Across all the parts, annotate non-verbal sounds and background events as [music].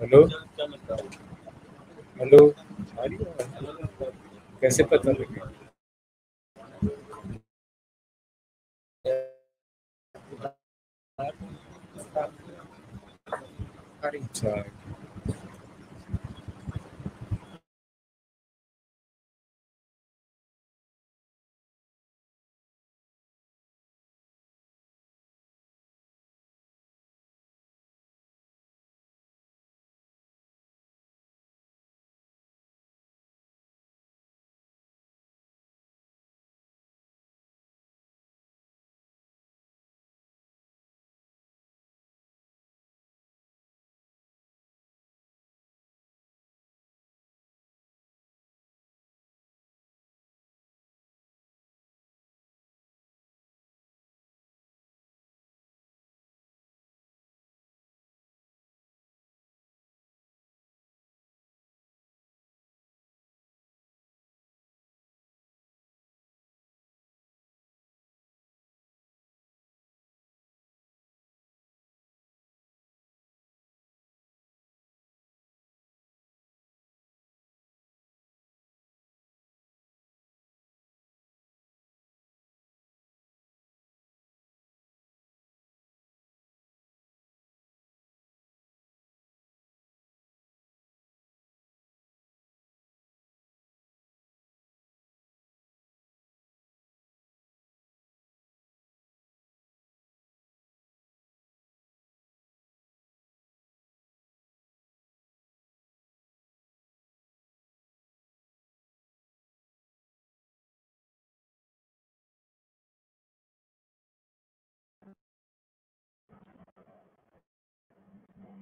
Hello? Hello? कैसे पता लगे? अच्छा।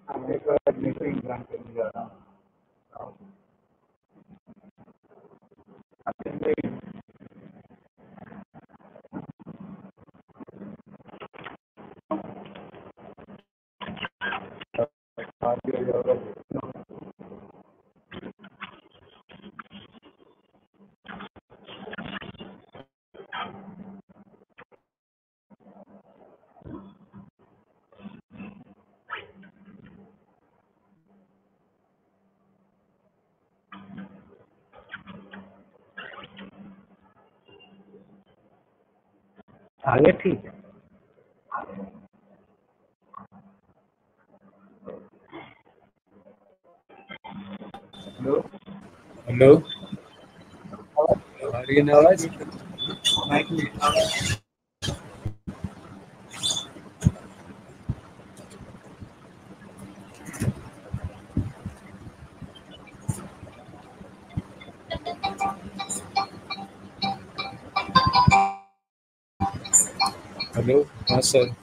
अमेरिका एडमिशन इंग्लैंड करने जा रहा हूँ आज आगे ठीक है हेलो हेलो आ रही है आवाज़ माइक में So.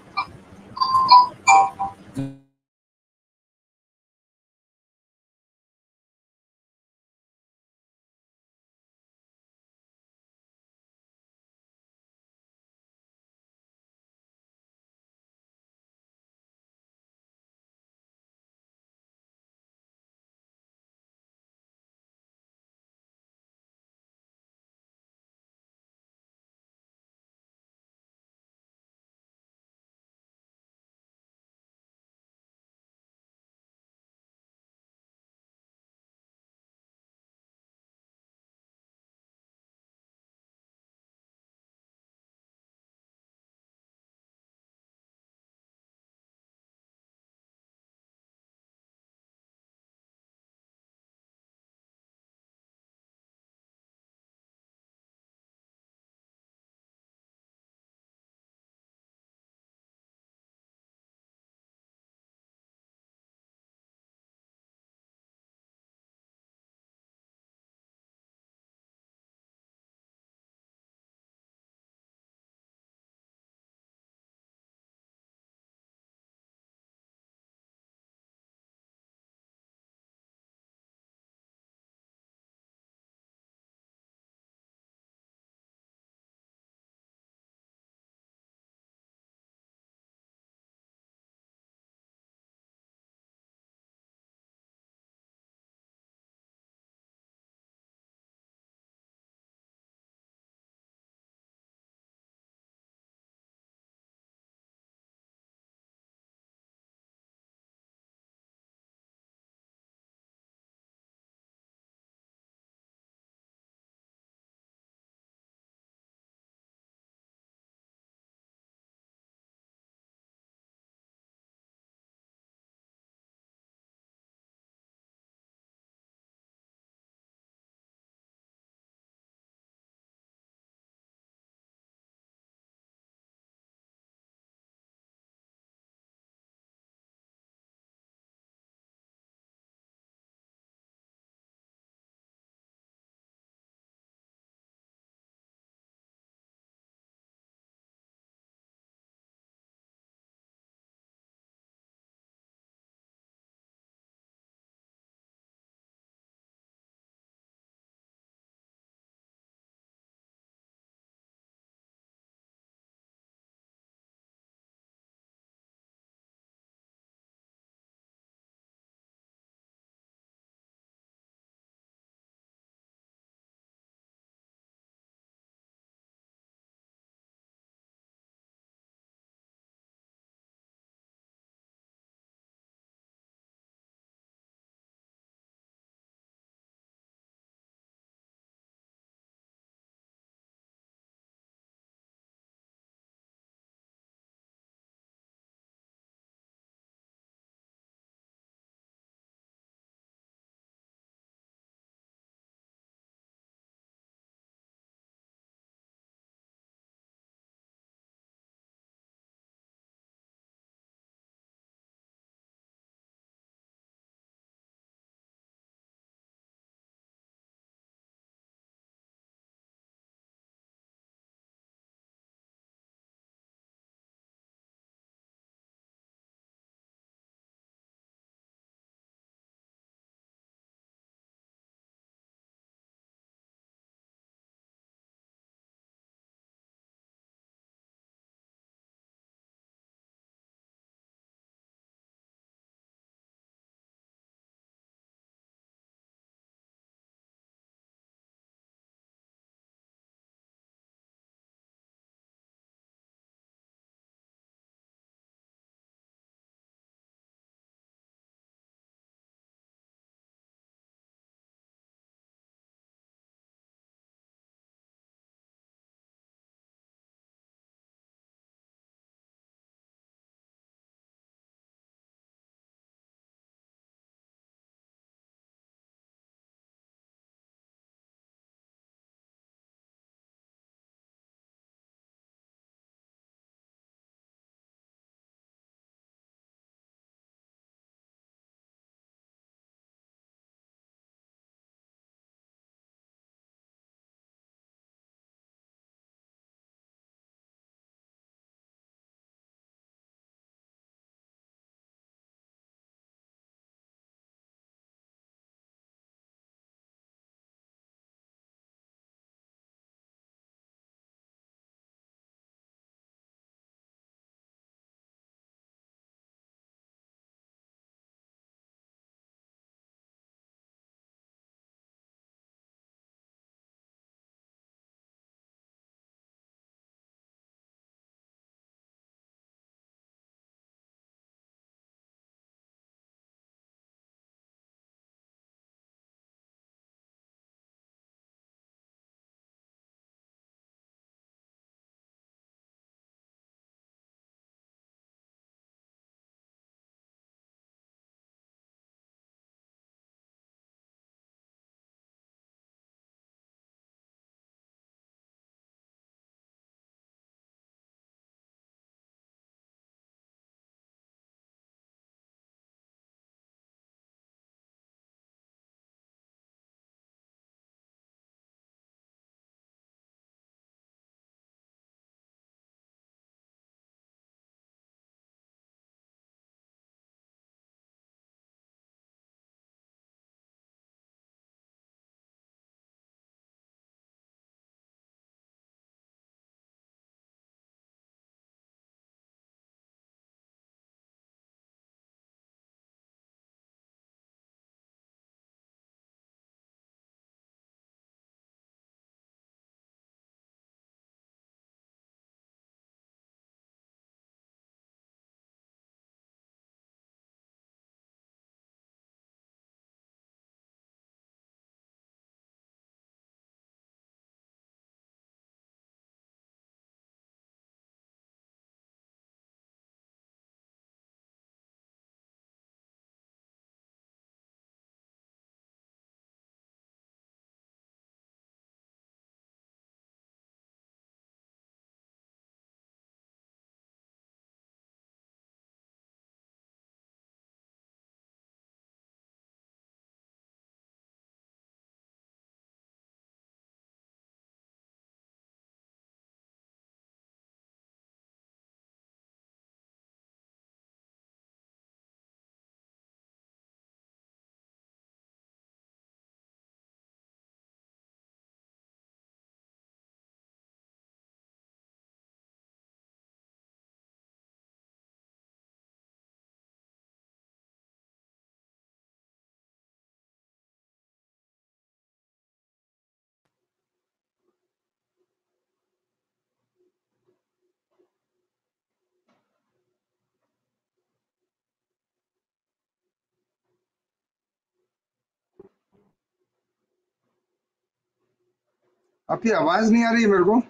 आपकी आवाज़ नहीं आ रही है मेरे को।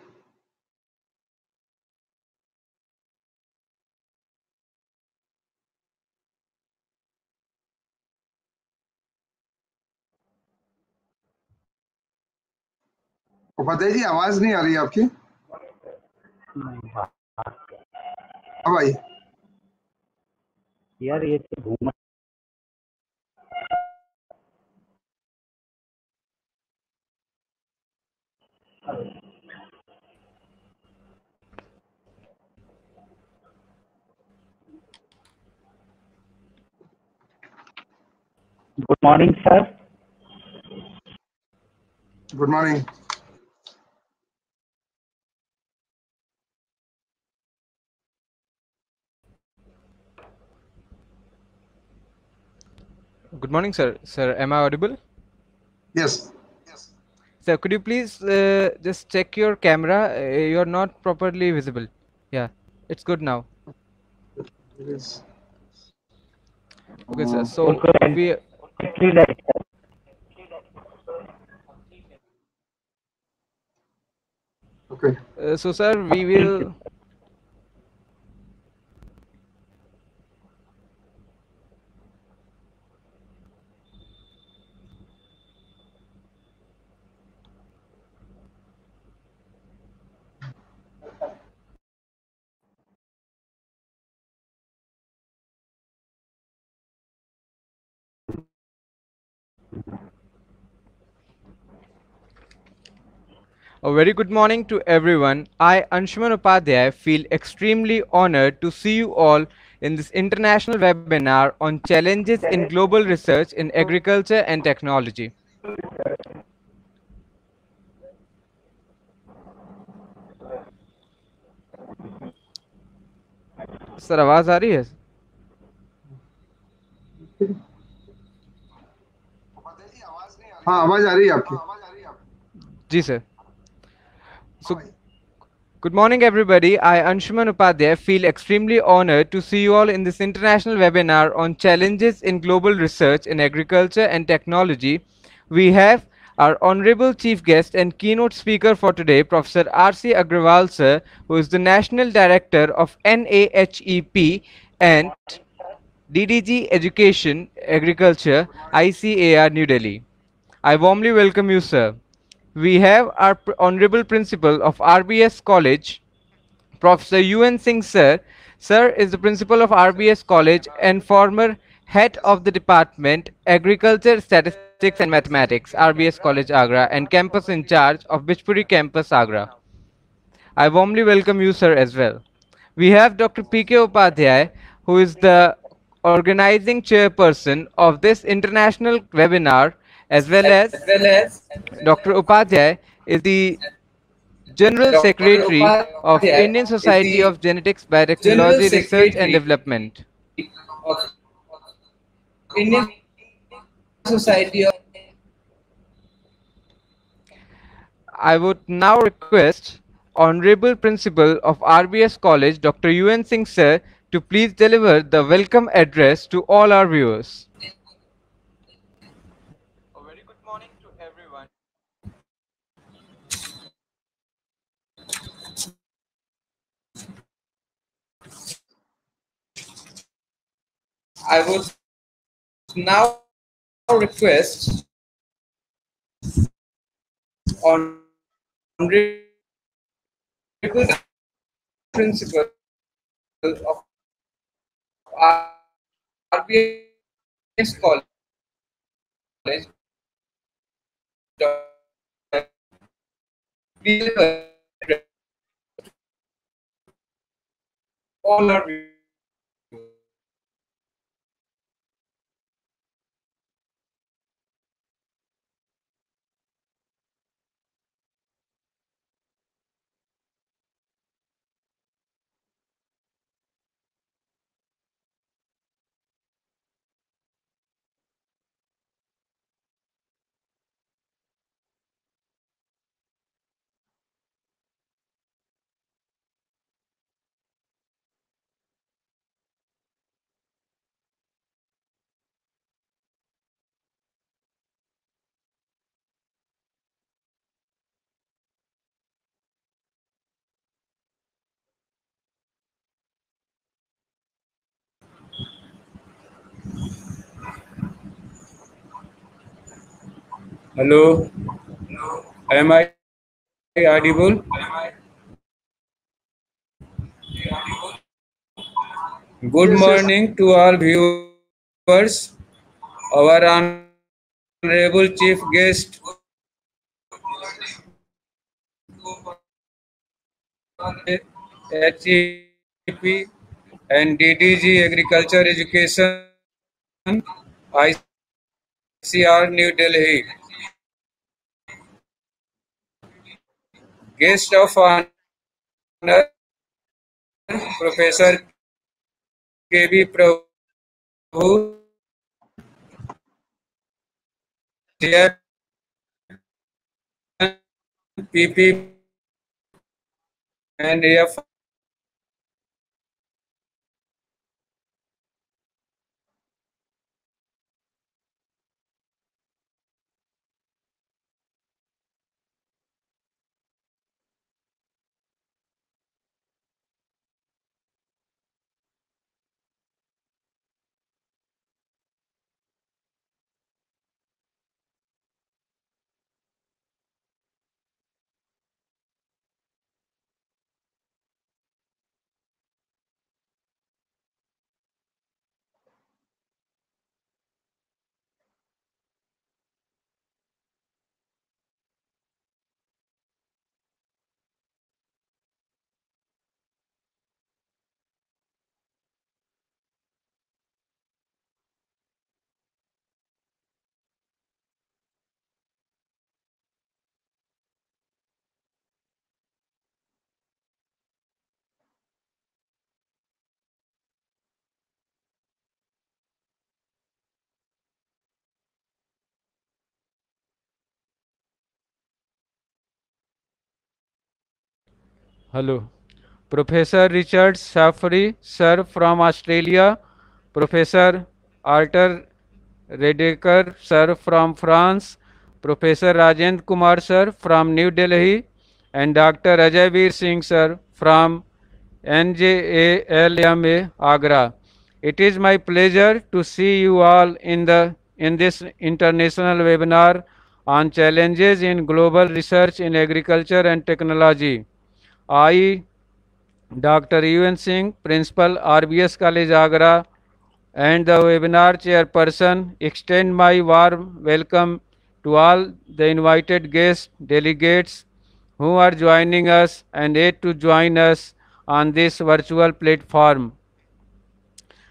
उपाध्याय जी आवाज़ नहीं आ रही है आपकी। अब आई। यार ये तो Good morning, sir. Good morning. Good morning, sir. Sir, am I audible? Yes. So could you please uh, just check your camera? Uh, you're not properly visible. Yeah, it's good now. Okay, sir. So we. Okay. Uh, so, sir, we will. A very good morning to everyone. I, Anshuman Upadhyay, feel extremely honored to see you all in this international webinar on challenges in global research in agriculture and technology. Sir आवाज आ रही है हाँ आवाज आ रही है आपकी जी sir so, good morning, everybody. I, Anshuman Upadhyay, feel extremely honored to see you all in this international webinar on challenges in global research in agriculture and technology. We have our honorable chief guest and keynote speaker for today, Professor R.C. Agrawal, sir, who is the National Director of NAHEP and DDG Education Agriculture, ICAR, New Delhi. I warmly welcome you, sir. We have our Honorable Principal of RBS College, Professor UN Singh, sir. Sir is the Principal of RBS College and former Head of the Department, Agriculture, Statistics and Mathematics, RBS College, Agra, and Campus in charge of Bichpuri Campus, Agra. I warmly welcome you, sir, as well. We have Dr. P.K. Upadhyay, who is the organizing chairperson of this international webinar, as well as Dr. Upadhyay is the General Dr. Secretary of Indian Society of Genetics, Biotechnology Research and Development. Indian Society of I would now request Honorable Principal of RBS College, Dr. UN Singh sir, to please deliver the welcome address to all our viewers. A very good morning to everyone. I would now request on principle of RBS College, all our hello. Am I audible good morning to all viewers our honourable chief guest H P and D D G agriculture education I C R New Delhi guest of honour professor K B Prabhu PP and F Hello. Professor Richard Safri, sir from Australia. Professor Arthur Redeker, sir from France. Professor Rajendra Kumar, sir from New Delhi. And Dr. Ajay Singh, sir from NJALMA, Agra. It is my pleasure to see you all in the in this international webinar on challenges in global research in agriculture and technology. I, Dr. UN Singh, Principal RBS College Agra, and the webinar chairperson extend my warm welcome to all the invited guests, delegates who are joining us and yet to join us on this virtual platform.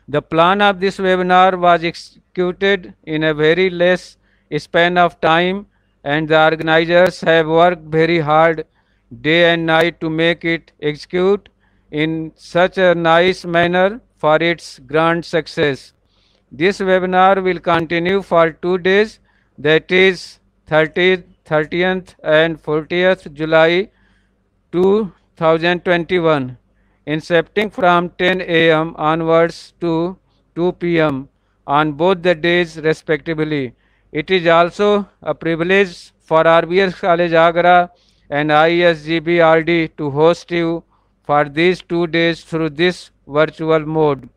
The plan of this webinar was executed in a very less span of time and the organizers have worked very hard day and night to make it execute in such a nice manner for its grand success. This webinar will continue for two days that is 30th, 30th and 40th July 2021 incepting from 10 am onwards to 2 pm on both the days respectively. It is also a privilege for RBS College Agra and ISGB RD to host you for these two days through this virtual mode.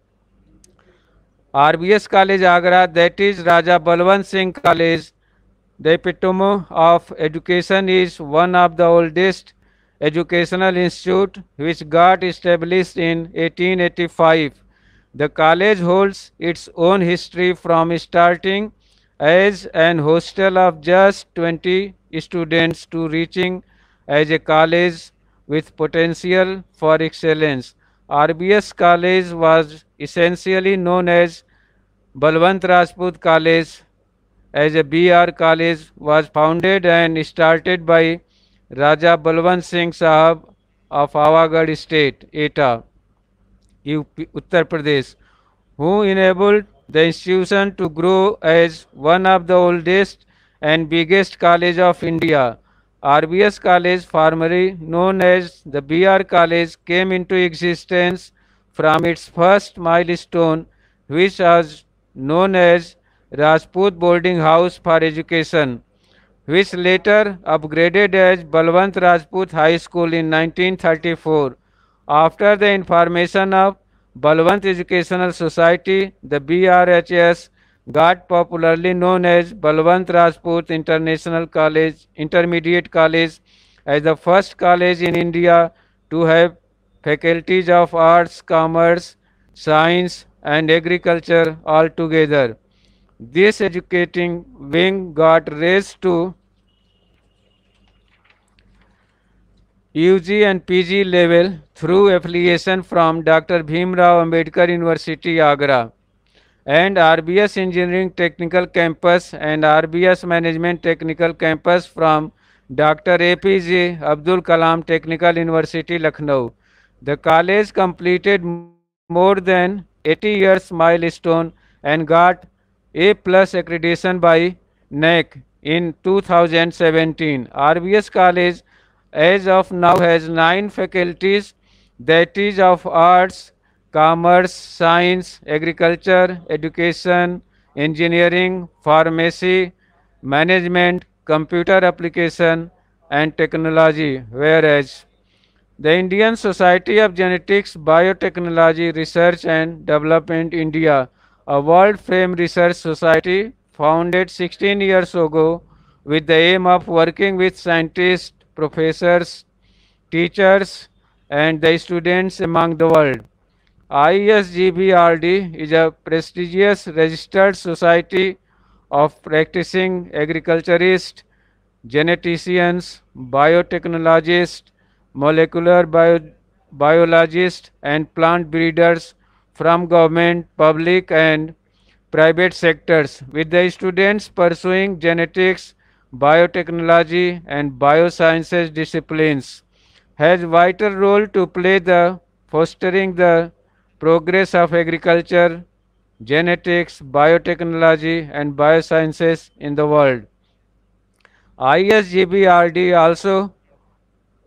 RBS College Agra, that is Raja Balwant Singh College, the epitome of education is one of the oldest educational institute which got established in 1885. The college holds its own history from starting as an hostel of just 20 students to reaching as a college with potential for excellence. RBS College was essentially known as Balwant Rajput College as a BR college was founded and started by Raja Balwant Singh Sahab of Awagarh state, Etah, Uttar Pradesh, who enabled the institution to grow as one of the oldest and biggest college of India. RBS College, formerly known as the BR College, came into existence from its first milestone, which was known as Rajput Boarding House for Education, which later upgraded as Balwant Rajput High School in 1934. After the information of Balwant Educational Society, the BRHS GAT popularly known as Balwant Rajput International College, Intermediate College, as the first college in India to have faculties of arts, commerce, science and agriculture all together. This educating wing got raised to UG and PG level through affiliation from Dr. Bhimrao Ambedkar University, Agra and RBS Engineering Technical Campus and RBS Management Technical Campus from Dr. APJ Abdul Kalam Technical University, Lucknow. The college completed more than 80 years milestone and got A plus accreditation by NAAC in 2017. RBS College as of now has nine faculties that is of arts, commerce, science, agriculture, education, engineering, pharmacy, management, computer application and technology whereas the Indian Society of Genetics, Biotechnology Research and Development India, a world famed research society founded 16 years ago with the aim of working with scientists, professors, teachers and the students among the world. ISGBRD is a prestigious registered society of practicing agriculturists, geneticians, biotechnologists, molecular bio, biologists and plant breeders from government, public and private sectors with the students pursuing genetics, biotechnology and biosciences disciplines. Has vital role to play the fostering the progress of agriculture, genetics, biotechnology and biosciences in the world. ISGBRD also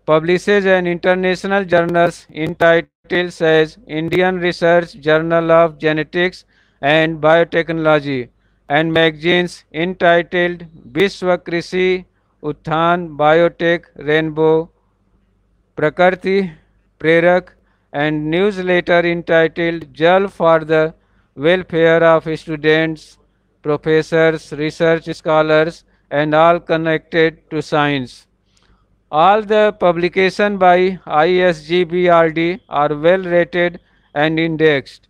publishes an international journal entitled as Indian Research Journal of Genetics and Biotechnology and magazines entitled Vishwa Krishi Uthan Biotech Rainbow Prakriti Prerak and newsletter entitled Jal for the welfare of students, professors, research scholars and all connected to science. All the publication by ISGBRD are well rated and indexed.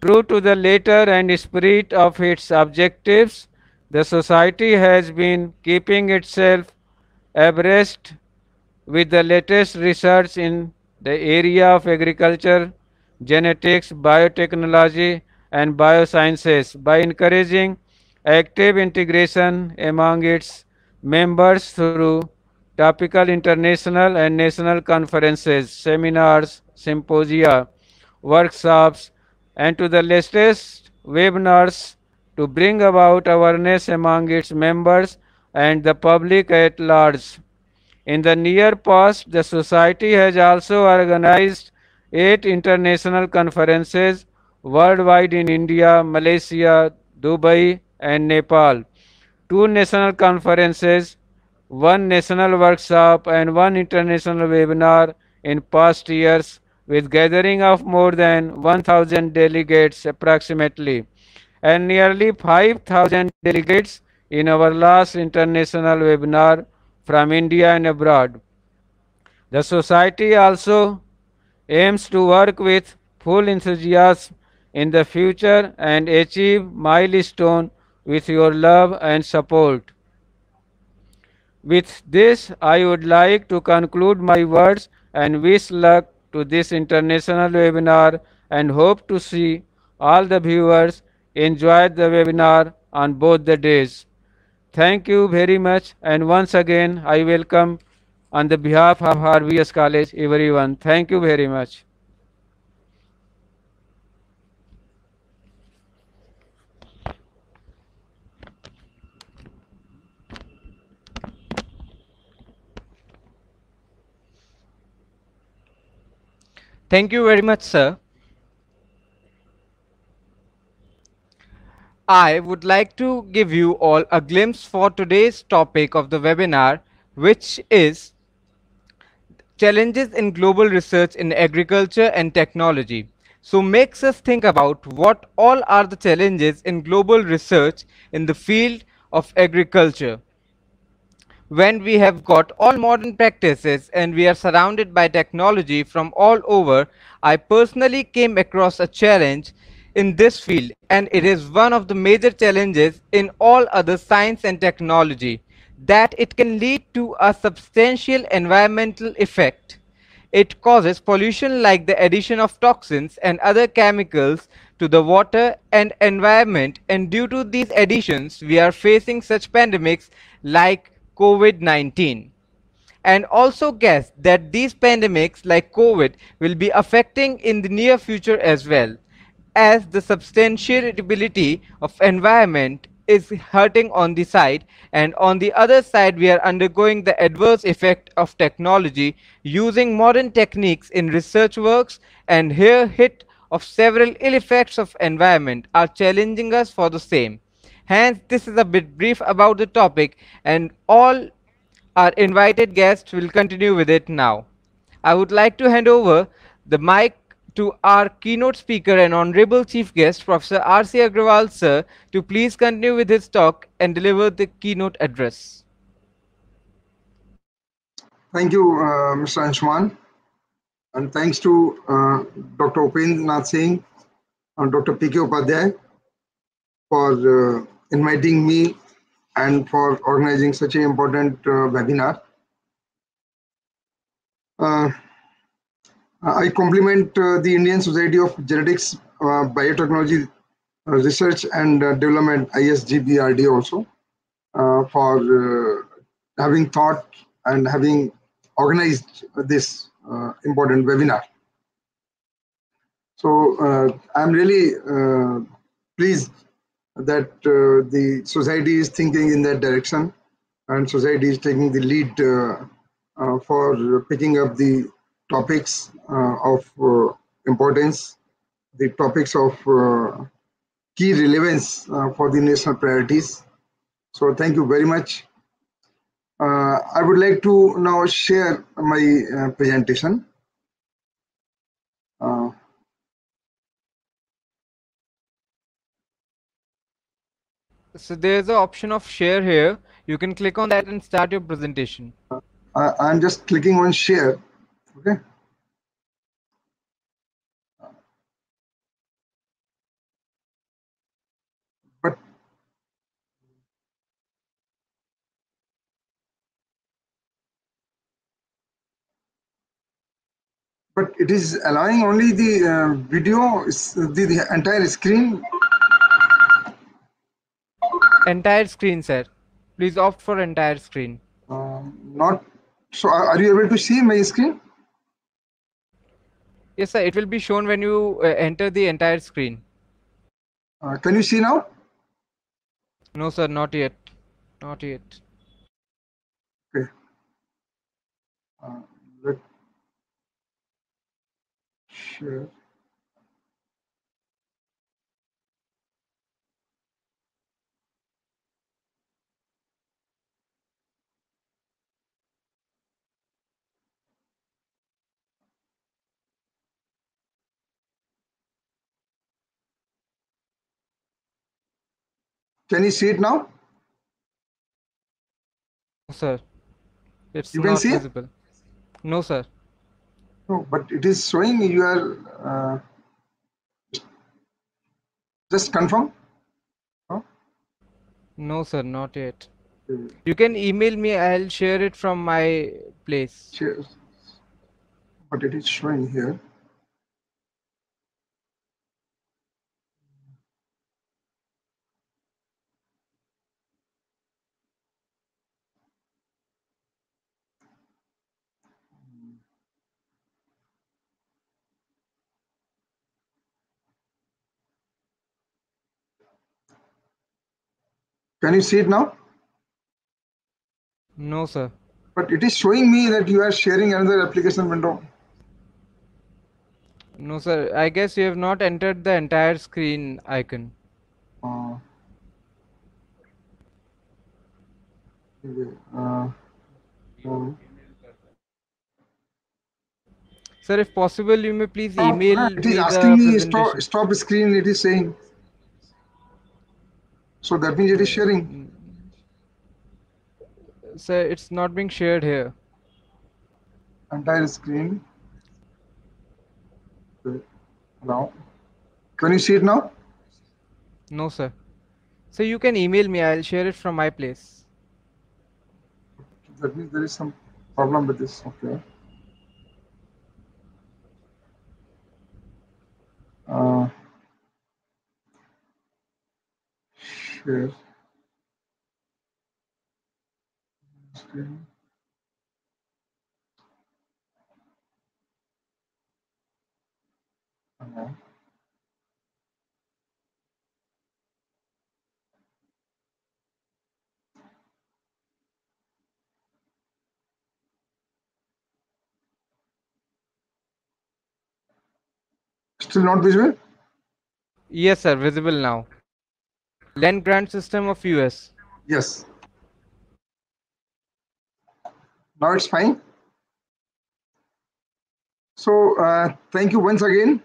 True to the letter and spirit of its objectives, the society has been keeping itself abreast with the latest research in the area of agriculture, genetics, biotechnology and biosciences by encouraging active integration among its members through topical international and national conferences, seminars, symposia, workshops, and to the latest webinars to bring about awareness among its members and the public at large. In the near past, the society has also organized eight international conferences worldwide in India, Malaysia, Dubai, and Nepal. Two national conferences one national workshop and one international webinar in past years with gathering of more than 1000 delegates approximately and nearly 5000 delegates in our last international webinar from India and abroad. The society also aims to work with full enthusiasm in the future and achieve milestone with your love and support. With this, I would like to conclude my words and wish luck to this international webinar and hope to see all the viewers enjoy the webinar on both the days. Thank you very much and once again I welcome on the behalf of RBS College everyone. Thank you very much. Thank you very much, sir. I would like to give you all a glimpse for today's topic of the webinar, which is Challenges in Global Research in Agriculture and Technology. So makes us think about what all are the challenges in global research in the field of agriculture when we have got all modern practices and we are surrounded by technology from all over, I personally came across a challenge in this field and it is one of the major challenges in all other science and technology that it can lead to a substantial environmental effect. It causes pollution like the addition of toxins and other chemicals to the water and environment and due to these additions we are facing such pandemics like COVID-19 and also guess that these pandemics like COVID will be affecting in the near future as well as the substantiability of environment is hurting on the side and on the other side we are undergoing the adverse effect of technology using modern techniques in research works and here hit of several ill effects of environment are challenging us for the same Hence, this is a bit brief about the topic and all our invited guests will continue with it now. I would like to hand over the mic to our keynote speaker and honorable chief guest, Professor R.C. Agrawal, sir, to please continue with his talk and deliver the keynote address. Thank you, uh, Mr. Anshuman. And thanks to uh, Dr. Upendra Nath Singh and Dr. P.K. Upadhyay for uh, inviting me and for organizing such an important uh, webinar. Uh, I compliment uh, the Indian Society of Genetics, uh, Biotechnology Research and Development, ISGBRD also, for having thought and having organized this important webinar. So uh, I'm really uh, pleased that uh, the society is thinking in that direction and society is taking the lead for picking up the topics uh, of uh, importance, the topics of uh, key relevance uh, for the national priorities. So thank you very much. Uh, I would like to now share my uh, presentation. Uh, So there's an option of share here. You can click on that and start your presentation. I, I'm just clicking on share. Okay. But but it is allowing only the uh, video, is- the, the entire screen. Entire screen, sir. Please opt for entire screen. Um, not so. Are, are you able to see my screen? Yes, sir. It will be shown when you uh, enter the entire screen. Uh, can you see now? No, sir. Not yet. Not yet. Okay. Uh, let share. Can you see it now? No, sir. It's You can not see it? visible. No, sir. No, but it is showing you are uh, just confirm. No? No, sir. Not yet. You can email me. I'll share it from my place. share. But it is showing here. Can you see it now? No, sir. But it is showing me that you are sharing another application window. No, sir. I guess you have not entered the entire screen icon. Uh, uh, um, Sir, if possible, you may please email ah, me it is asking me stop, stop screen, it is saying. So that means it is sharing. Sir, it's not being shared here. Entire screen. Now, can you see it now? No, sir. So you can email me. I'll share it from my place. That means there is some problem with this. Okay. Uh, share. Screen. Still not visible? Yes, sir. Visible now. Land grant system of US. Yes. Now it's fine. So uh, thank you once again.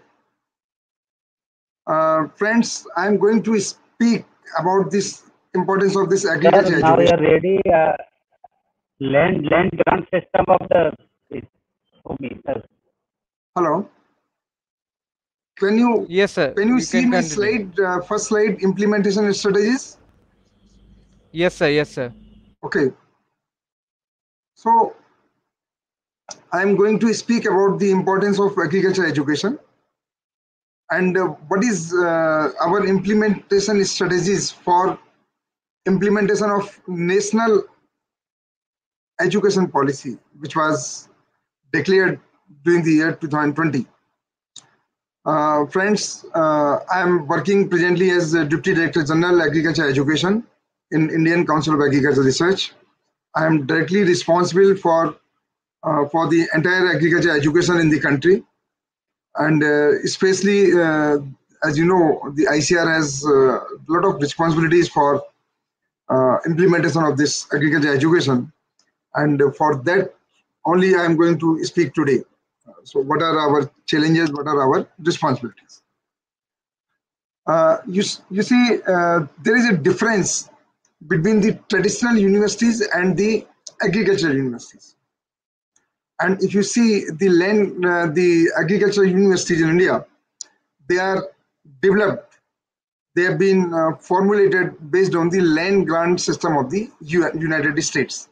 Uh, friends, I'm going to speak about this importance of this agriculture Sir, now we are ready. Uh, land land grant system of the is for me. Hello. Can you Yes, sir. can you You see can my slide uh, first slide implementation strategies? Yes, sir. Yes, sir. Okay. So I'm going to speak about the importance of agriculture education and uh, what is uh, our implementation strategies for implementation of national education policy, which was declared during the year 2020. Uh, friends, uh, I am working presently as Deputy Director General Agriculture Education in Indian Council of Agricultural Research. I am directly responsible for uh, for the entire agriculture education in the country, and uh, especially uh, as you know, the ICAR has a lot of responsibilities for uh, implementation of this agriculture education, and for that only I am going to speak today. So, what are our challenges? What are our responsibilities? Uh, you, you see, uh, there is a difference between the traditional universities and the agricultural universities. And if you see the land, uh, the agricultural universities in India, they are developed. They have been uh, formulated based on the land grant system of the United States.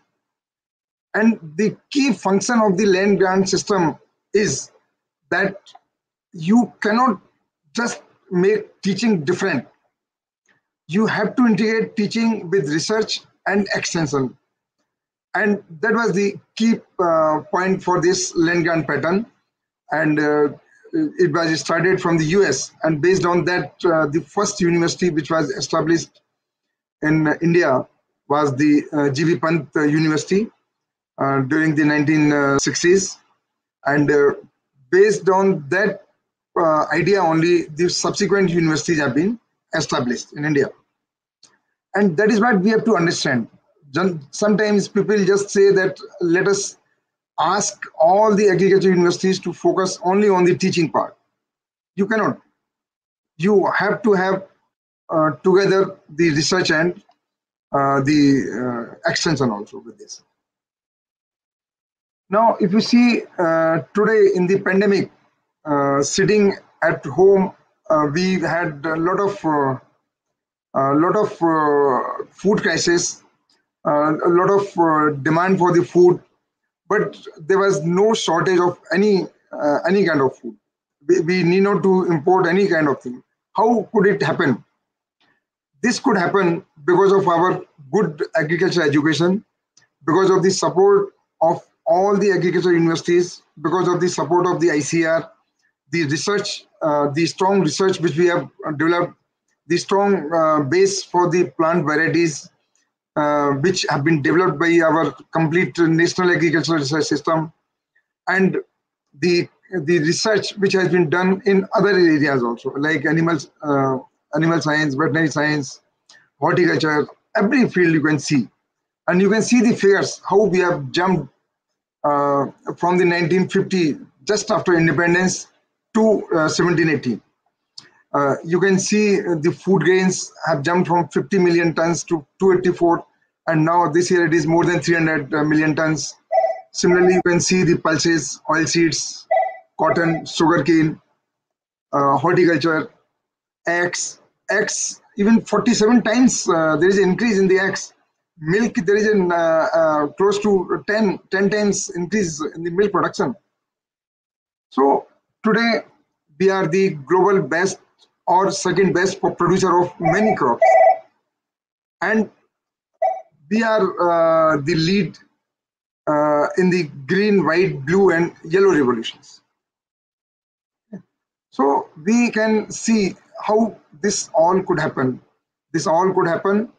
And the key function of the land grant system is that you cannot just make teaching different. You have to integrate teaching with research and extension. And that was the key uh, point for this land grant pattern. And uh, it was started from the US. And based on that, uh, the first university which was established in India was the uh, GB Pant University uh, during the 1960s. And uh, based on that uh, idea only, the subsequent universities have been established in India. And that is what we have to understand. Sometimes people just say that let us ask all the agriculture universities to focus only on the teaching part. You cannot. You have to have uh, together the research and uh, the uh, extension also with this. Now, if you see uh, today in the pandemic, uh, sitting at home, uh, we had a lot of uh, a lot of uh, food crisis, uh, a lot of demand for the food, but there was no shortage of any any kind of food. We, we need not to import any kind of thing. How could it happen? This could happen because of our good agriculture education, because of the support of all the agriculture universities, because of the support of the ICAR, the research, uh, the strong research which we have developed, the strong uh, base for the plant varieties uh, which have been developed by our complete national agricultural research system, and the the research which has been done in other areas also, like animals, uh, animal science, veterinary science, horticulture, every field you can see, and you can see the figures how we have jumped from the 1950 just after independence to uh, 1780. Uh, you can see uh, the food grains have jumped from 50 million tons to 284 and now this year it is more than 300 uh, tons. Similarly, you can see the pulses, oil seeds, cotton, sugarcane, uh, horticulture, eggs, eggs, even 47 times uh, there is an increase in the eggs. Milk, there is an uh, uh, close to 10, 10 times increase in the milk production. So today we are the global best or second best producer of many crops. And we are uh, the lead uh, in the green, white, blue, and yellow revolutions. So we can see how this all could happen. This all could happen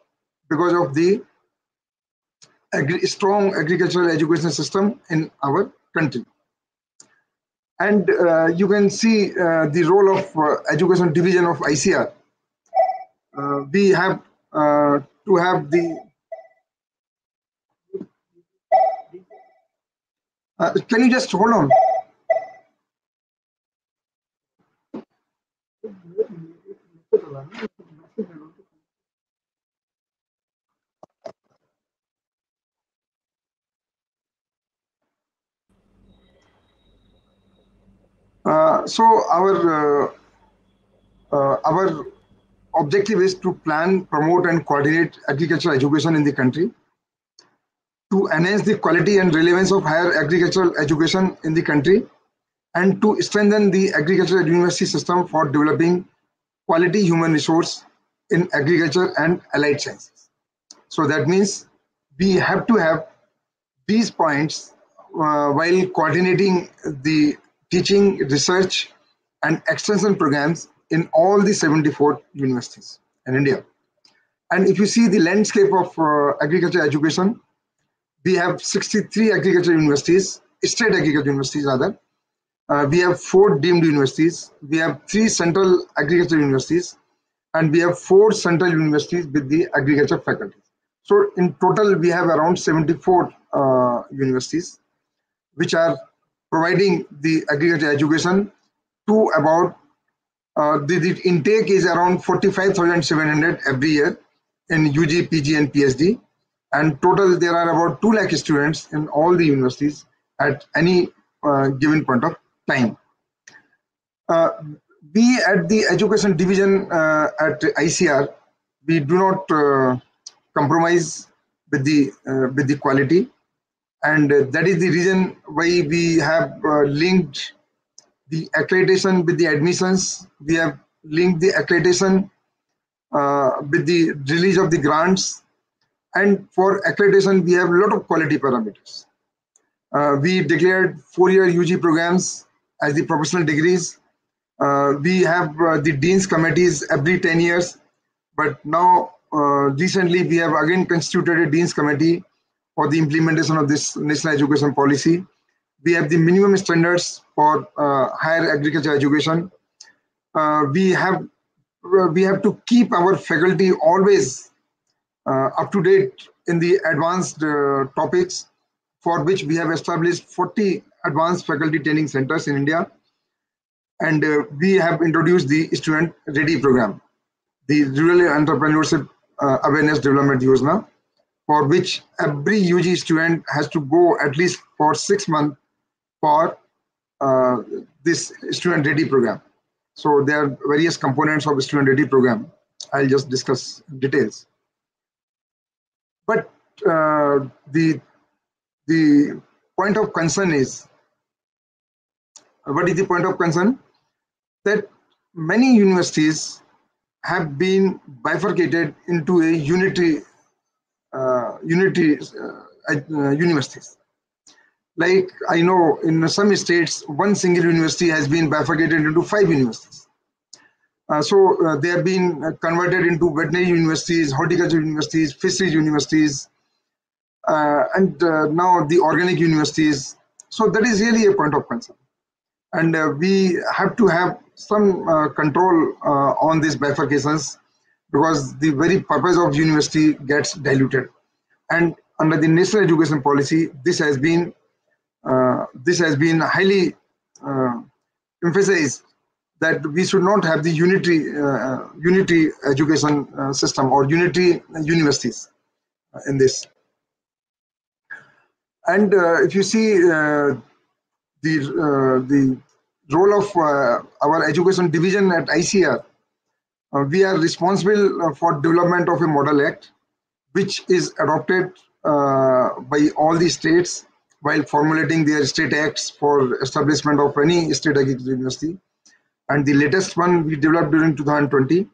because of the agri strong agricultural education system in our country. And uh, you can see uh, the role of uh, education division of ICAR. Uh, we have uh, to have the Uh, can you just hold on? Uh, so our uh, uh, our objective is to plan, promote, and coordinate agricultural education in the country to enhance the quality and relevance of higher agricultural education in the country and to strengthen the agricultural university system for developing quality human resource in agriculture and allied sciences. So that means we have to have these points uh, while coordinating the teaching, research, and extension programs in all the 74 universities in India. And if you see the landscape of uh, agriculture education, we have 63 agriculture universities, state agriculture universities rather. Uh, we have four deemed universities. We have three central agriculture universities, and we have four central universities with the agriculture faculty. So in total, we have around 74 uh, universities, which are providing the agriculture education to about uh, the, the intake is around 45,700 every year in UG, PG, and PhD and total there are about 2 lakh students in all the universities at any uh, given point of time. Uh, we at the education division uh, at ICAR, we do not uh, compromise with the uh, with the quality, and that is the reason why we have uh, linked the accreditation with the admissions. We have linked the accreditation with the release of the grants and for accreditation, we have a lot of quality parameters. Uh, we declared four-year UG programs as the professional degrees. Uh, we have uh, the dean's committees every 10 years, but now uh, recently we have again constituted a dean's committee for the implementation of this national education policy. We have the minimum standards for uh, higher agriculture education. Uh, we have we have to keep our faculty always uh, up to date in the advanced uh, topics for which we have established 40 advanced faculty training centers in India. And uh, we have introduced the Student Ready program, the Rural Entrepreneurship Awareness Development Yojana, for which every UG student has to go at least for six months for uh, this student ready program. So there are various components of student ready program. I'll just discuss details. But uh, the the point of concern is what is the point of concern? That many universities have been bifurcated into a unity uh, unity uh, uh, universities. Like I know in some states, one single university has been bifurcated into five universities. Uh, so uh, they have been uh, converted into veterinary universities, horticulture universities, fisheries universities, uh, and now the organic universities. So that is really a point of concern. And we have to have some control on these bifurcations because the very purpose of university gets diluted. And under the national education policy, this has been this has been highly uh, emphasize that we should not have the unity uh, unity education uh, system or unity universities uh, in this. And uh, if you see uh, the uh, the role of uh, our education division at ICAR, uh, we are responsible uh, for development of a model act, which is adopted uh, by all the states while formulating their state acts for establishment of any state agricultural university. And the latest one we developed during 2020,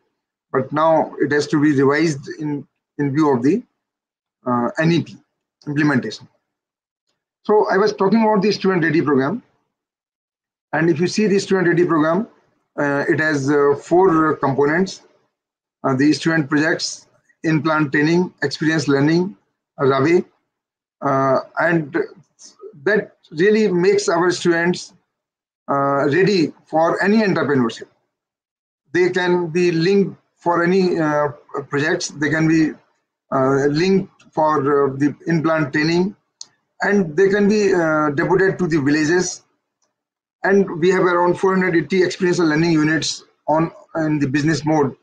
but now it has to be revised in, in view of the uh, NEP implementation. So I was talking about the student ready program. And if you see the student ready program, uh, it has uh, four components. Uh, the student projects, in-plant training, experience learning, RAWE, uh, and that really makes our students uh, ready for any entrepreneurship. They can be linked for any uh, projects. They can be uh, linked for uh, the in-plant training, and they can be uh, deputed to the villages. And we have around 480 experiential learning units on in the business mode.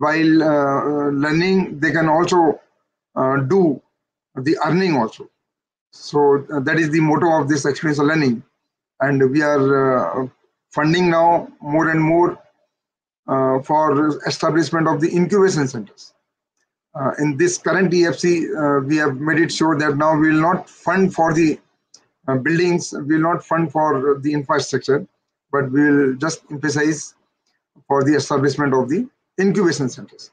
While uh, learning, they can also uh, do the earning also. So uh, that is the motto of this experiential learning, and we are uh, funding now more and more uh, for establishment of the incubation centers. Uh, in this current EFC, uh, we have made it sure that now we will not fund for the uh, buildings, we will not fund for the infrastructure, but we will just emphasize for the establishment of the incubation centers,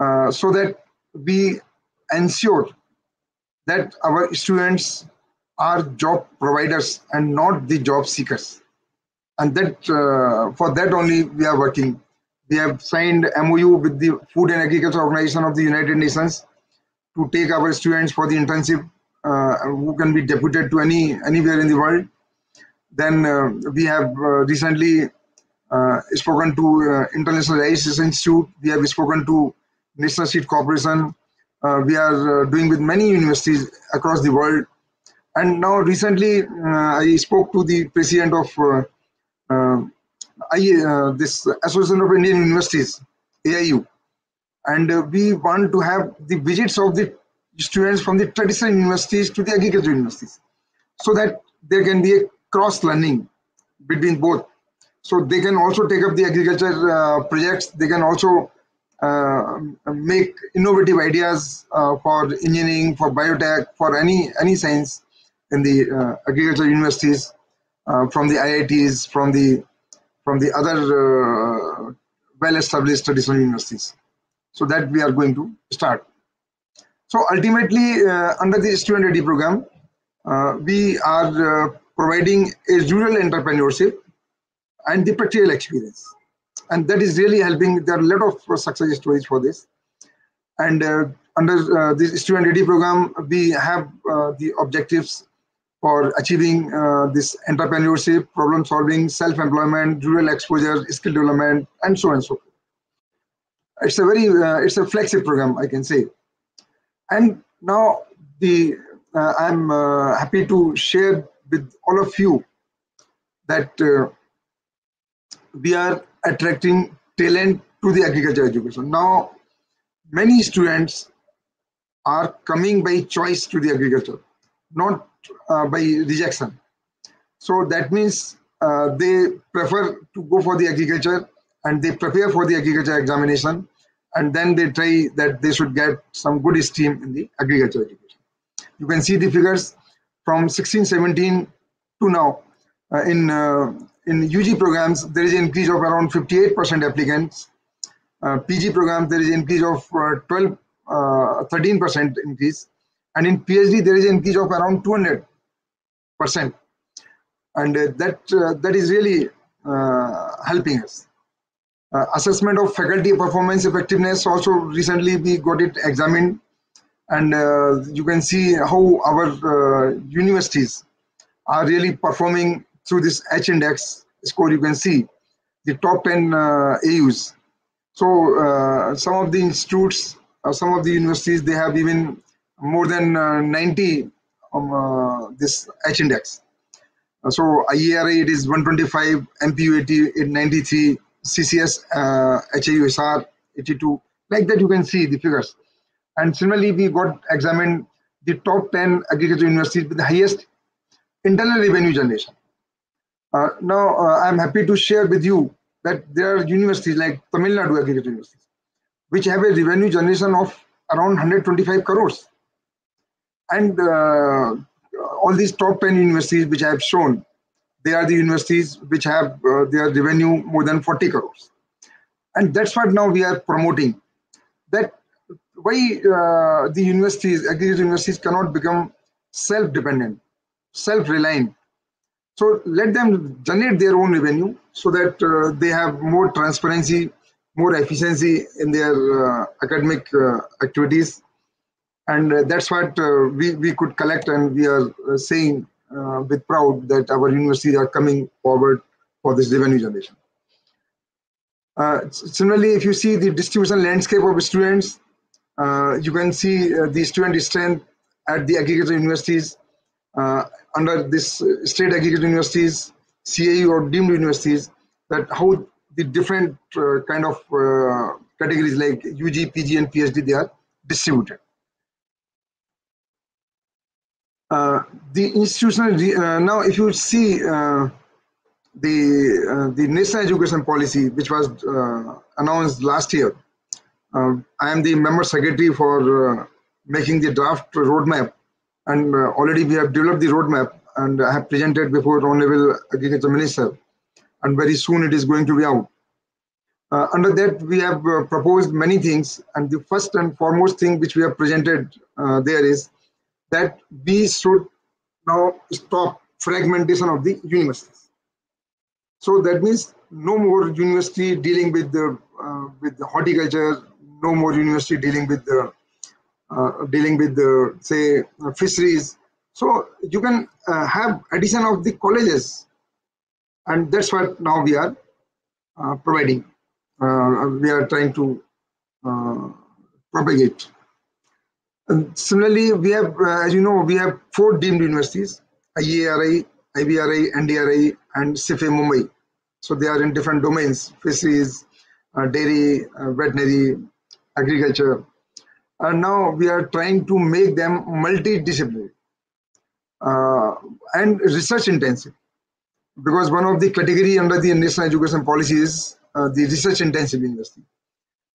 uh, so that we ensure that our students are job providers and not the job seekers. And that uh, for that only we are working. We have signed mou with the food and agriculture organization of the united nations to take our students for the internship uh, who can be deputed to any anywhere in the world. Then uh, we have uh, recently spoken to uh, international rice institute we have spoken to national seed corporation uh, we are uh, doing with many universities across the world. And now recently, uh, I spoke to the president of uh, uh, I, uh, this Association of Indian Universities, AIU, and uh, we want to have the visits of the students from the traditional universities to the agricultural universities, so that there can be a cross learning between both. So they can also take up the agriculture uh, projects. They can also uh, make innovative ideas uh, for engineering, for biotech, for any any science in the uh, agricultural universities, uh, from the IITs, from the from the other uh, well-established traditional universities. So that we are going to start. So ultimately, under the student ready program, we are providing a rural entrepreneurship and the practical experience and that is really helping. There are a lot of success stories for this. And uh, under uh, this student ready program, we have uh, the objectives for achieving uh, this entrepreneurship, problem solving, self-employment, rural exposure, skill development, and so on and so forth. It's a very, uh, it's a flexible program, I can say. And now the uh, I'm happy to share with all of you that we are attracting talent to the agriculture education. Now, many students are coming by choice to the agriculture, not uh, by rejection. So that means uh, they prefer to go for the agriculture and they prepare for the agriculture examination and then they try that they should get some good esteem in the agriculture education. You can see the figures from 16, 17 to now. Uh, in uh, in UG programs, there is an increase of around 58% applicants. Uh, PG programs, there is an increase of uh, 12, 13% uh, increase. And in PhD, there is an increase of around 200%. And uh, that, uh, that is really helping us. assessment of faculty performance effectiveness also recently we got it examined and you can see how our universities are really performing through this H index score, you can see the top 10 uh, AUs. So uh, some of the institutes, uh, some of the universities, they have even more than uh, 90 um, uh, this H index. Uh, so IARI it is 125, MPUAT 93, CCS uh, HAUSR 82. Like that you can see the figures. And similarly, we got examined the top 10 agriculture universities with the highest internal revenue generation. Uh, now, uh, I'm happy to share with you that there are universities like Tamil Nadu Agriculture University, which have a revenue generation of around 125 crores. And uh, all these top 10 universities which I have shown, they are the universities which have uh, their revenue more than 40 crores. And that's what now we are promoting. That why uh, the universities, agriculture universities cannot become self-dependent, self-reliant. So let them generate their own revenue so that uh, they have more transparency, more efficiency in their uh, academic uh, activities. And uh, that's what uh, we, we could collect and we are uh, saying with proud that our universities are coming forward for this revenue generation. similarly, if you see the distribution landscape of students, you can see the student strength at the agriculture universities under this state agriculture universities, CAU or deemed universities, that how the different uh, kind of uh, categories like UG, PG, and PhD they are distributed. Uh, the institutional uh, now, if you see uh, the uh, the national education policy, which was announced last year, I am the member secretary for making the draft roadmap, and already we have developed the roadmap, and I have presented before Honorable Agriculture Minister, and very soon it is going to be out. Uh, under that, we have uh, proposed many things, and the first and foremost thing which we have presented uh, there is that we should now stop fragmentation of the universities. So that means no more university dealing with the uh, with the horticulture, no more university dealing with the uh, dealing with the say fisheries. So you can uh, have addition of the colleges, and that's what now we are providing. we are trying to propagate. And similarly, we have, uh, as you know, we have four deemed universities, IARI, IVRI, NDRI, and CIFE Mumbai. So they are in different domains, fisheries, uh, dairy, uh, veterinary, agriculture. And now we are trying to make them multidisciplinary uh, and research intensive. Because one of the category under the national education policy is uh, the research intensive university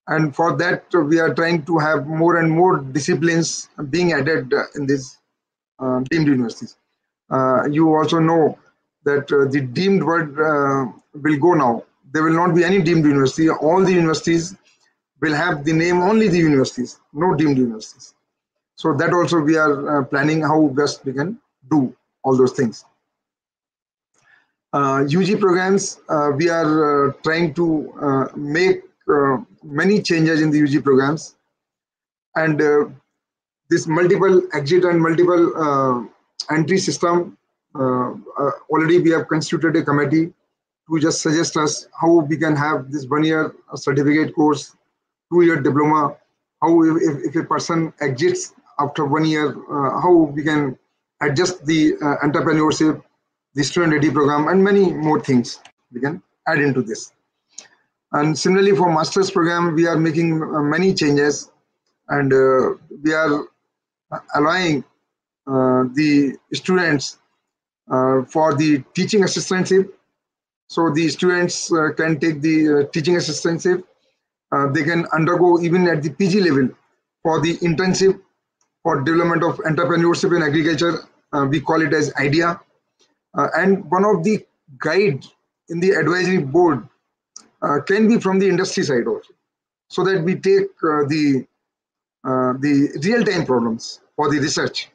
and for that we are trying to have more and more disciplines being added in these uh, deemed universities. Uh, you also know that uh, the deemed word uh, will go now. There will not be any deemed university. All the universities will have the name only the universities, no deemed universities. So that also we are uh, planning how best we can do all those things. UG uh, programs, we are trying to make uh, many changes in the UG programs. And uh, this multiple exit and multiple uh, entry system, already we have constituted a committee to just suggest us how we can have this one year certificate course, two year diploma, how if, if a person exits after one year, uh, how we can adjust the uh, entrepreneurship, the student ready program, and many more things we can add into this. And similarly for master's program, we are making uh, many changes and uh, we are allowing uh, the students uh, for the teaching assistantship. So the students can take the teaching assistantship. They can undergo even at the PG level for the internship for development of entrepreneurship in agriculture. we call it as IDEA. and one of the guide in the advisory board uh, can be from the industry side also, so that we take uh, the uh, the real-time problems for the research.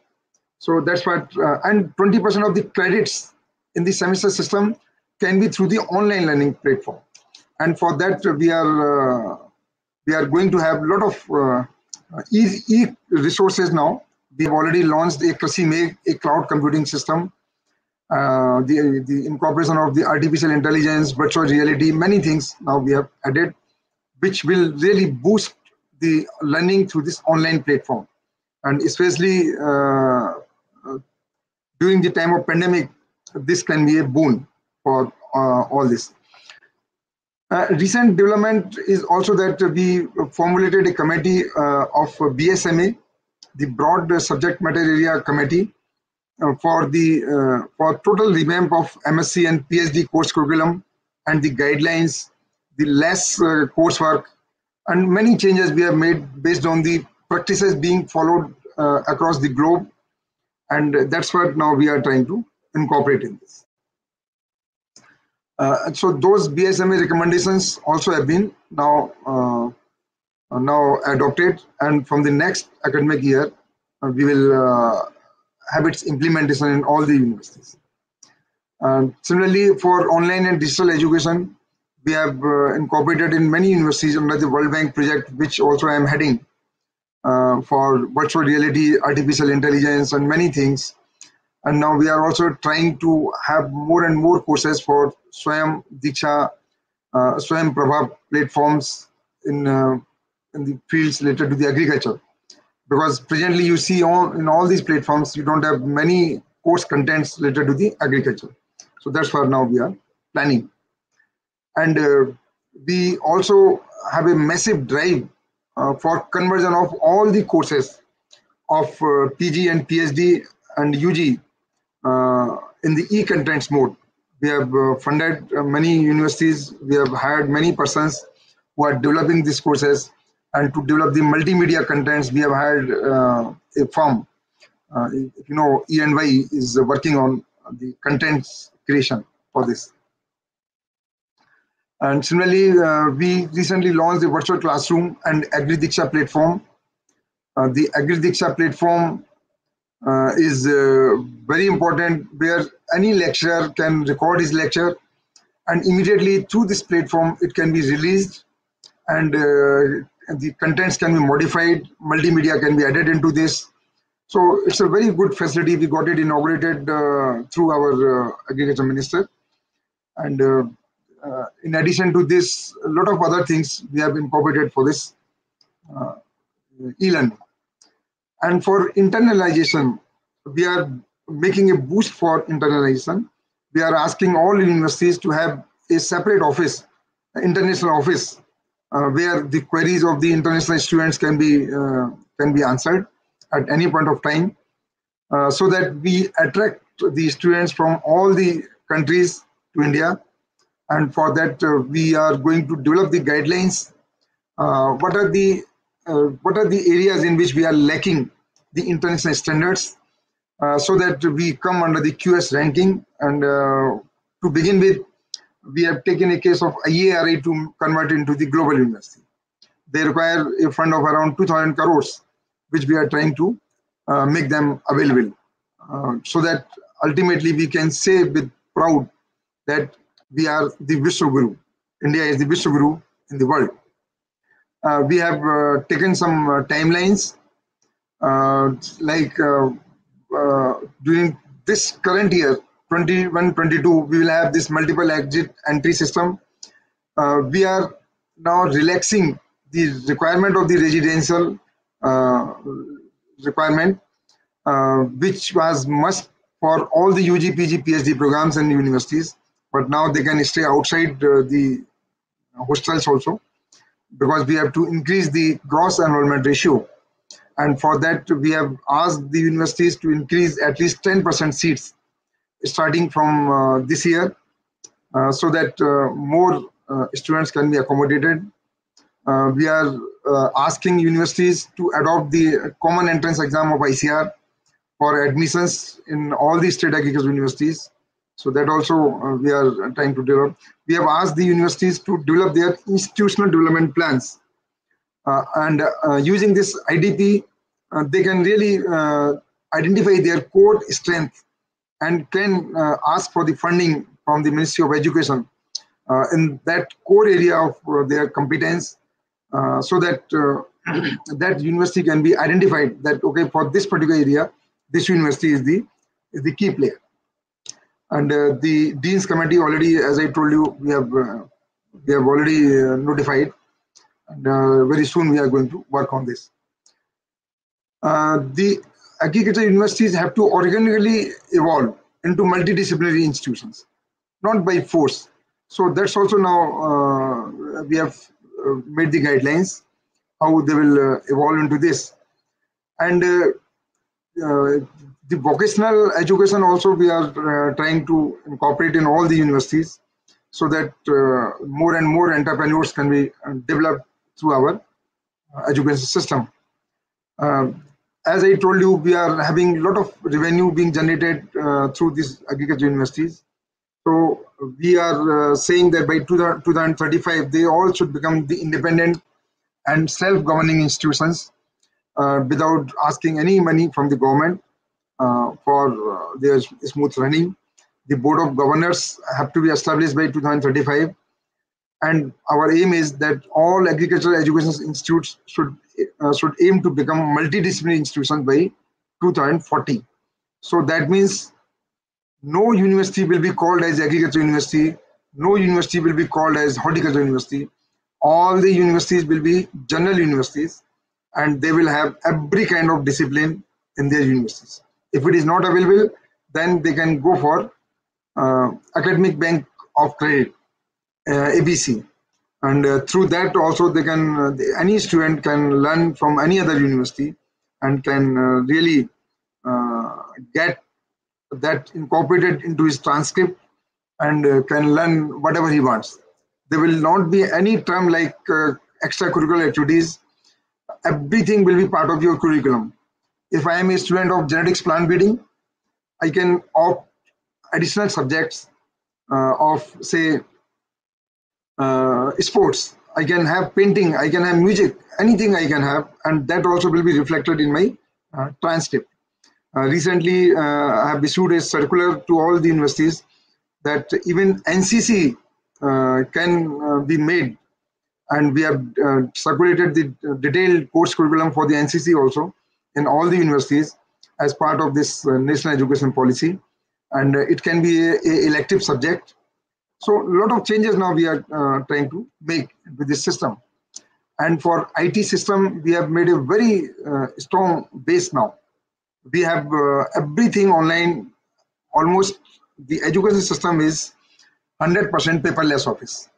So that's what, and 20% of the credits in the semester system can be through the online learning platform. And for that, we are we are going to have a lot of e, e resources now. We have already launched a a cloud computing system uh, the, the incorporation of the artificial intelligence, virtual reality, many things now we have added, which will really boost the learning through this online platform. And especially uh, uh, during the time of pandemic, this can be a boon for uh, all this. Uh, recent development is also that we formulated a committee uh, of BSMA, the Broad Subject Matter Area Committee, uh, for the uh, for total revamp of MSc and PhD course curriculum and the guidelines, the less uh, coursework, and many changes we have made based on the practices being followed across the globe, and that's what now we are trying to incorporate in this. Uh, so those BSMA recommendations also have been now uh, now adopted, and from the next academic year, uh, we will have its implementation in all the universities. similarly, for online and digital education, we have uh, incorporated in many universities under the World Bank project, which also I am heading uh, for virtual reality, artificial intelligence, and many things. And now we are also trying to have more and more courses for Swayam Diksha, uh, Swayam Prabha platforms in, uh, in the fields related to the agriculture. Because presently you see all in all these platforms you don't have many course contents related to the agriculture. So that's why now we are planning. And uh, we also have a massive drive uh, for conversion of all the courses of uh, pg and phd and ug uh, in the e-contents mode we have uh, funded uh, many universities we have hired many persons who are developing these courses and to develop the multimedia contents, we have had uh, a firm. You know, E&Y is working on the contents creation for this. And similarly, uh, we recently launched the virtual classroom and Agri Diksha platform. Uh, the Agri Diksha platform is uh, very important where any lecturer can record his lecture and immediately through this platform it can be released and the contents can be modified, multimedia can be added into this. So it's a very good facility. We got it inaugurated uh, through our uh, agriculture minister. And uh, uh in addition to this, a lot of other things we have incorporated for this uh, e-learning. And for internalization, we are making a boost for internalization. We are asking all universities to have a separate office, international office uh, where the queries of the international students can be uh, can be answered at any point of time, uh, so that we attract the students from all the countries to India, and for that uh, we are going to develop the guidelines. Uh, what are the uh, what are the areas in which we are lacking the international standards, so that we come under the QS ranking and to begin with we have taken a case of IARI to convert into the global university. They require a fund of around 2,000 crores, which we are trying to uh, make them available, uh, so that ultimately we can say with proud that we are the Vishwaguru. India is the Vishwaguru in the world. Uh, we have uh, taken some uh, timelines, like during this current year, 21 22 we will have this multiple exit entry system. Uh, we are now relaxing the requirement of the residential uh, requirement uh, which was must for all the UG, PG, PhD programs and universities but now they can stay outside the hostels also because we have to increase the gross enrollment ratio and for that we have asked the universities to increase at least 10% seats starting from uh, this year uh, so that uh, more students can be accommodated. we are asking universities to adopt the common entrance exam of ICAR for admissions in all the state agricultural universities. So that also uh, we are trying to develop. We have asked the universities to develop their institutional development plans. Uh, and uh, using this IDP, they can really identify their core strength and can uh, ask for the funding from the Ministry of Education uh, in that core area of uh, their competence so that [clears throat] that university can be identified that okay for this particular area this university is the is the key player and uh, the deans committee already as i told you we have uh, we have already uh, notified. And very soon we are going to work on this. The agriculture universities have to organically evolve into multidisciplinary institutions, not by force. So that's also now uh, we have made the guidelines how they will uh, evolve into this, and uh, the vocational education also we are uh, trying to incorporate in all the universities so that uh, more and more entrepreneurs can be uh, developed through our uh, education system. Um, as I told you, we are having a lot of revenue being generated uh, through these agriculture universities. So we are uh, saying that by 2035, they all should become the independent and self-governing institutions uh, without asking any money from the government for uh, their smooth running. The board of governors have to be established by 2035, and our aim is that all agricultural education institutes should uh, should aim to become multidisciplinary institutions by 2040. So that means no university will be called as agriculture university, no university will be called as horticulture university. All the universities will be general universities and they will have every kind of discipline in their universities. If it is not available, then they can go for uh, academic bank of credit, uh, ABC, and uh, through that also they can uh, any student can learn from any other university and can really get that incorporated into his transcript and uh, can learn whatever he wants. There will not be any term like uh, extracurricular activities. Everything will be part of your curriculum. If I am a student of genetics plant breeding, I can opt additional subjects uh, of say uh, sports. I can have painting, I can have music, anything I can have, and that also will be reflected in my uh, transcript. Uh, recently, uh, I have issued a circular to all the universities that even NCC uh, can be made, and we have circulated the detailed course curriculum for the NCC also in all the universities as part of this uh, national education policy, and uh, it can be a, a elective subject so a lot of changes now we are uh, trying to make with this system. And for IT system, we have made a very uh, strong base now. We have uh, everything online. Almost the education system is 100% paperless office.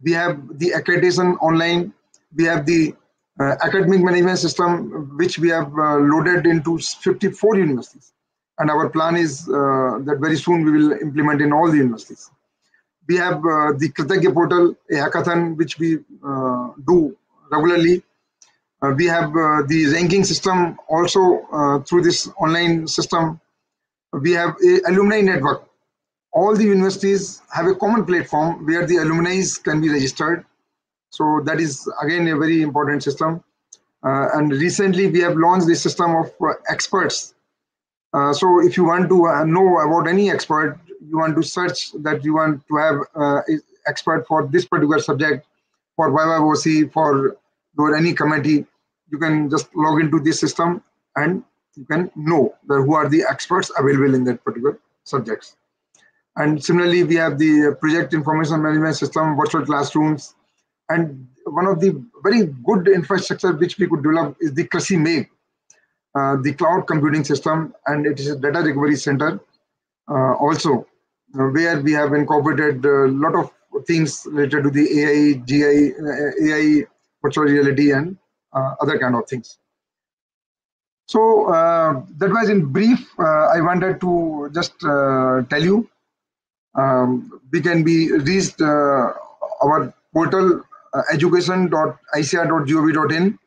We have the accreditation online. We have the academic management system, which we have uh, loaded into 54 universities. And our plan is uh, that very soon we will implement in all the universities we have uh, the Kritagya portal, a hackathon which we uh, do regularly. Uh, we have uh, the ranking system also uh, through this online system. We have alumni network. All the universities have a common platform where the alumni can be registered. So that is again a very important system. Uh, and recently we have launched the system of uh, experts. Uh, so if you want to uh, know about any expert, you want to search that you want to have uh, expert for this particular subject, for YYOC, for or any committee, you can just log into this system and you can know that who are the experts available in that particular subjects. And similarly, we have the project information management system, virtual classrooms, and one of the very good infrastructure which we could develop is the Krishi Megh, uh, the cloud computing system, and it is a data recovery center uh, also, uh, where we have incorporated a lot of things related to the AI, GI, uh, AI, virtual reality, and uh, other kind of things. So uh, that was in brief. I wanted to just tell you um, we can be reached our portal uh, education.icar.gov.in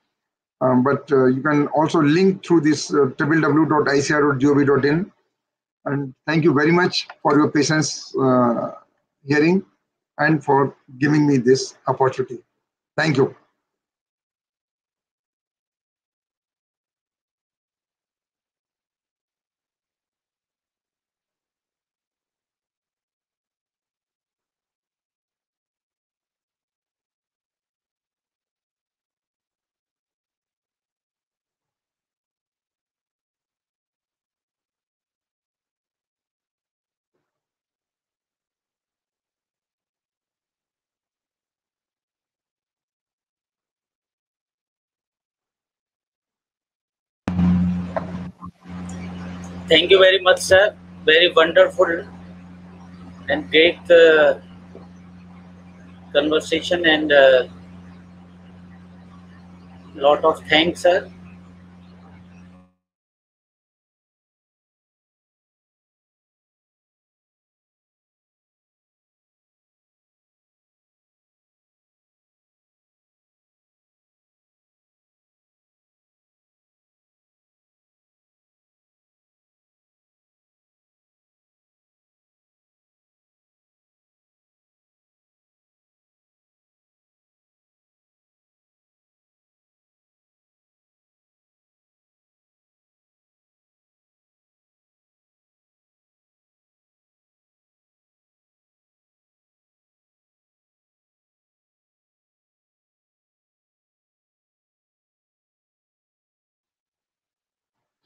um, but uh, you can also link through this uh, www.icar.gov.in and thank you very much for your patience uh, hearing and for giving me this opportunity. Thank you Thank you very much, sir. very wonderful and great uh, conversation and uh, lot of thanks, sir.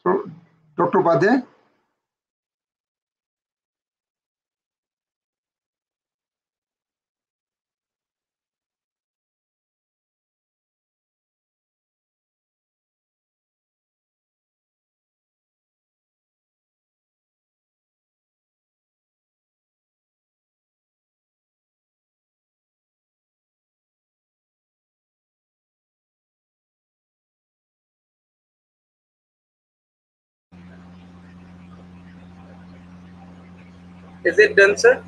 So, Dr. Upadhyay, Is it done, sir?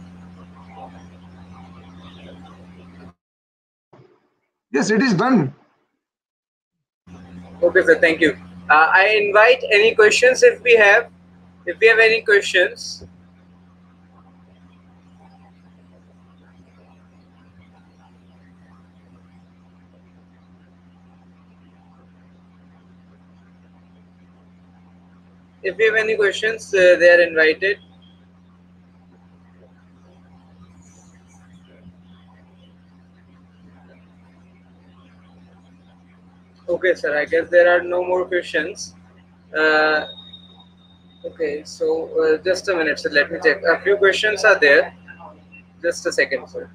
yes, it is done. Okay, sir. Thank you. Uh, I invite any questions if we have. If we have any questions. If we have any questions, uh, they are invited. Okay, sir. I guess there are no more questions. Uh, okay, so uh, just a minute, sir. Let me check. A few questions are there. Just a second, sir.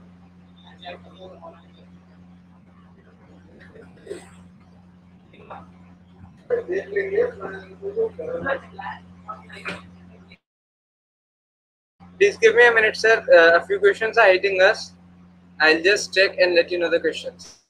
Please give me a minute, sir. Uh, a few questions are hitting us. I'll just check and let you know the questions.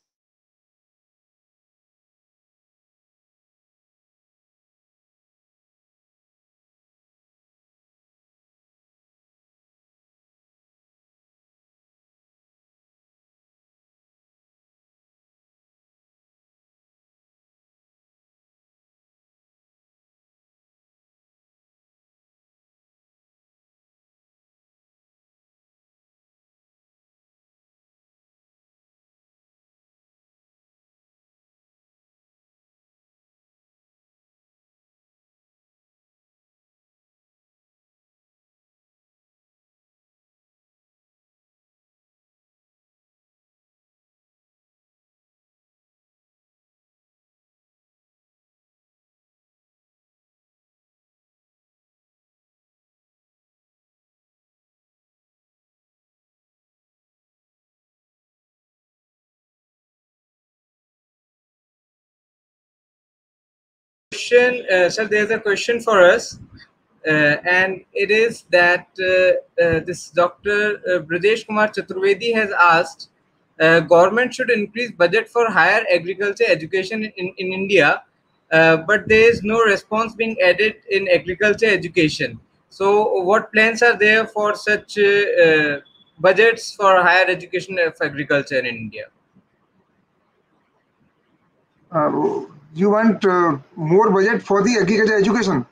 Question, uh, sir, there's a question for us, uh, and it is that uh, uh, this Dr. Uh, Kumar Chaturvedi has asked, uh, government should increase budget for higher agriculture education in, in India, but there is no response being added in agriculture education. So, what plans are there for such budgets for higher education of agriculture in India? Uh, you want uh, more budget for the agriculture education?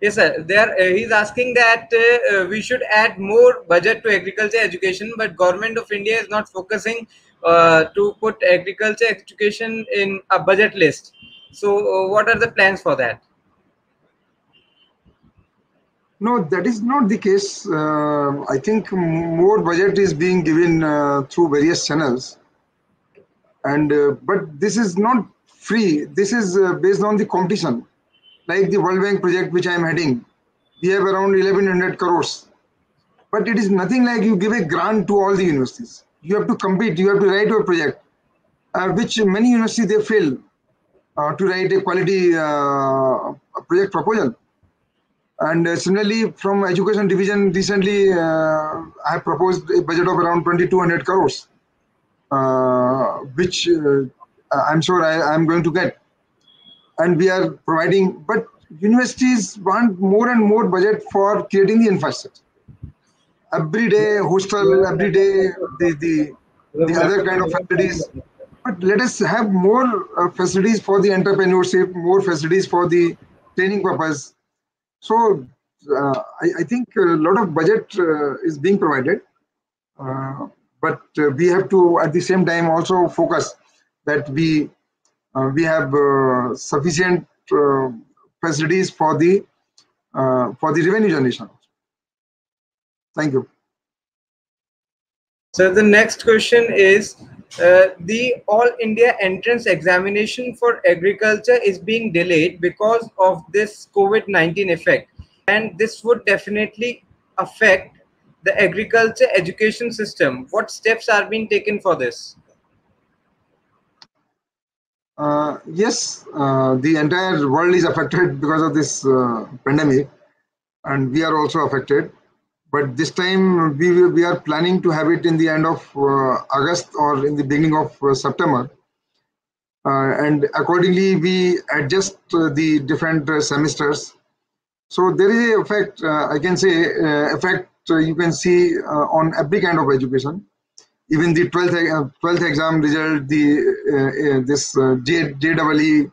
Yes, sir. There, uh, he's asking that uh, uh, we should add more budget to agriculture education, but government of India is not focusing uh, to put agriculture education in a budget list. So, uh, what are the plans for that? No, that is not the case. Uh, I think more budget is being given uh, through various channels, and uh, but this is not free. This is uh, based on the competition, like the World Bank project which I am heading. We have around 1100 crores, but it is nothing like you give a grant to all the universities. You have to compete. You have to write your project, uh, which many universities they fail uh, to write a quality uh, project proposal And uh, similarly, from education division, recently uh, I have proposed a budget of around 2,200 crores, which uh, I'm sure I am going to get. And we are providing, but universities want more and more budget for creating the infrastructure. Every day, hostel, every day, the, the, the other kind of facilities. But let us have more uh, facilities for the entrepreneurship, more facilities for the training purpose. So uh, I, I, think a lot of budget uh, is being provided, uh, but uh, we have to at the same time also focus that we uh, we have sufficient facilities for the for the revenue generation. Thank you. So the next question is uh, the All India entrance examination for agriculture is being delayed because of this COVID-19 effect. And this would definitely affect the agriculture education system. What steps are being taken for this? Uh, yes, uh, the entire world is affected because of this uh, pandemic, and we are also affected but this time we we are planning to have it in the end of uh, August or in the beginning of uh, September. Uh, and accordingly, we adjust the different semesters. So there is a effect, I can say, effect you can see on every kind of education. Even the 12th, 12th exam result, the this J, JEE,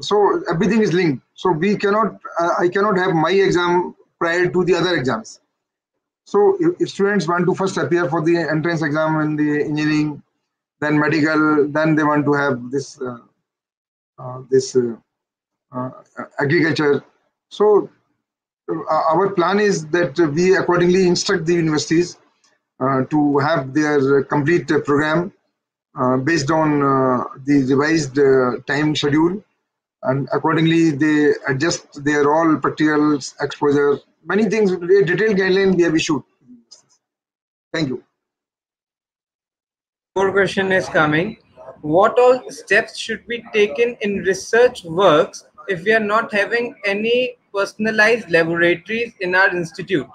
so everything is linked. So we cannot, I cannot have my exam prior to the other exams so if, if, students want to first appear for the entrance exam in the engineering, then medical, then they want to have this uh, uh, this uh, uh agriculture. So uh, our plan is that we accordingly instruct the universities uh, Uh, to have their uh, complete uh, program based on the revised time schedule and accordingly they adjust their all materials exposure many things, detailed guideline we have issued. Thank you. More question is coming. What all steps should be taken in research works if we are not having any personalized laboratories in our institute?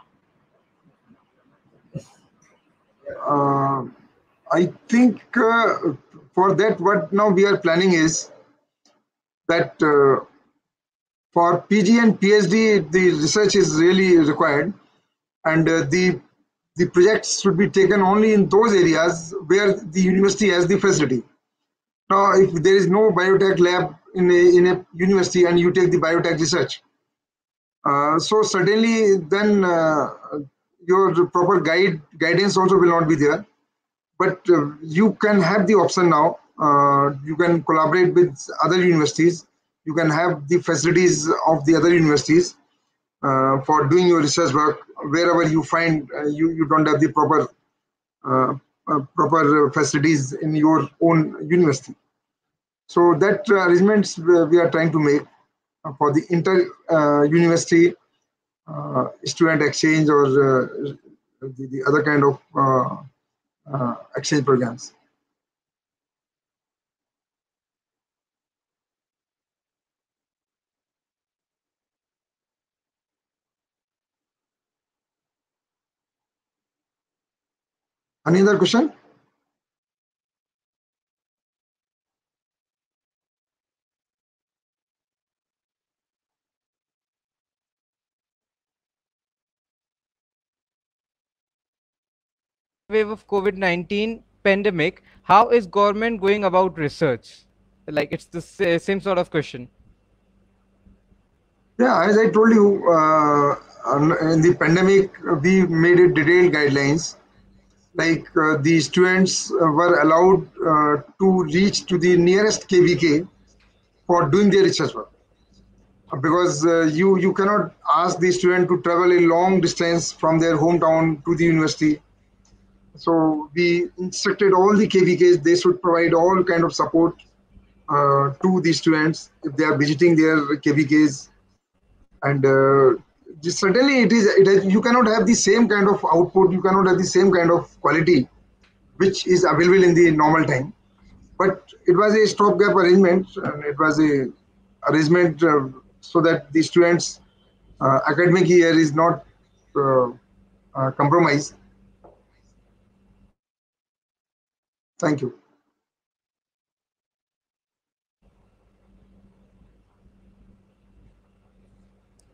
Uh, I think uh, for that, what now we are planning is that uh, for PG and PhD, the research is really required, and uh, the the projects should be taken only in those areas where the university has the facility. Now, if there is no biotech lab in a, in a university and you take the biotech research, uh, so certainly then uh, your proper guide guidance also will not be there. But uh, you can have the option now. Uh, you can collaborate with other universities you can have the facilities of the other universities uh, for doing your research work wherever you find uh, you, you don't have the proper uh, uh proper facilities in your own university. So that arrangements we are trying to make for the inter university Uh, student exchange or uh, the, the, other kind of uh, exchange programs. Any other question? Wave of covid-19 pandemic how is government going about research like it's the same sort of question yeah as i told you uh, in the pandemic we made detailed guidelines like uh, the students uh, were allowed uh, to reach to the nearest KVK for doing their research work. Because you, you cannot ask the student to travel a long distance from their hometown to the university. So we instructed all the KVKs, they should provide all kind of support uh, to the students if they are visiting their KVKs and uh, certainly it is it is, you cannot have the same kind of output you cannot have the same kind of quality which is available in the normal time but it was a stopgap arrangement and it was a arrangement uh, so that the students uh, academic year is not uh, uh, compromised. Thank you.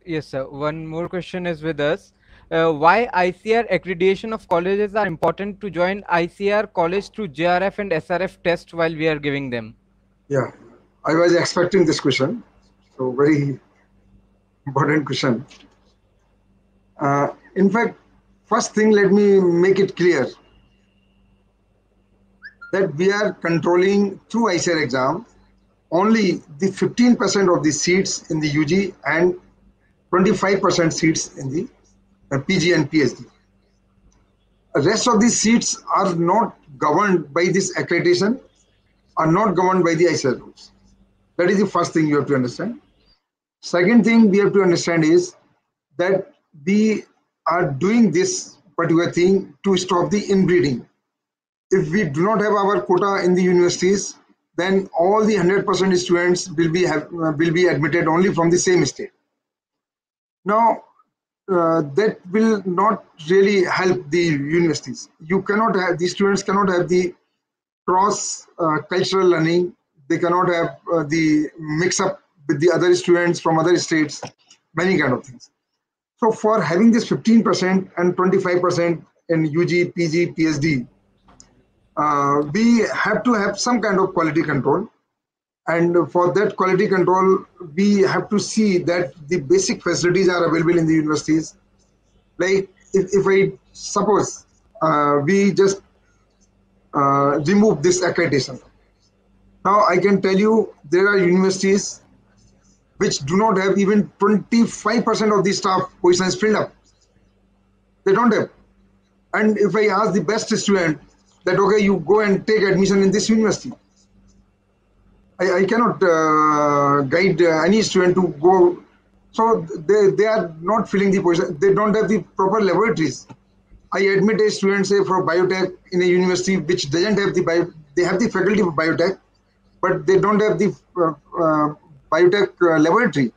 Yes, sir. One more question is with us. Uh, why ICAR accreditation of colleges are important to join ICAR college through JRF and SRF test while we are giving them? Yeah, I was expecting this question. So very important question. Uh, in fact, first thing, let me make it clear that we are controlling through ICAR exam only the 15% of the seats in the UG and 25% seats in the uh, PG and PhD. The rest of these seats are not governed by this accreditation, are not governed by the ICAR rules. That is the first thing you have to understand. Second thing we have to understand is that we are doing this particular thing to stop the inbreeding. If we do not have our quota in the universities, then all the 100% students will be have, uh, will be admitted only from the same state. Now, uh, that will not really help the universities. You cannot have the students cannot have the cross uh, cultural learning. They cannot have uh, the mix up with the other students from other states, many kind of things. So for having this 15% and 25% in UG, PG, PhD, uh, we have to have some kind of quality control. And for that quality control, we have to see that the basic facilities are available in the universities. Like if, if I suppose uh, we just uh, remove this accreditation. Now I can tell you there are universities which do not have even 25% of the staff positions filled up. They don't have. And if I ask the best student that, okay, you go and take admission in this university, I, I cannot uh, guide any student to go. So they, they are not filling the position. They don't have the proper laboratories. I admit a student, say, for biotech in a university which doesn't have the bio, they have the faculty for biotech, but they don't have the uh, uh, biotech uh, laboratory.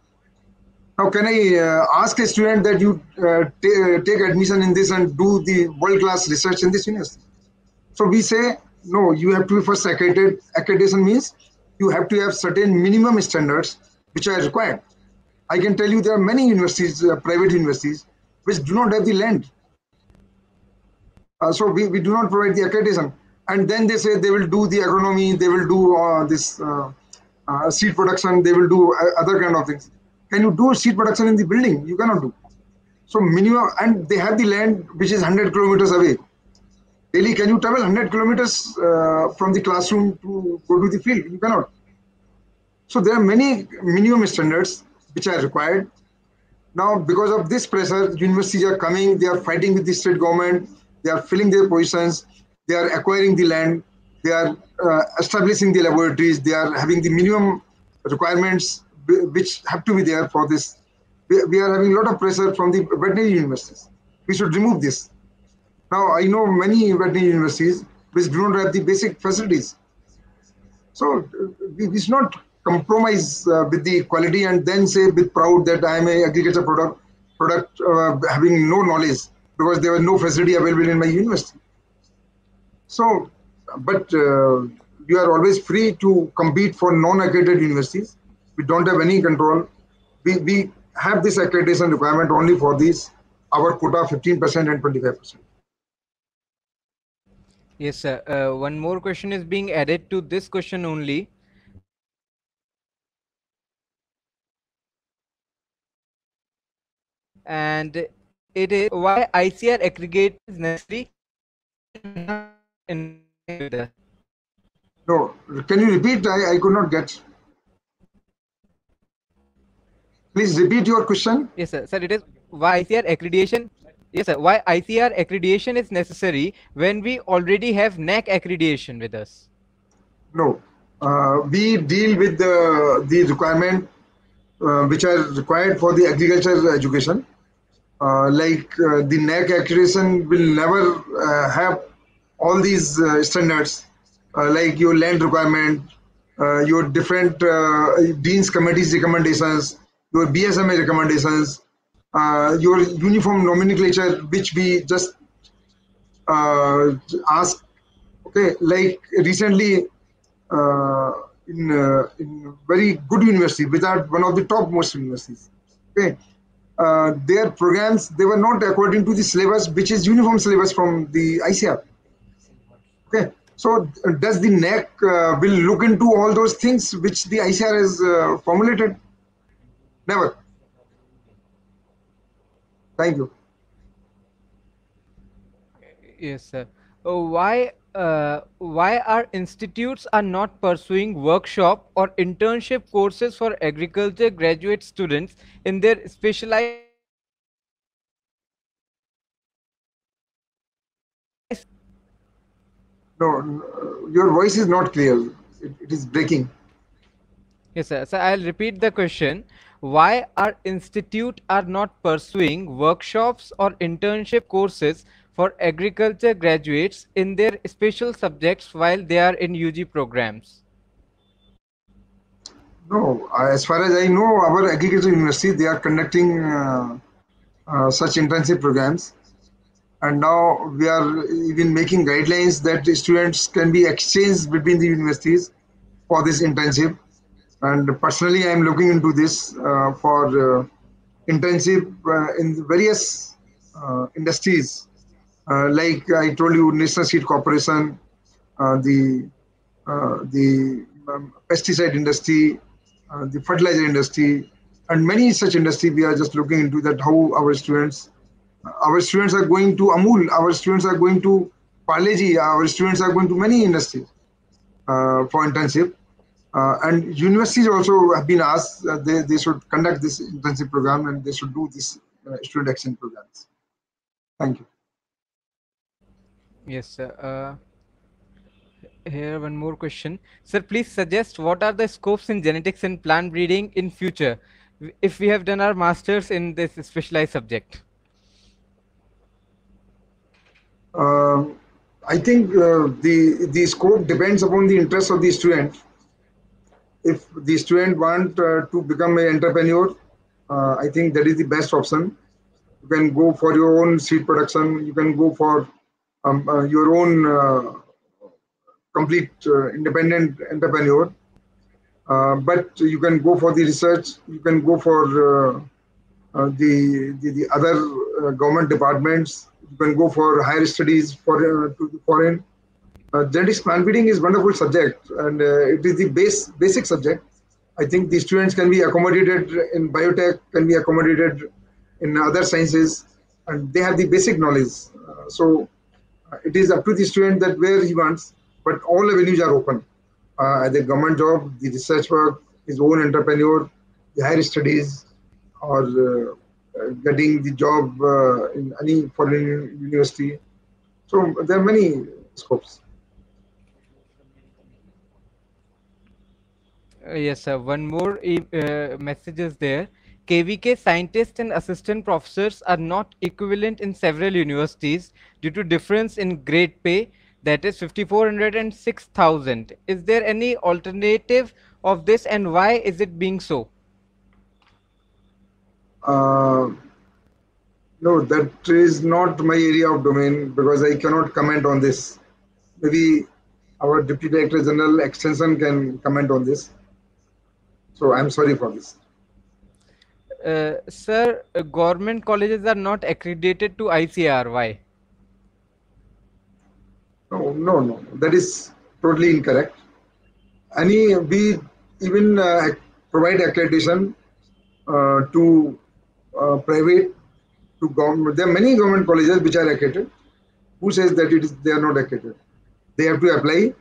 Now, can I uh, ask a student that you uh, ta- take admission in this and do the world-class research in this university? So we say, no, you have to be first accredited. Accreditation means you have to have certain minimum standards which are required. I can tell you there are many universities, uh, private universities, which do not have the land. Uh, so we, we do not provide the accreditation. And then they say they will do the agronomy, they will do uh, this uh, uh, seed production, they will do uh, other kind of things. Can you do seed production in the building? You cannot do. So minimum, and they have the land which is 100 kilometers away. Daily, can you travel 100 kilometers uh, from the classroom to go to the field? You cannot. So there are many minimum standards which are required. Now, because of this pressure, universities are coming, they are fighting with the state government, they are filling their positions, they are acquiring the land, they are uh, establishing the laboratories, they are having the minimum requirements which have to be there for this. We, we are having a lot of pressure from the veterinary universities. We should remove this. Now, I know many veterinary universities which do not have the basic facilities. So we, we should not compromise uh, with the quality and then say with proud that I am a agriculture product product uh, having no knowledge because there was no facility available in my university. So, but uh, you are always free to compete for non-accredited universities. We don't have any control. We, we have this accreditation requirement only for these, our quota 15% and 25%. Yes, sir. Uh, one more question is being added to this question only. And it is why ICAR aggregate is necessary No, can you repeat? I, I could not get. Please repeat your question. Yes, sir. Sir, it is why ICAR accreditation. Yes, sir. Why ICAR accreditation is necessary when we already have NAAC accreditation with us. No, uh, we deal with the the requirement uh, which are required for the agriculture education. Uh, like uh, the NAAC accreditation will never uh, have all these uh, standards, like your land requirement, your different dean's committees recommendations, your BSMA recommendations, your uniform nomenclature, which we just uh, ask. Okay, like recently uh, in uh, in very good university, which are one of the topmost universities. Okay, uh, their programs they were not according to the syllabus, which is uniform syllabus from the ICAR. Okay, so uh, does the NAAC uh, will look into all those things which the ICAR has uh, formulated? Never. Thank you. Yes, sir. Uh, why uh, why our institutes are not pursuing workshop or internship courses for agriculture graduate students in their specialized No, no, your voice is not clear. It, it is breaking. Yes, sir. So I'll repeat the question. Why our institute are not pursuing workshops or internship courses for agriculture graduates in their special subjects while they are in UG programs? No, uh, as far as I know, our agriculture university they are conducting uh, uh, such intensive programs, and now we are even making guidelines that students can be exchanged between the universities for this internship. And personally, I am looking into this uh, for uh, internship uh, in various industries, like I told you, National Seed Corporation, the the um, pesticide industry, the fertilizer industry, and many such industry. We are just looking into that how our students, our students are going to Amul, our students are going to Parle-G, our students are going to many industries uh, for internship. Uh, and universities also have been asked that they, they should conduct this internship program and they should do this uh, student action programs. Thank you. Yes, sir. Uh, here one more question. Sir, please suggest what are the scopes in genetics and plant breeding in future if we have done our masters in this specialized subject? Um, I think uh, the the scope depends upon the interest of the student. If the student want uh, to become an entrepreneur, uh, I think that is the best option. You can go for your own seed production. You can go for um, uh, your own complete independent entrepreneur. But you can go for the research. You can go for uh, the, the the other uh, government departments. You can go for higher studies for uh, to the foreign. Uh, genetics breeding is wonderful subject, and uh, it is the base basic subject. I think the students can be accommodated in biotech, can be accommodated in other sciences, and they have the basic knowledge. Uh, so uh, it is up to the student that where he wants, but all avenues are open. Uh, the government job, the research work, his own entrepreneur, the higher studies, or uh, getting the job in any foreign university. So there are many scopes. Yes, sir. One more uh, message is there. KVK scientists and assistant professors are not equivalent in several universities due to difference in grade pay that is 5400 and 6000 is there any alternative of this and why is it being so Uh, no, that is not my area of domain because I cannot comment on this. Maybe our Deputy Director General Extension can comment on this. So I'm sorry for this. uh, sir uh, government colleges are not accredited to icar why No, no, no. That is totally incorrect. Any we even uh, provide accreditation uh, to uh, private to government. There are many government colleges which are accredited. Who says that it is they are not accredited? They have to apply,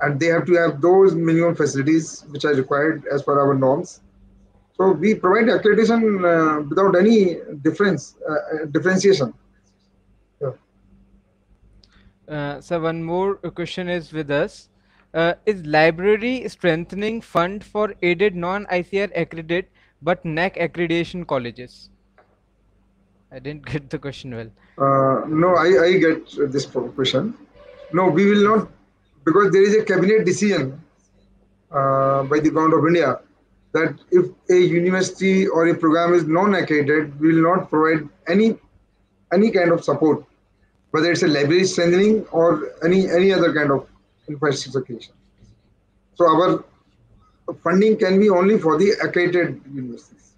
and they have to have those minimum facilities which are required as per our norms. So we provide accreditation uh, without any difference uh, uh, differentiation. Uh, so one more question is with us. Uh, is library strengthening fund for aided non-ICAR accredited but NAAC accreditation colleges? I didn't get the question well. Uh, no, I, I get this question. No, we will not, because there is a cabinet decision uh, by the government of India that if a university or a program is non-accredited, we will not provide any any kind of support, whether it's a library strengthening or any any other kind of infrastructure creation. So our funding can be only for the accredited universities.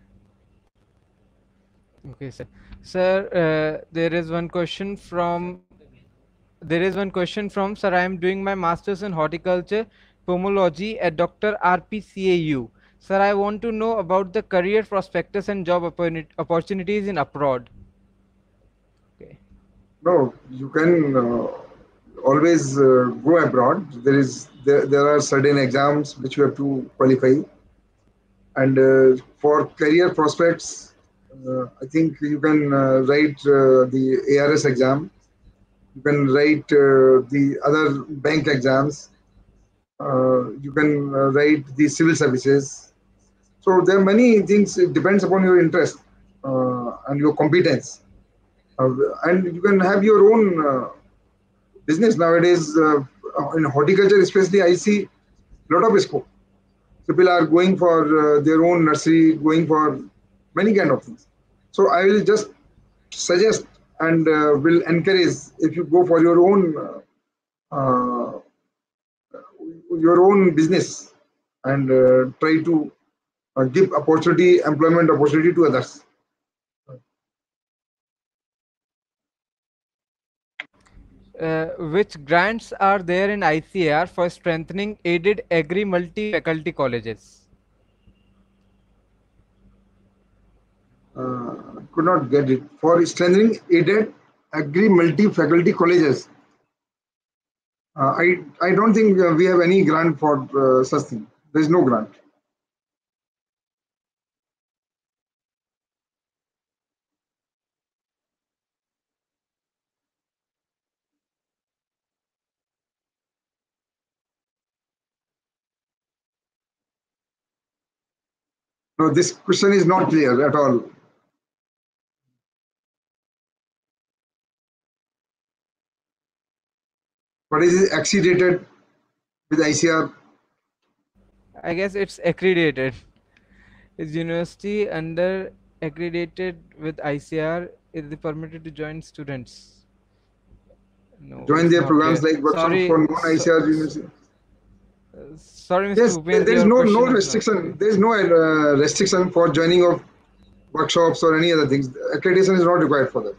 Okay, sir. Sir, uh, there is one question from there is one question from sir. I am doing my masters in horticulture pomology at Dr. RPCAU. Sir, I want to know about the career prospectus and job opportunities in abroad. Okay. No, you can uh, always uh, go abroad. There is there, there are certain exams which you have to qualify, and uh, for career prospects, uh, I think you can uh, write uh, the ARS exam. You can write uh, the other bank exams. Uh, you can uh, write the civil services. So there are many things. It depends upon your interest uh, and your competence. Uh, and you can have your own uh, business nowadays in horticulture especially i see a lot of scope people are going for their own nursery going for many kind of things so i will just suggest and uh, will encourage if you go for your own uh, uh, your own business and uh, try to uh, give opportunity employment opportunity to others Uh, which grants are there in ICAR for strengthening aided agri multi faculty colleges? Could not get it for strengthening aided agri multi faculty colleges. Uh, I I don't think uh, we have any grant for uh, such thing. There is no grant. No, this question is not clear at all. What is it accredited with ICAR? I guess it's accredited. Is university under accredited with ICAR? Is it permitted to join students? No, Join their programs like workshops Sorry, for non-ICAR university. uh, sorry, Mr. Yes, there- is no no restriction. There is no uh, restriction for joining of workshops or any other things. Accreditation is not required for that.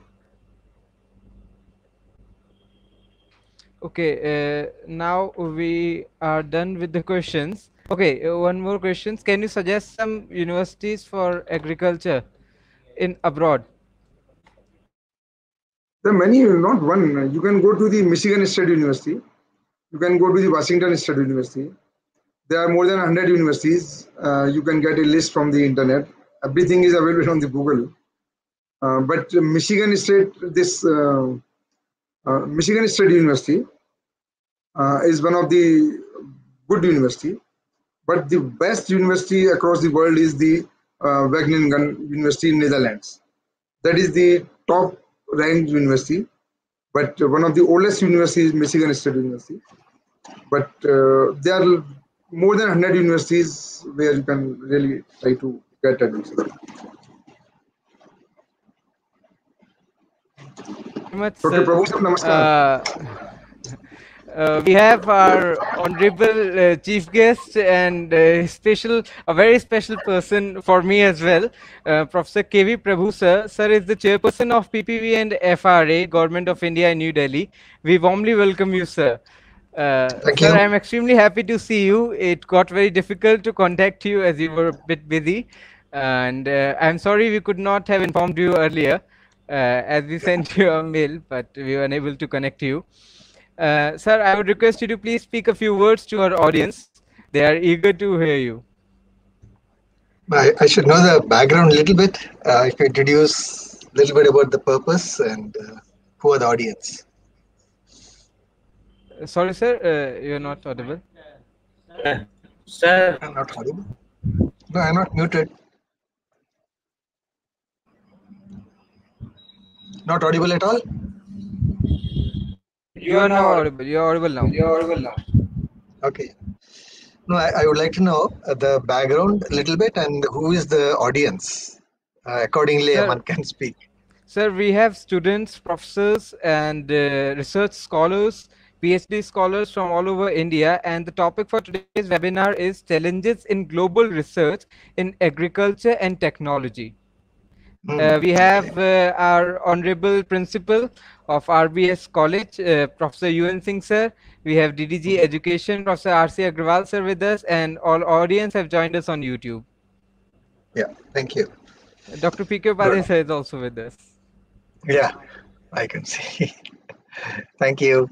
Okay, uh, now we are done with the questions. Okay, uh, one more questions. Can you suggest some universities for agriculture in abroad? There are many, not one. You can go to the Michigan State University. You can go to the Washington State University. There are more than 100 universities. Uh, you can get a list from the internet. Everything is available on the Google. Uh, but Michigan State, this uh, uh, Michigan State University uh, is one of the good university. But the best university across the world is the uh, Wageningen University in Netherlands. That is the top ranked university. But one of the oldest universities is Michigan State University. But uh, there are more than 100 universities where you can really try to get admission. Dr. Prabhu namaskar. Uh, uh, we have our honorable uh, chief guest and uh, special, a very special person for me as well, uh, Professor KV Prabhu sir. Sir is the chairperson of PPV and FRA, Government of India, in New Delhi. We warmly welcome you, sir. Uh, Thank sir, you. I am extremely happy to see you. It got very difficult to contact you as you were a bit busy, and uh, I'm sorry we could not have informed you earlier, uh, as we sent [laughs] you a mail, but we were unable to connect you. Uh, sir, I would request you to please speak a few words to our audience. They are eager to hear you. I, I should know the background a little bit. Uh, if you introduce a little bit about the purpose and uh, who are the audience. Uh, sorry, sir, uh, you're not audible. Sir, I'm not audible. No, I'm not muted. Not audible at all? You are now audible. You are audible now. You are audible now. Okay. No, I, I would like to know uh, the background a little bit and who is the audience. Uh, accordingly, Sir- one can speak. Sir, we have students, professors, and uh, research scholars, PhD scholars from all over India. And the topic for today's webinar is Challenges in Global Research in Agriculture and Technology. Hmm. Uh, we have uh, our Honorable Principal of RBS College, uh, Professor UN Singh sir. We have DDG Education, Professor RC Agrawal sir with us, and all audience have joined us on YouTube. Yeah, thank you. Dr. PK Upadhyay sir is also with us. Yeah, I can see. [laughs] Thank you.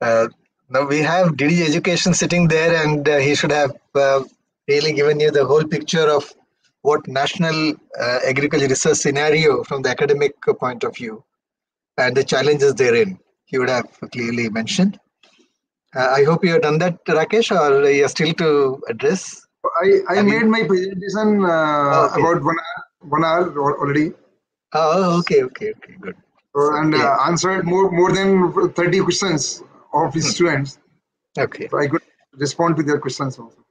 Uh, now we have DDG Education sitting there, and uh, he should have uh, really given you the whole picture of what national uh, agriculture research scenario from the academic point of view and the challenges therein. He would have clearly mentioned. Uh, I hope you have done that, Rakesh, or you are still to address. I, I Have you- made my presentation uh, Okay. about one hour, one hour already, Oh, okay, okay, okay, good. so, and uh, answered more more than 30 questions of his students. Okay. So I could respond to their questions also.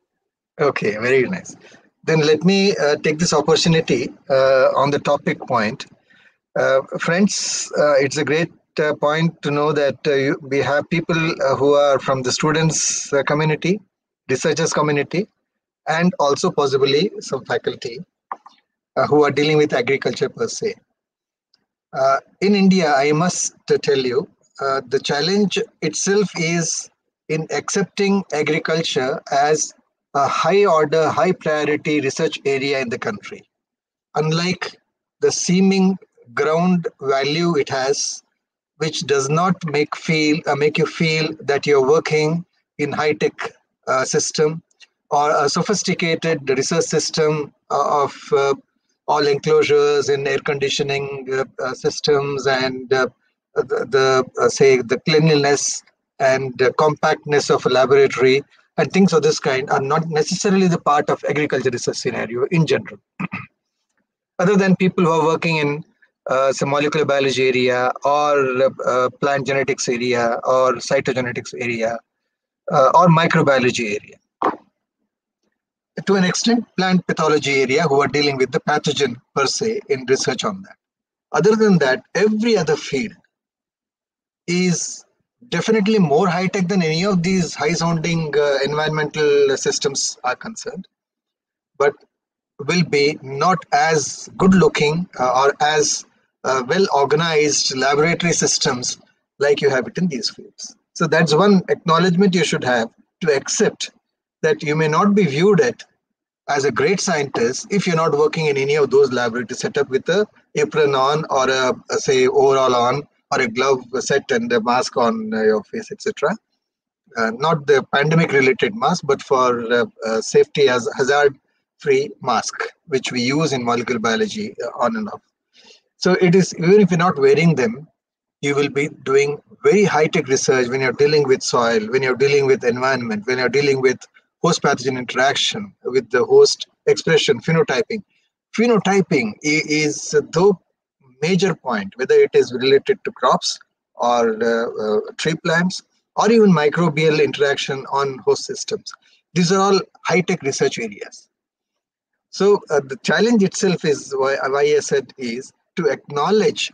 Okay, very nice. Then let me uh, take this opportunity uh, on the topic point. Uh, friends, uh, it's a great uh, point to know that uh, you, we have people uh, who are from the students uh, community, researchers community, and also possibly some faculty who are dealing with agriculture per se. In India, I must tell you, the challenge itself is in accepting agriculture as a high order, high priority research area in the country. Unlike the seeming ground value it has, which does not make feel uh, make you feel that you're working in high tech uh, system or a sophisticated research system uh, of uh, all enclosures and air conditioning uh, uh, systems and the, the say the cleanliness and compactness of a laboratory and things of this kind are not necessarily the part of agriculture research scenario in general. [clears throat] Other than people who are working in uh, some molecular biology area or uh, plant genetics area or cytogenetics area uh, or microbiology area. To an extent, plant pathology area who are dealing with the pathogen per se in research on that. Other than that, every other field is definitely more high tech than any of these high sounding uh, environmental systems are concerned, but will be not as good looking uh, or as uh, well organized laboratory systems like you have it in these fields. So that's one acknowledgement you should have to accept that you may not be viewed at as a great scientist if you're not working in any of those laboratory setup with a apron on or a, a say overall on or a glove set and a mask on uh, your face etc uh, not the pandemic related mask but for uh, uh, safety as hazard free mask which we use in molecular biology uh, on and off so it is even if you're not wearing them you will be doing very high tech research when you're dealing with soil when you're dealing with environment when you're dealing with host pathogen interaction with the host expression phenotyping. Phenotyping is the major point whether it is related to crops or uh, uh, tree plants or even microbial interaction on host systems. These are all high tech research areas. So uh, the challenge itself is why, why i said is to acknowledge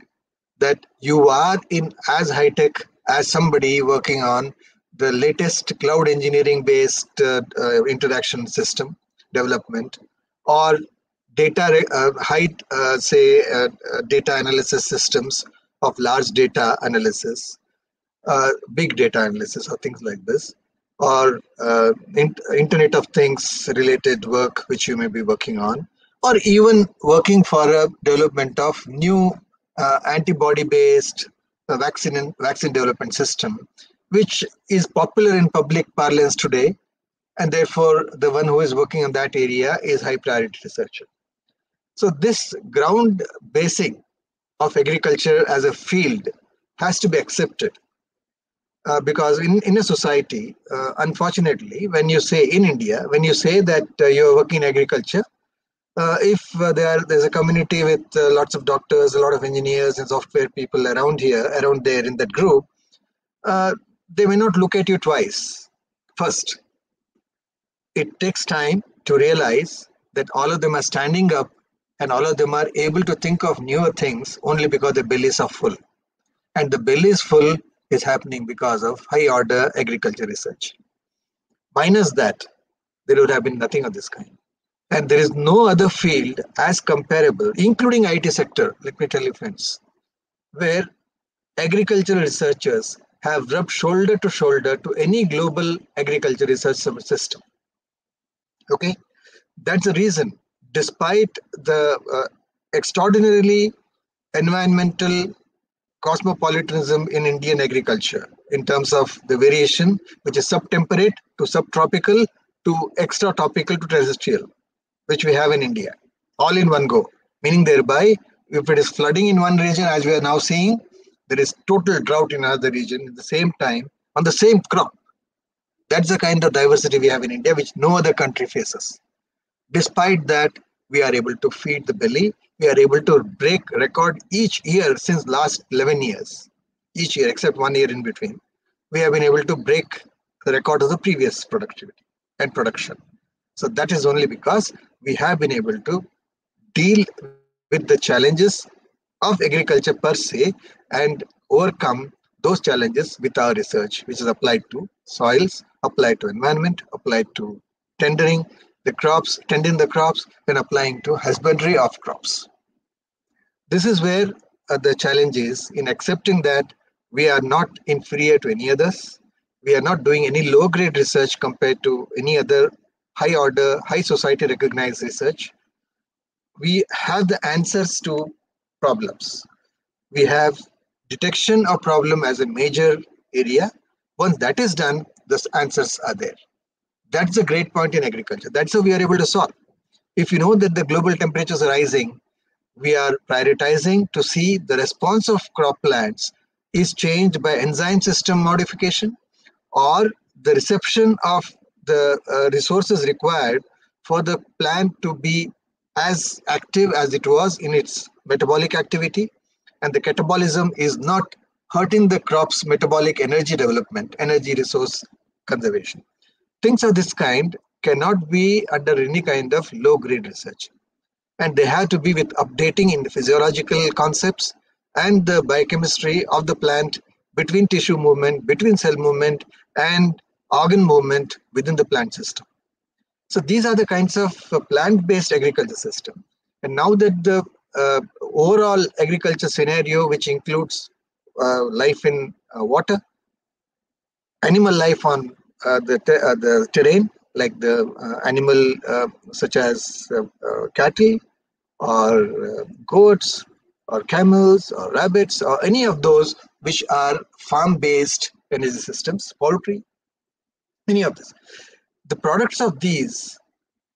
that you are in as high tech as somebody working on the latest cloud engineering based uh, uh, interaction system development or data uh, high uh, say uh, uh, data analysis systems of large data analysis big data analysis or things like this or in- internet of things related work which you may be working on or even working for a development of new uh, antibody based uh, vaccine vaccine development system which is popular in public parlance today and therefore the one who is working on that area is high priority researcher. So this ground basing of agriculture as a field has to be accepted uh, because in, in a society uh, unfortunately when you say in india when you say that uh, you're working in agriculture uh, if uh, there there's a community with uh, lots of doctors a lot of engineers and software people around here around there in that group uh, they may not look at you twice first it takes time to realize that all of them are standing up and all of them are able to think of newer things only because their bellies are full. And the belly is full is happening because of high order agriculture research. Minus that, there would have been nothing of this kind. And there is no other field as comparable, including IT sector, let me tell you friends, where agricultural researchers have rubbed shoulder to shoulder to any global agriculture research system. Okay, that's the reason, despite the uh, extraordinarily environmental cosmopolitanism in Indian agriculture in terms of the variation, which is subtemperate to subtropical to extra tropical to terrestrial, which we have in India, all in one go. Meaning thereby, if it is flooding in one region, as we are now seeing, there is total drought in another region at the same time on the same crop. That's the kind of diversity we have in India, which no other country faces. Despite that, we are able to feed the belly. We are able to break record each year since last 11 years, each year except one year in between. We have been able to break the record of the previous productivity and production. So that is only because we have been able to deal with the challenges of agriculture per se and overcome those challenges with our research, which is applied to soils, applied to environment, applied to tendering the crops, tending the crops, and applying to husbandry of crops. This is where uh, the challenge is in accepting that we are not inferior to any others. We are not doing any low grade research compared to any other high order, high society recognized research. We have the answers to problems. We have detection of problem as a major area. Once that is done, the answers are there. That's a great point in agriculture. That's how we are able to solve. If you know that the global temperatures are rising, we are prioritizing to see the response of crop plants is changed by enzyme system modification or the reception of the uh, resources required for the plant to be as active as it was in its metabolic activity and the catabolism is not hurting the crop's metabolic energy development, energy resource conservation. Things of this kind cannot be under any kind of low grade research. And they have to be with updating in the physiological concepts and the biochemistry of the plant between tissue movement, between cell movement, and organ movement within the plant system. So these are the kinds of uh, plant-based agriculture system. And now that the uh, overall agriculture scenario, which includes uh, life in uh, water, animal life on uh, the, uh, the terrain, like the animal such as cattle or goats or camels or rabbits or any of those which are farm-based energy systems, poultry, any of this. The products of these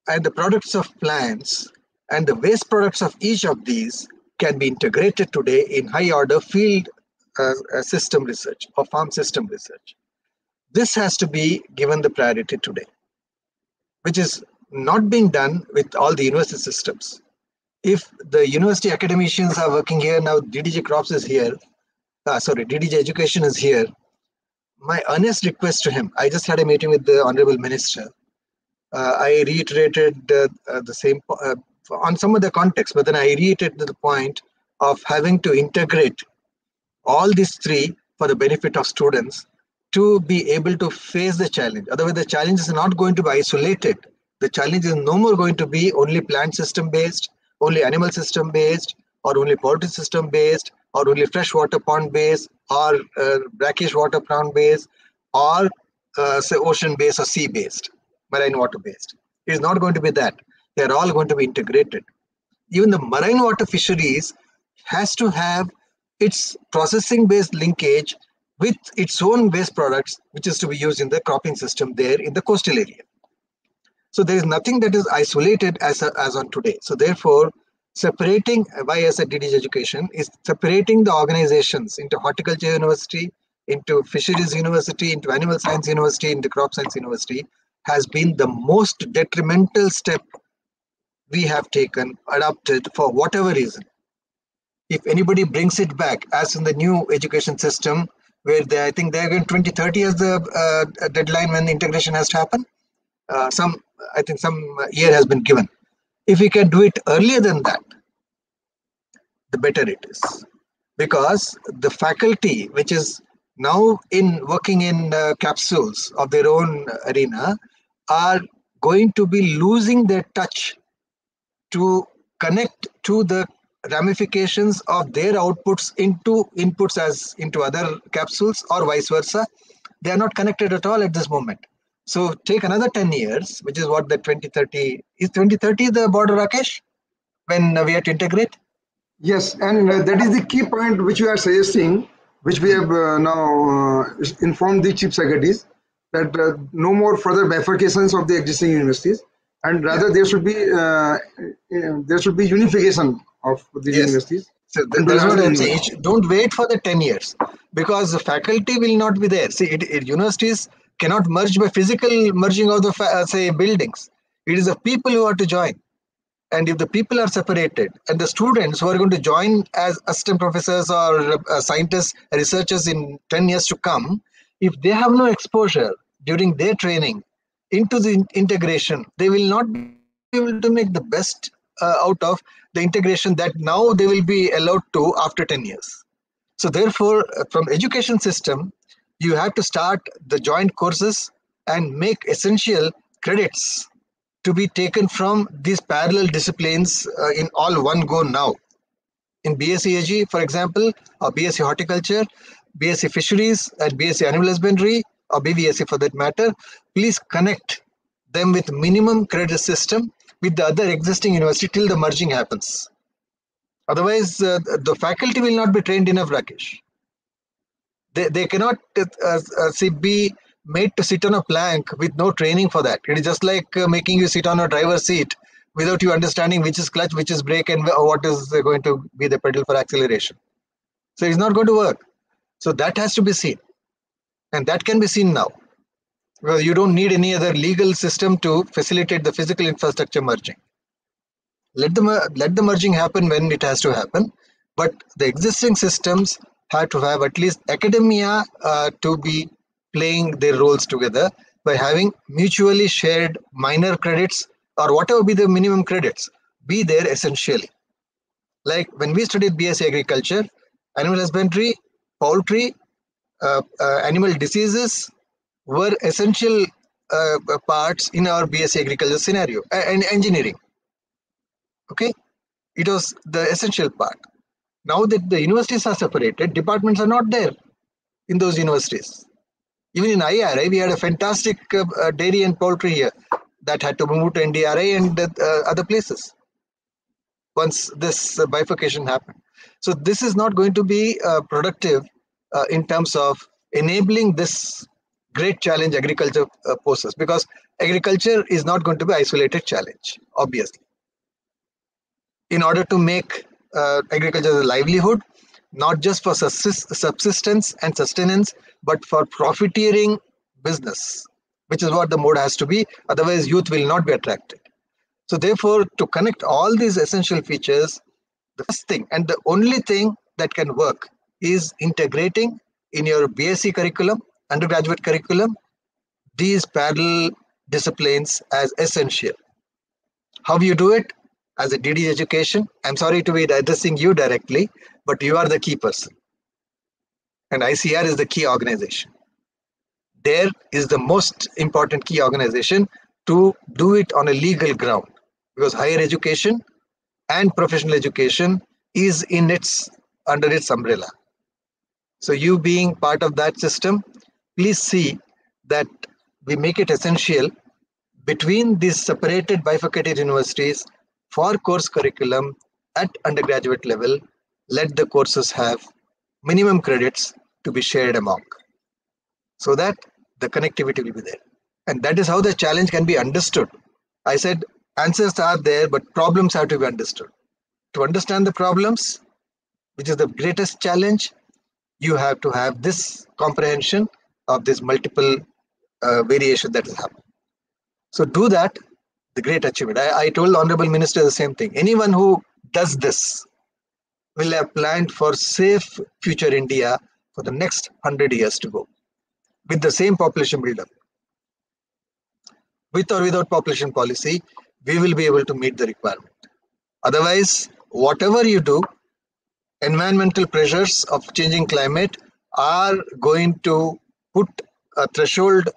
and the products of plants and the waste products of each of these can be integrated today in high order field uh, uh, system research or farm system research. This has to be given the priority today, which is not being done with all the university systems. If the university academicians are working here now, DDG Crops is here, uh, sorry, DDG Education is here. My earnest request to him, I just had a meeting with the Honorable Minister. Uh, I reiterated uh, uh the same uh, on some of the context, but then I reiterated the point of having to integrate all these three for the benefit of students to be able to face the challenge. Otherwise, the challenge is not going to be isolated. The challenge is no more going to be only plant system based, only animal system based, or only poultry system based, or only freshwater pond based, or uh, brackish water pond based, or uh, say ocean based or sea based, marine water based. It is not going to be that they're all going to be integrated. Even the marine water fisheries has to have its processing based linkage with its own waste products, which is to be used in the cropping system there in the coastal area. So there is nothing that is isolated as, a, as on today. So therefore, separating why as a DDG education is separating the organizations into horticulture university, into fisheries university, into animal science university, into crop science university has been the most detrimental step we have taken, adopted for whatever reason. If anybody brings it back, as in the new education system, where they, I think they're going 2030 as the uh, deadline when the integration has to happen. uh, some I think some year has been given. If we can do it earlier than that, the better it is, because the faculty which is now in working in uh, capsules of their own arena are going to be losing their touch to connect to the ramifications of their outputs into inputs as into other capsules or vice versa. They are not connected at all at this moment. So take another 10 years which is what the 2030 is 2030 the border rakesh? When we have to integrate Yes, and uh, that is the key point which we are suggesting, which we have uh, now uh, informed the chief secretaries that uh, no more further bifurcations of the existing universities, and rather there should be uh, uh, there should be unification of the Yes. universities. So th- that's what I'm saying. Don't wait for the 10 years because the faculty will not be there. See, it, it, universities cannot merge by physical merging of the, fa- uh, say, buildings. It is the people who are to join. And if the people are separated and the students who are going to join as assistant professors or uh, scientists, researchers in 10 years to come, if they have no exposure during their training into the in- integration, they will not be able to make the best uh, out of the integration that now they will be allowed to after 10 years. So therefore, uh, from education system, you have to start the joint courses and make essential credits to be taken from these parallel disciplines uh, in all one go now. In BSc AG, for example, or BSc Horticulture, BSc Fisheries, and BSc Animal Husbandry, or BVSc for that matter, please connect them with minimum credit system with the other existing university till the merging happens. Otherwise, uh, the faculty will not be trained enough, Rakesh. They, they cannot uh, uh, see, be made to sit on a plank with no training for that. It is just like uh, making you sit on a driver's seat without you understanding which is clutch, which is brake, and what is going to be the pedal for acceleration. So it's not going to work. So that has to be seen. And that can be seen now. Well, you don't need any other legal system to facilitate the physical infrastructure merging. Let the, let the merging happen when it has to happen. But the existing systems have to have at least academia uh, to be playing their roles together by having mutually shared minor credits or whatever be the minimum credits be there essentially. Like when we studied BSc agriculture, animal husbandry, poultry, uh, uh, animal diseases were essential uh, parts in our BSc agriculture scenario and engineering. Okay, it was the essential part. Now that the universities are separated, departments are not there in those universities. Even in IARI, we had a fantastic uh, uh, dairy and poultry here that had to move to NDRI and uh, other places once this uh, bifurcation happened. So this is not going to be uh, productive uh, in terms of enabling this great challenge agriculture uh, poses because agriculture is not going to be isolated challenge, obviously. In order to make uh, agriculture a livelihood, not just for subsistence and sustenance, but for profiteering business, which is what the mode has to be. Otherwise, youth will not be attracted. So, therefore, to connect all these essential features, the first thing and the only thing that can work is integrating in your BSc curriculum, undergraduate curriculum, these parallel disciplines as essential. How you do it? As a DD education, I'm sorry to be addressing you directly, but you are the key person. And ICAR is the key organization. There is the most important key organization to do it on a legal ground because higher education and professional education is in its under its umbrella. So you being part of that system, please see that we make it essential between these separated bifurcated universities for course curriculum at undergraduate level, let the courses have minimum credits to be shared among so that the connectivity will be there. And that is how the challenge can be understood. I said answers are there, but problems have to be understood. To understand the problems, which is the greatest challenge, you have to have this comprehension of this multiple uh, variation that is happening. So do that, the great achievement. I, I told Honorable Minister the same thing. Anyone who does this will have planned for safe future India for the next 100 years to go with the same population buildup. with or without population policy, we will be able to meet the requirement. Otherwise, whatever you do, environmental pressures of changing climate are going to put a threshold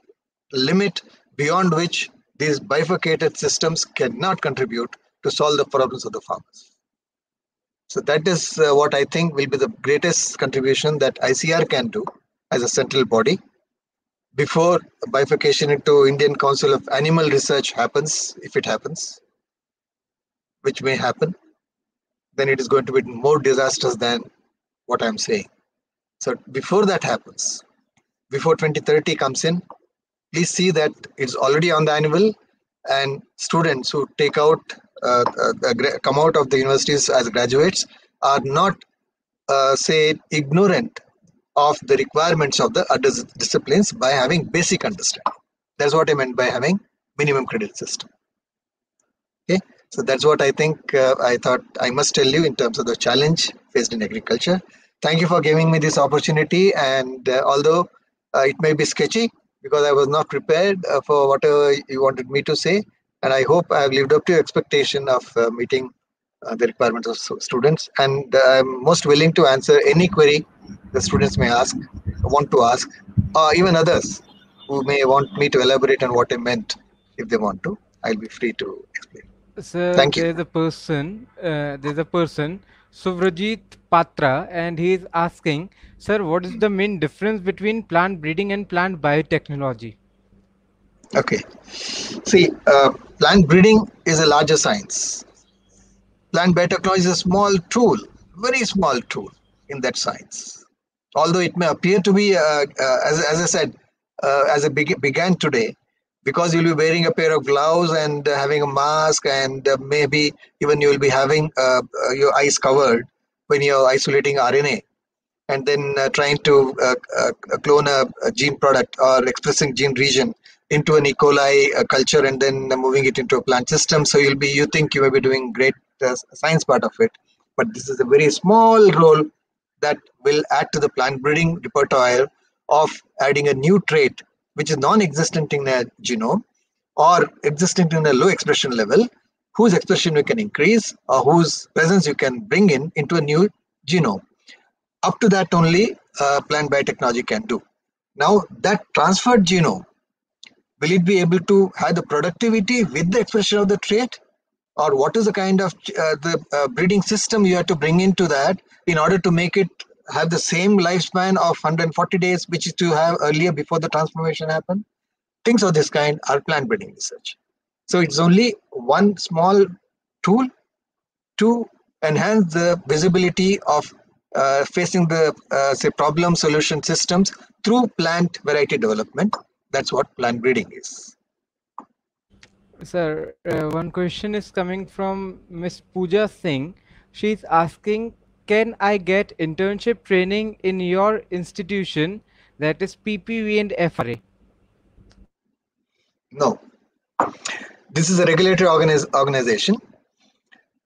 limit beyond which these bifurcated systems cannot contribute to solve the problems of the farmers. So that is uh, what I think will be the greatest contribution that ICAR can do as a central body before bifurcation into Indian Council of Animal Research happens, if it happens, which may happen, then it is going to be more disastrous than what I'm saying. So before that happens, before 2030 comes in, please see that it's already on the annual and students who take out, come out of the universities as graduates are not, uh, say, ignorant of the requirements of the other disciplines by having basic understanding. That's what I meant by having minimum credit system. Okay, so that's what I think uh, I thought I must tell you in terms of the challenge faced in agriculture. Thank you for giving me this opportunity. And uh, although uh, it may be sketchy because I was not prepared uh, for whatever you wanted me to say, and I hope I have lived up to your expectation of uh, meeting uh, the requirements of students. And I'm most willing to answer any query the students may ask, want to ask, or even others who may want me to elaborate on what I meant if they want to. I'll be free to explain. Sir, Thank you. there's a person, uh, there's a person, Suvrajit Patra, and he is asking, Sir, what is the main difference between plant breeding and plant biotechnology? Okay. See, uh, plant breeding is a larger science. Plant biotechnology is a small tool, very small tool in that science. Although it may appear to be, uh, uh, as, as I said, uh, as it beg- began today, because you'll be wearing a pair of gloves and having a mask, and uh, maybe even you'll be having uh, your eyes covered when you're isolating RNA, and then trying to clone a, a gene product or expressing gene region into an E. coli uh, culture, and then moving it into a plant system. So you'll be, you think you may be doing great uh, science part of it, but this is a very small role that will add to the plant breeding repertoire of adding a new trait which is non-existent in a genome or existent in a low expression level whose expression you can increase or whose presence you can bring in into a new genome up to that only uh, plant biotechnology can do now that transferred genome will it be able to have the productivity with the expression of the trait? Or what is the kind of uh, the uh, breeding system you have to bring into that in order to make it have the same lifespan of 140 days which is to have earlier before the transformation happened things of this kind are plant breeding research. So it's only one small tool to enhance the visibility of uh, facing the uh, say problem solution systems through plant variety development that's what plant breeding is Sir, uh, one question is coming from Miss Pooja Singh. She's asking, can I get internship training in your institution that is PPV and FRA? no this is a regulatory organiz- organization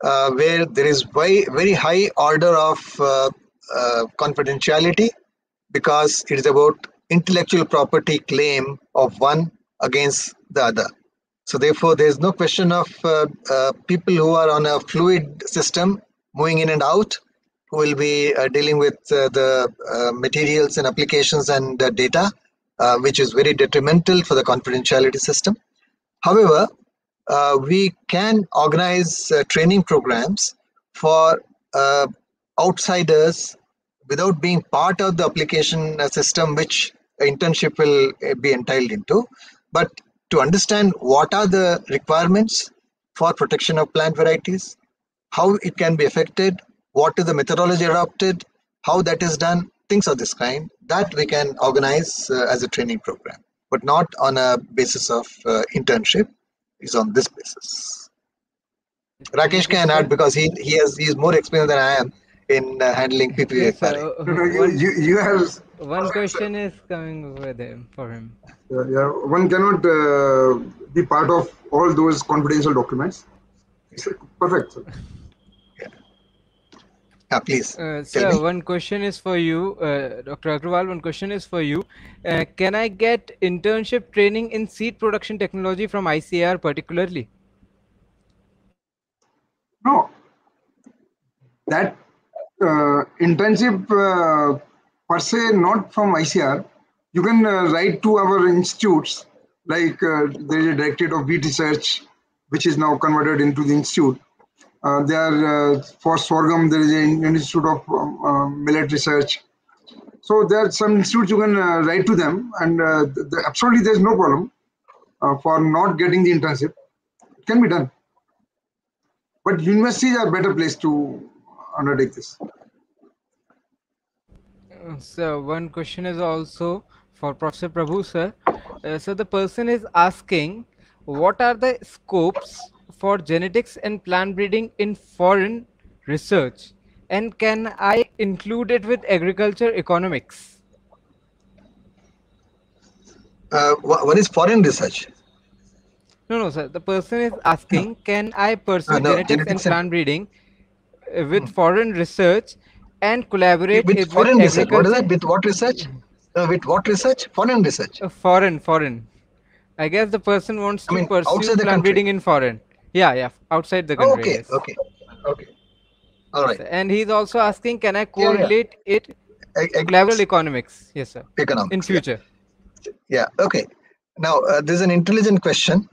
uh, where there is very, very high order of uh, uh, confidentiality because it is about intellectual property claim of one against the other. So therefore, there is no question of uh, uh, people who are on a fluid system moving in and out, who will be uh, dealing with uh, the uh, materials and applications and data, uh, which is very detrimental for the confidentiality system. However, we can organize training programs for outsiders without being part of the application system which internship will uh, be entailed into but to understand what are the requirements for protection of plant varieties how it can be affected what is the methodology adopted how that is done things of this kind that we can organize uh, as a training program but not on a basis of uh, internship is on this basis. Rakesh can add because he he has he is more experienced than I am in uh, handling PPV. Yes, uh, No, no, you, you, you have one question is coming with him for him. Yeah, yeah, one cannot uh, be part of all those confidential documents. Uh, perfect. sir. Yeah, please. Uh, sir, one question is for you, uh, Dr. Agrawal. One question is for you. Uh, can I get internship training in seed production technology from ICAR particularly? No, that uh, internship uh, per se not from ICAR. You can uh, write to our institutes, like uh, there is a directorate of wheat research, which is now converted into the institute. Uh, there uh, for sorghum, there is an institute of um, uh, millet research. So there are some institutes you can uh, write to them, and uh, th- th- absolutely there is no problem for not getting the internship. It can be done but universities are better place to undertake this. So one question is also for Professor Prabhu sir. Uh, so the person is asking, what are the scopes for genetics and plant breeding in foreign research, and can I include it with agriculture economics? Uh, what is foreign research? No, no, sir. The person is asking, can I pursue Uh, no, genetics, genetics and plant breeding uh, with foreign research and collaborate With it foreign with research. What is that? With what research? Uh, with what research? Foreign research. Uh, foreign, foreign. I guess the person wants I mean, to pursue plant breeding in foreign. Yeah, yeah, outside the Oh, country. okay, yes. okay, okay. All right. And he's also asking, can I yeah. correlate it ag- economics? Yes, sir. Economics. In future. Yeah, okay. Now, uh, this is an intelligent question.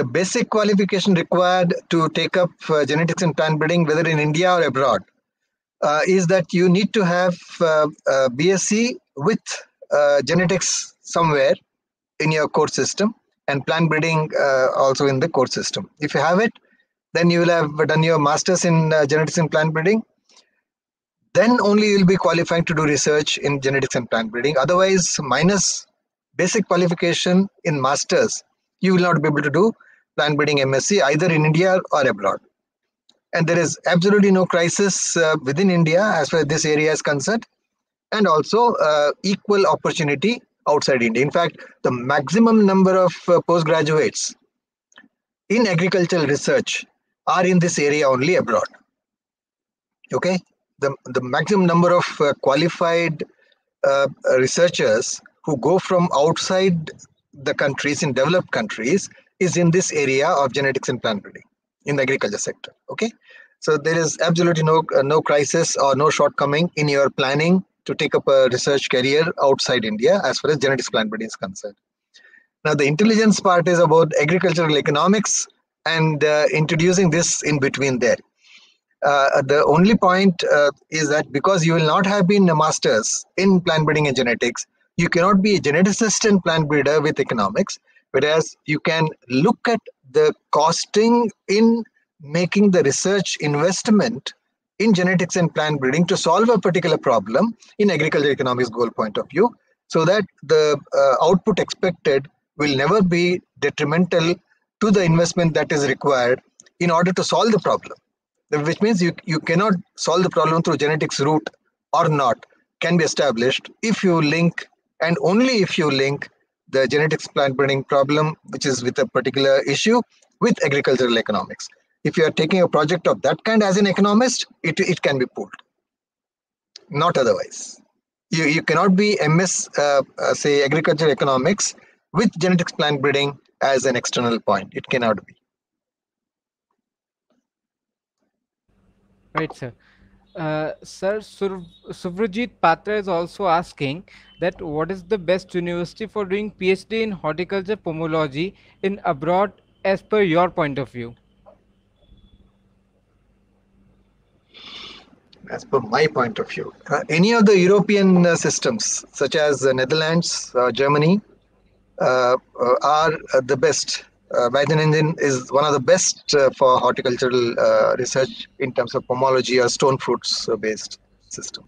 The basic qualification required to take up uh, genetics and plant breeding, whether in India or abroad, uh, is that you need to have uh, uh, BSc with uh, genetics somewhere in your course system and plant breeding uh, also in the course system. If you have it, then you will have done your master's in genetics and plant breeding. Then only you will be qualified to do research in genetics and plant breeding. Otherwise, minus basic qualification in masters, you will not be able to do plant breeding MSc either in India or abroad. And there is absolutely no crisis uh, within India as far as this area is concerned, and also uh, equal opportunity outside India. In fact, the maximum number of uh, postgraduates in agricultural research are in this area only abroad. Okay, the, the maximum number of uh, qualified uh, researchers who go from outside the countries in developed countries is in this area of genetics and plant breeding in the agriculture sector okay? So there is absolutely no uh, no crisis or no shortcoming in your planning to take up a research career outside india as far as genetics plant breeding is concerned. Now the intelligence part is about agricultural economics and uh, introducing this in between there. Uh, the only point uh, is that because you will not have been a masters in plant breeding and genetics you cannot be a geneticist and plant breeder with economics whereas you can look at the costing in making the research investment in genetics and plant breeding to solve a particular problem in agriculture economics goal point of view so that the uh, output expected will never be detrimental to the investment that is required in order to solve the problem. Which means you, you cannot solve the problem through genetics route or not can be established if you link and only if you link the genetics plant breeding problem which is with a particular issue with agricultural economics. If you are taking a project of that kind as an economist it, it can be pulled. Not otherwise. You, you cannot be ms uh, uh, say agricultural economics with genetics plant breeding as an external point. It cannot be. Right, sir. Uh, sir, Suvrajit Patra is also asking that what is the best university for doing PhD in horticulture pomology in abroad as per your point of view? as per my point of view. Uh, any of the European uh, systems, such as the Netherlands, uh, Germany, uh, uh, are the best. Uh, Wageningen is one of the best uh, for horticultural uh, research in terms of pomology or stone fruits uh, based system.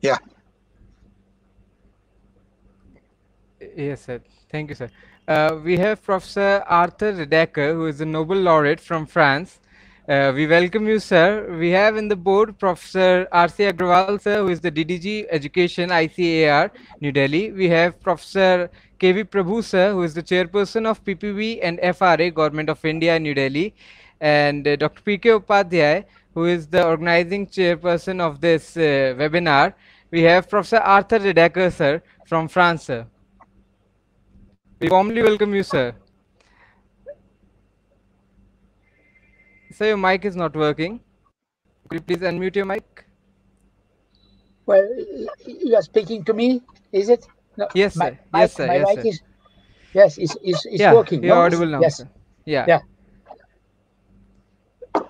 Yeah. Yes, sir. Thank you, sir. Uh, we have Professor Arthur Riedacker, who is a Nobel laureate from France. Uh, we welcome you, sir. We have in the board Professor R.C. Agrawal, sir, who is the DDG Education ICAR, New Delhi. We have Professor KV Prabhu sir, who is the chairperson of PPV and FRA, Government of India, New Delhi, and uh, Dr. PK Upadhyay, who is the organizing chairperson of this uh, webinar. We have Professor Arthur Riedacker sir from France sir. We warmly welcome you sir. Sir, your mic is not working. Could you please unmute your mic? Well, you are speaking to me, is it? No, Yes, my, sir. my- Yes, sir. My Yes, mic sir. is, yes, it's, it's, it's yeah, working. you're no? audible now. Yes. Sir. Yeah. Yeah.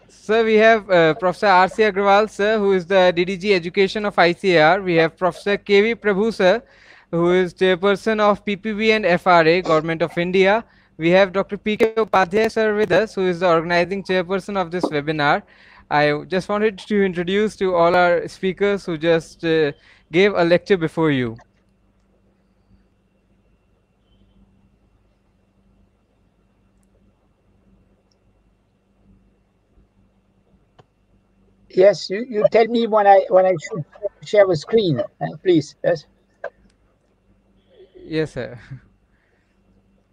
Sir, we have uh, Professor R.C. Agrawal, sir, who is the DDG Education of ICAR. We have Professor K.V. Prabhu, sir, who is chairperson of PPV and FRA, Government of India. We have Dr. P.K. Upadhyay, sir, with us, who is the organizing chairperson of this webinar. I just wanted to introduce to all our speakers who just uh, gave a lecture before you. Yes, you, you tell me when I when I should share a screen, uh, please. Yes. Yes, sir.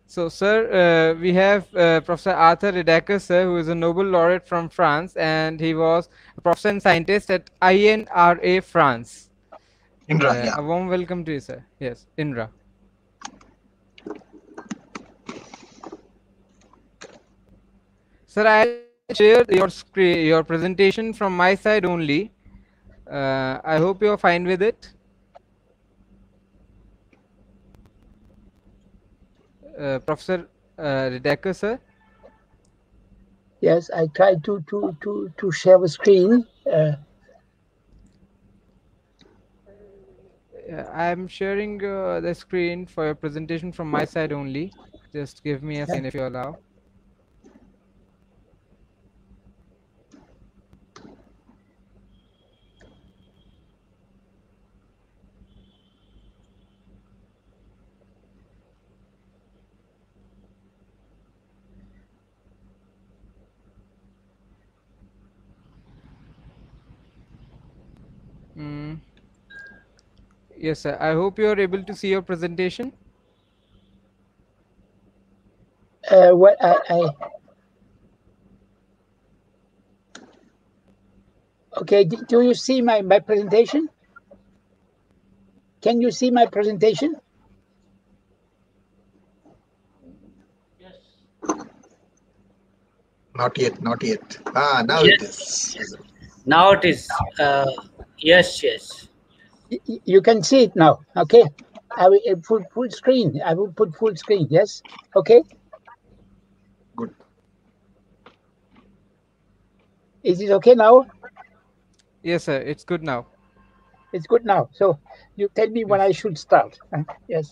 So, sir, uh, we have uh, Professor Arthur Riedacker, sir, who is a Nobel laureate from France, and he was a professor and scientist at INRA France. INRA, Uh, yeah. A warm welcome to you, sir. Yes, INRA. Sir, I'll share your screen, your presentation from my side only. Uh, I hope you're fine with it. Uh, Professor uh, Riedacker, sir. Yes, I try to to to to share the screen. Uh, I'm sharing uh, the screen for your presentation from my side only. Just give me a second if you allow. Mm. Yes, sir. I hope you are able to see your presentation. uh, what I, I okay. Do you see my my presentation? Can you see my presentation? Yes. Not yet, not yet. Ah, now it is. Now it is. Uh, yes, yes. Y- y- You can see it now. Okay. I will uh, full full screen. I will put full screen. Yes. Okay. Good. Is it okay now? Yes, sir. It's good now. It's good now. So you tell me when I should start. Yes.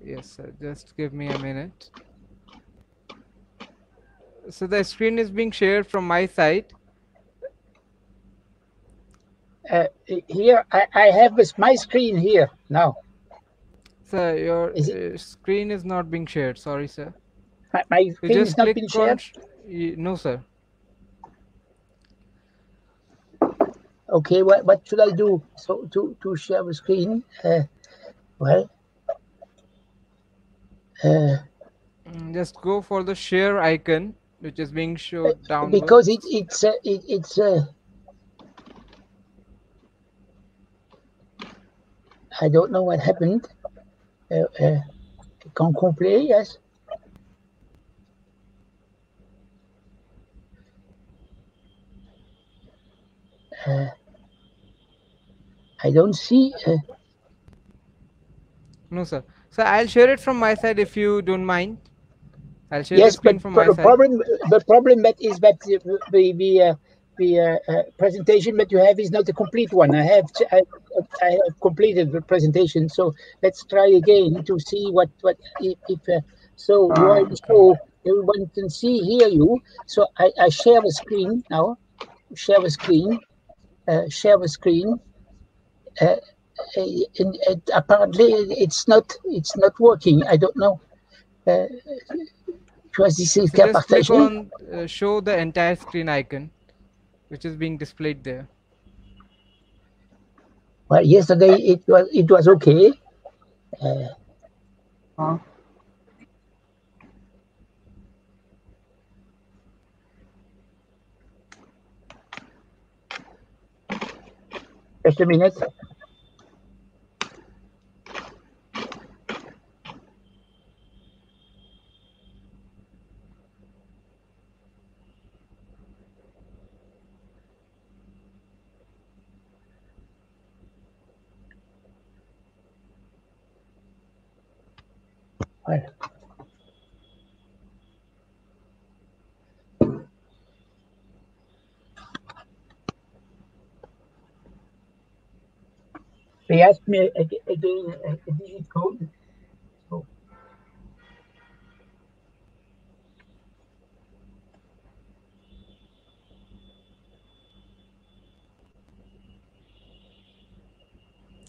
Yes, sir. Just give me a minute. So the screen is being shared from my side. Uh, here I, I have this, my screen here now. Sir, your Is uh, screen is not being shared. Sorry, sir. My, my screen is not being been on. shared. No, sir. Okay. What what should I do? So to to share the screen. Uh, well. Uh, Just go for the share icon, which is being showed down. because it it's uh, it, it's I don't know what happened. Uh, uh, can yes. Uh, I don't see. Uh, No, sir. So I'll share it from my side if you don't mind. I'll share the yes, screen but from my the side. problem the problem that is that the the the, uh, the uh, uh, presentation that you have is not a complete one. I have I, I have completed the presentation, so let's try again to see what what if, if uh, so are so everyone can see hear you. So I, I share the screen now. Share the screen. Uh, share the screen. Uh, and, and apparently it's not it's not working. I don't know. Uh, So just click on uh, show the entire screen icon, which is being displayed there. Well, yesterday it was it was okay. Uh, Huh? Just a minute. Asked me ag- again a a digit code. So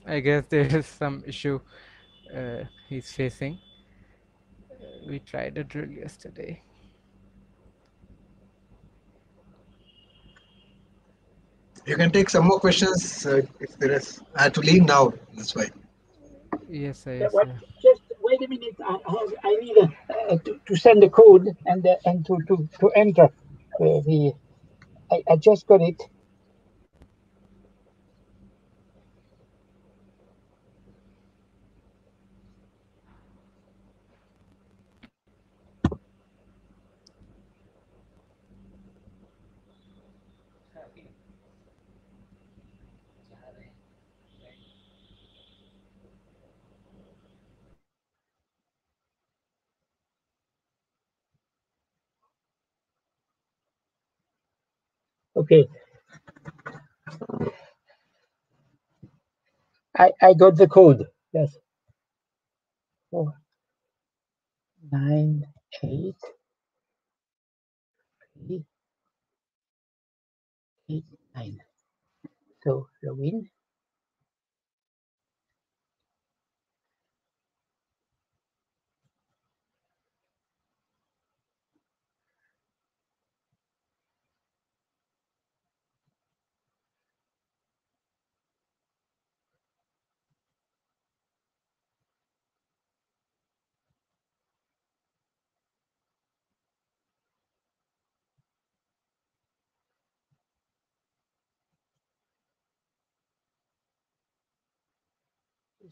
I guess there is some issue uh, he's facing. Uh, we tried a drill yesterday. You can take some more questions uh, if there is. I have to leave now. That's why. Yes, sir. Yes, sir. just wait a minute. I have, I need uh, uh, to, to send the code and uh, and to to to enter uh, the. I, I just got it. Okay. I I got the code. Yes. Four nine eight three eight nine. So login.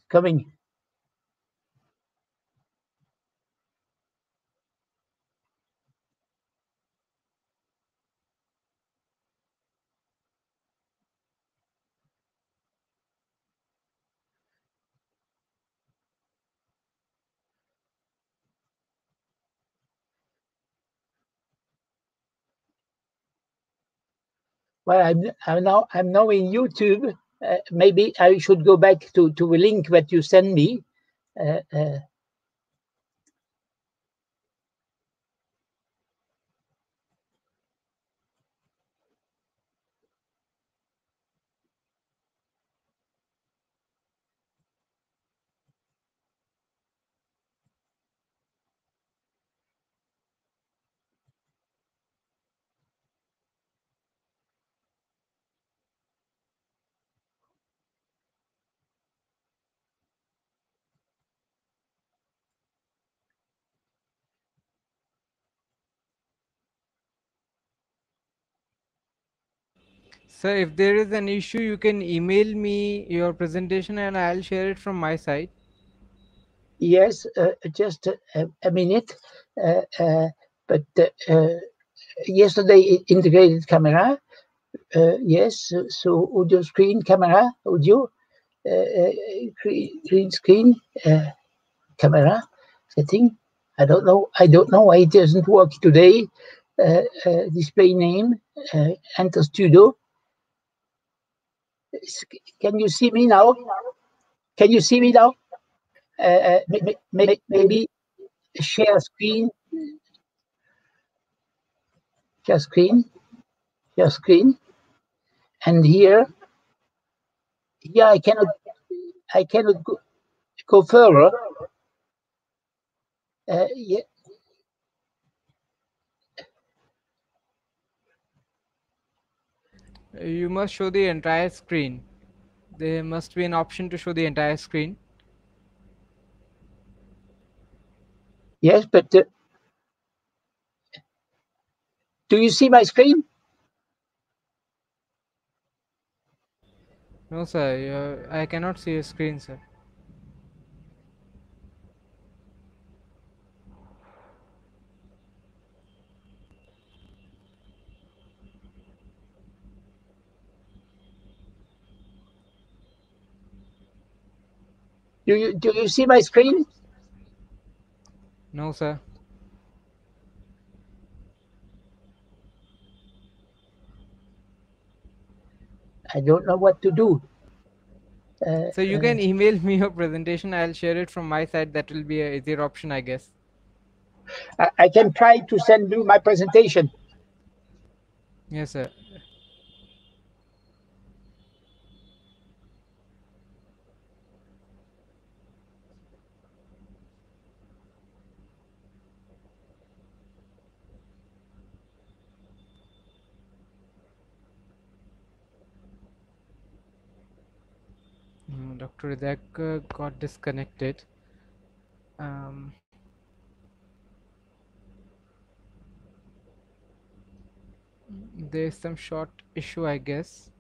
Coming. Well, I'm I'm now I'm now in YouTube. Uh, maybe I should go back to to a link that you send me. Sir, if there is an issue, you can email me your presentation and I'll share it from my side. yes, uh, just a, a minute. Uh, uh, but uh, uh, yesterday integrated camera. Uh, yes, so- audio screen camera audio. Uh, uh, green, screen uh, camera setting. I don't know. I don't know why it doesn't work today. Uh, uh, display name. Uh, enter studio. Can you see me now? Can you see me now? Uh, uh, may- may- may- maybe share screen. Share screen. Share screen. And here, here I cannot, I cannot go, go further. Uh, yeah, You must show the entire screen. There must be an option to show the entire screen. Yes, but uh, do you see my screen? No, sir. I cannot see your screen, sir. Do you do you see my screen? No, sir. I don't know what to do. Uh, So you uh, can email me your presentation. I'll share it from my side. That will be a easier option, I guess. I, I can try to send you my presentation. Yes, sir. Dr. Riedacker uh, got disconnected. Um, there's some short issue, I guess.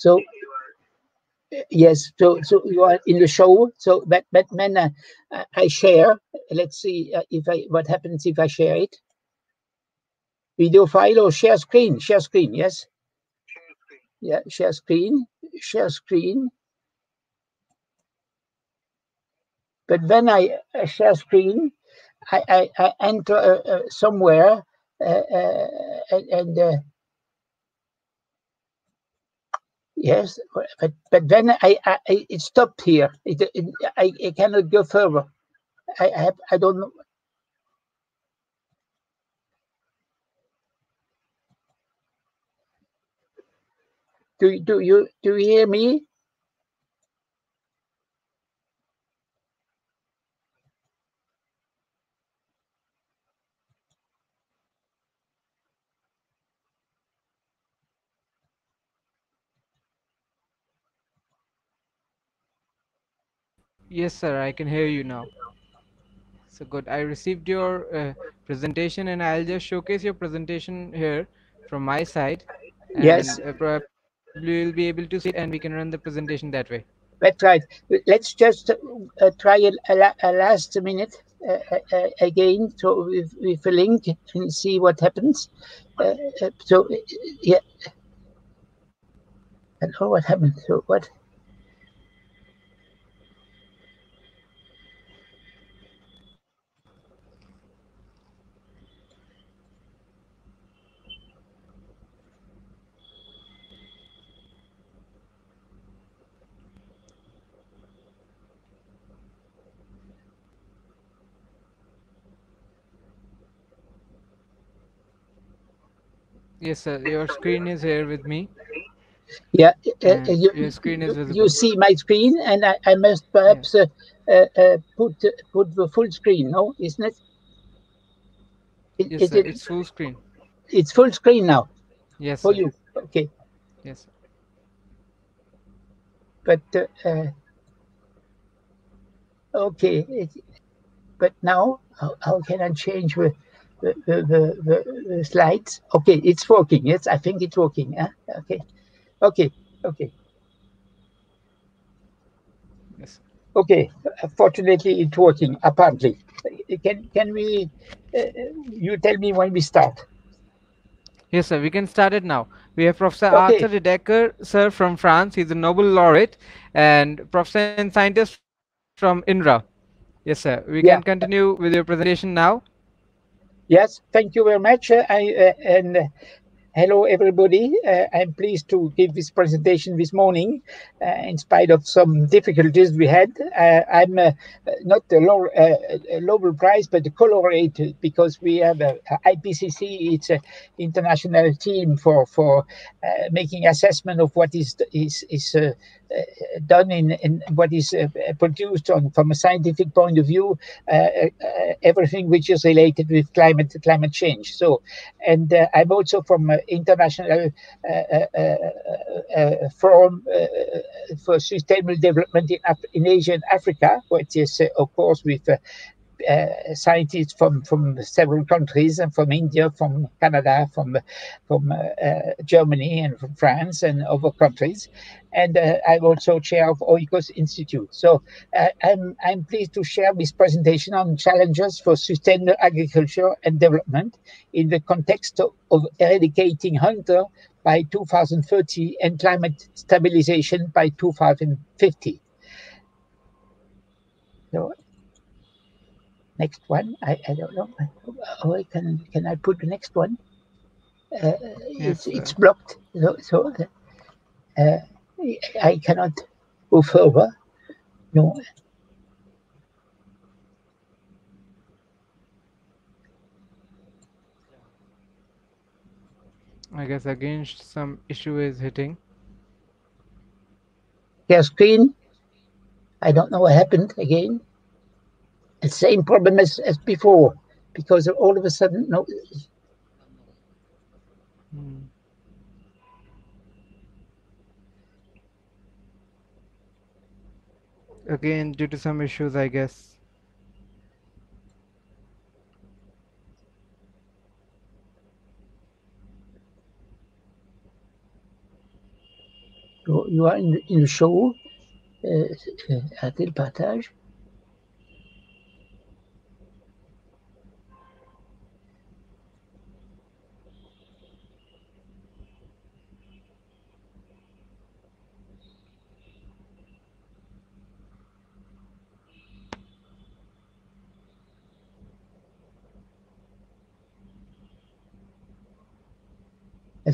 So yes, so so you are in the show. So but but when uh, I- share, let's see uh, if I what happens if I share it. Video file or share screen? Share screen, yes. Yeah, share screen, share screen. But when I uh, share screen, I, I, I enter uh, uh, somewhere and, and uh, yes, but but then I, I I- it stopped here. It, it, I, I cannot go further. I I, have, I don't know. Do you- do you do you hear me? Yes, sir, I can hear you now. So good. I received your uh, presentation and I'll just showcase your presentation here from my side. And Yes. uh, probably you'll be able to see it and we can run the presentation that way. That's right. Let's just uh, try a, a, a last minute uh, uh, uh, again so with, with a link and see what happens. So, yeah. I don't know what happened. So, what? Yes, sir. Your screen is here with me. Yeah, uh, uh, you, your screen is you- visible. you see my screen, and I, I must perhaps uh, uh, uh, put put the full screen. No, isn't it? It- Yes, it- sir. it- It's full screen. it's full screen now Yes, for sir. you. Okay, Yes. sir. but uh, uh, okay, it, but now how, how can I change the the, the, the, the, slides? Okay, it's working. Yes, I think it's working. Huh? Okay, okay, okay. Yes. Okay, fortunately it's working, apparently. Can can we, uh, you tell me when we start? Yes, sir. We can start it now. We have Professor Okay. Arthur Riedacker, sir, from France. He's a Nobel laureate and professor and scientist from INRA. Yes, sir. We Yeah. can continue with your presentation now. Yes, thank you very much. Uh, I, uh, and uh, hello, everybody. Uh, I'm pleased to give this presentation this morning, uh, in spite of some difficulties we had. I'm not a, Lo- a Nobel Prize, but a co-laureate because we have a, a IPCC. It's an international team for for making assessment of what is is is done in, in what is uh, produced on from a scientific point of view uh, uh, everything which is related with climate climate change. So, and uh, I'm also from uh, international uh, forum for sustainable development in, in Asia and Africa, which is of course with. Uh, uh, scientists from, from several countries and from India, from Canada, from from uh, uh, Germany, and from France and other countries. And uh, I'm also chair of Oikos Institute. So uh, I'm, I'm pleased to share this presentation on challenges for sustainable agriculture and development in the context of, of eradicating hunger by 2030 and climate stabilization by 2050. So, next one, I, I don't know. Oh, I can can I put the next one? Uh, it's Yes, it's sir. blocked. So, so uh, I cannot go further. No. I guess against some issue is hitting. Share screen. I don't know what happened again. The same problem as, as before, because all of a sudden, no. Hmm. Again, due to some issues, I guess. you are in, in the show. Euh, euh, arrêtez partage.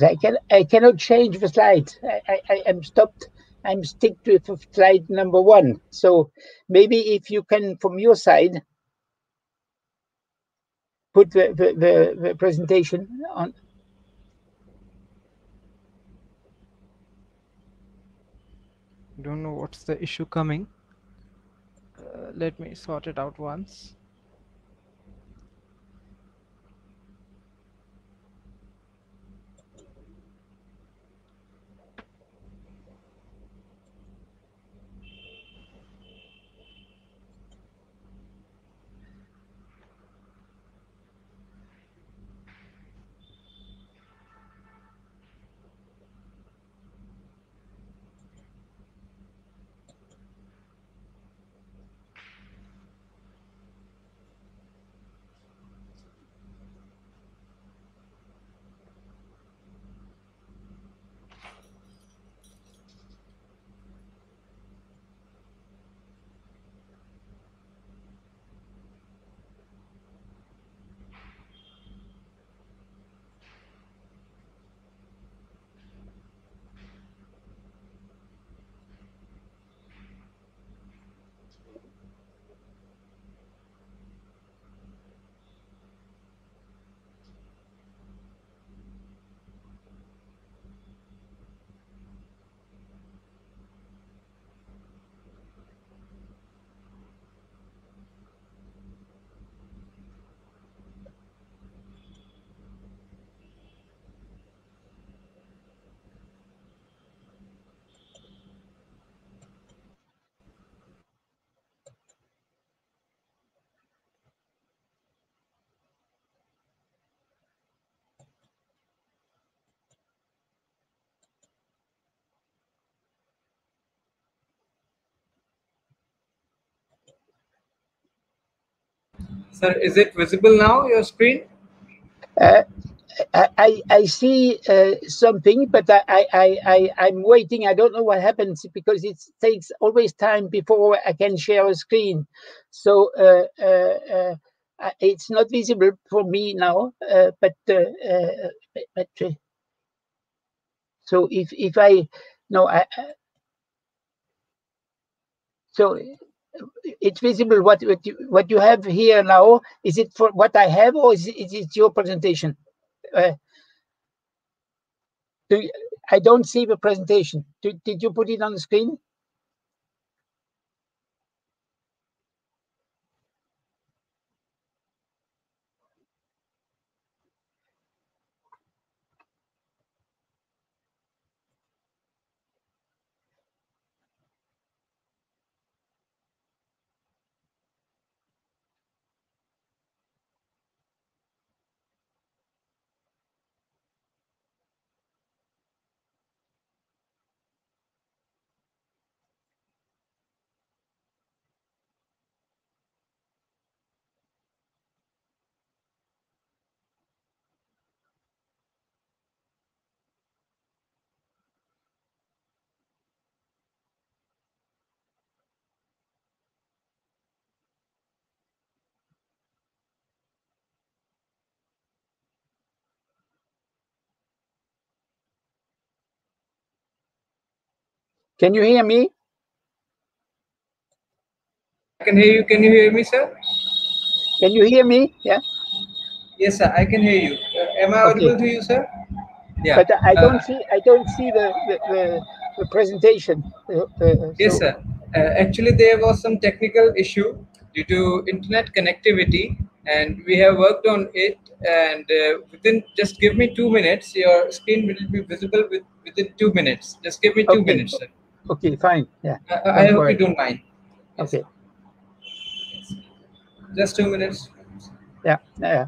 I can I cannot change the slide. I, I, I am stopped. I'm stick to slide number one. So maybe if you can from your side put the, the, the, the presentation on Don't know what's the issue coming. Uh, let me sort it out once. Sir, is it visible now, your screen? Uh, I, I, see uh, something, but I, I, I, I'm waiting. I don't know what happens because it takes always time before I can share a screen. So uh, uh, uh, it's not visible for me now, uh, but, uh, but so if, if I, no, I- so it's visible what, what you, what you have here now. Is it for what I have or is it, is it your presentation? Uh, do you, I don't see the presentation. Did, did you put it on the screen? Can you hear me? I can hear you. Can you hear me, sir? Can you hear me? Yeah. Yes, sir. I can hear you. Uh, am I audible Okay. to you, sir? Yeah. But I don't Uh, see I don't see the the, the, the presentation. Uh, uh, Yes, sir. Uh, actually, there was some technical issue due to internet connectivity, and we have worked on it. And uh, within, just give me two minutes. Your screen will be visible with, within two minutes. Just give me two Okay. minutes, sir. Okay, fine. Yeah. I, I hope you don't mind. Okay. Just two minutes. Yeah. Yeah.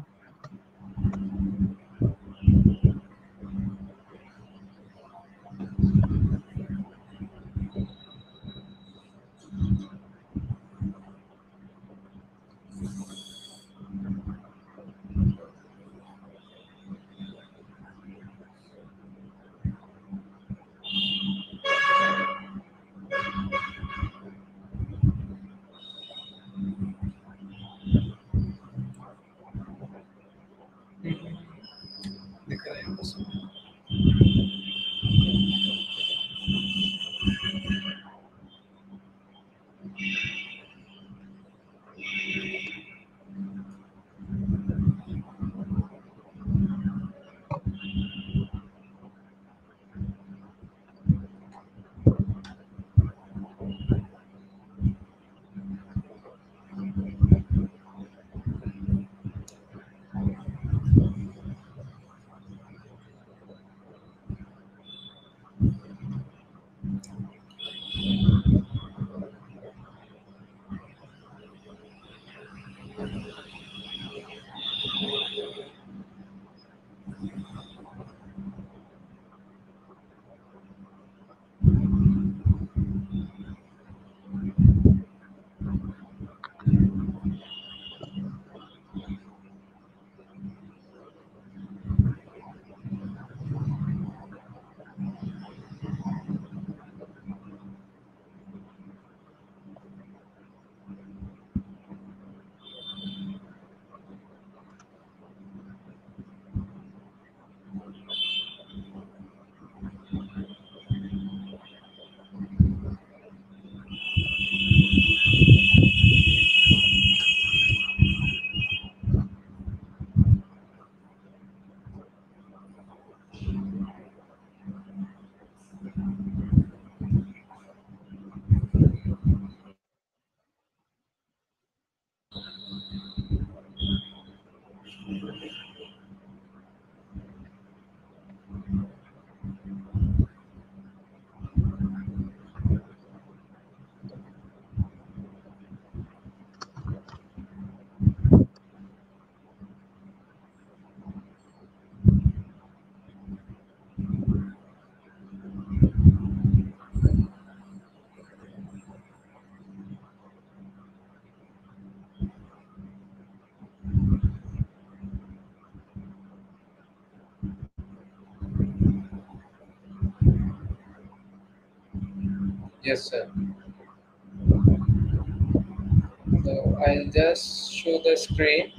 Yes, sir. So I'll just show the screen.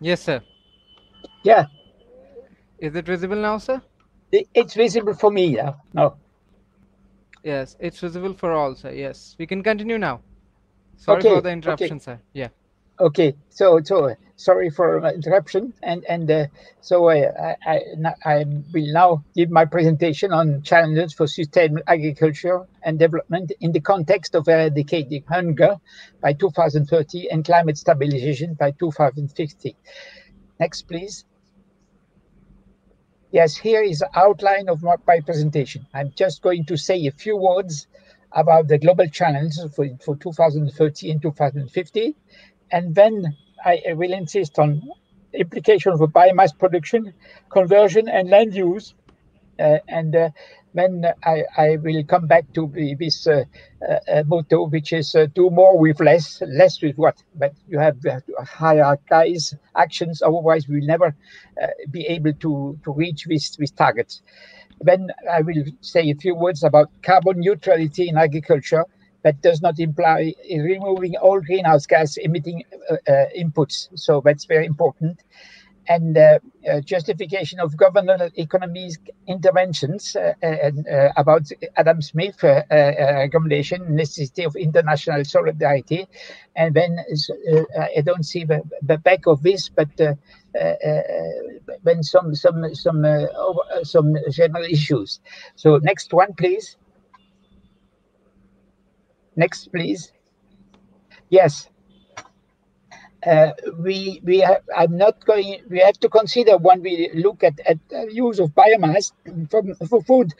Yes, sir. Yeah, Is it visible now, sir? it's visible for me yeah. No. Yes, it's visible for all, sir. Yes, we can continue now. Sorry Okay, for the okay. interruption, sir. Yeah. Okay, so so sorry for interruption, and and uh, so I I, I will now give my presentation on challenges for sustainable agriculture and development in the context of eradicating hunger by 2030 and climate stabilization by 2050. Next, please. Yes, here is the outline of my, my presentation. I'm just going to say a few words about the global challenges for, for 2030 and 2050 and then I I will insist on implication for biomass production, conversion, and land use. Uh, and uh, then I, I will come back to the, this uh, uh, uh, motto, which is uh, do more with less, less with what? But you have, to hierarchize actions, otherwise we will never be able to, to reach these, these targets. Then I will say a few words about carbon neutrality in agriculture, that does not imply removing all greenhouse gas emitting uh, uh, inputs. So that's very important. And uh, uh, justification of governmental economies interventions uh, and uh, about Adam Smith recommendation, necessity of international solidarity. And then I don't see the, the back of this, but then some some some some general issues. So next one, please. Next, please. Yes. Uh, we we have, I'm not going. We have to consider when we look at at uh, use of biomass for for food.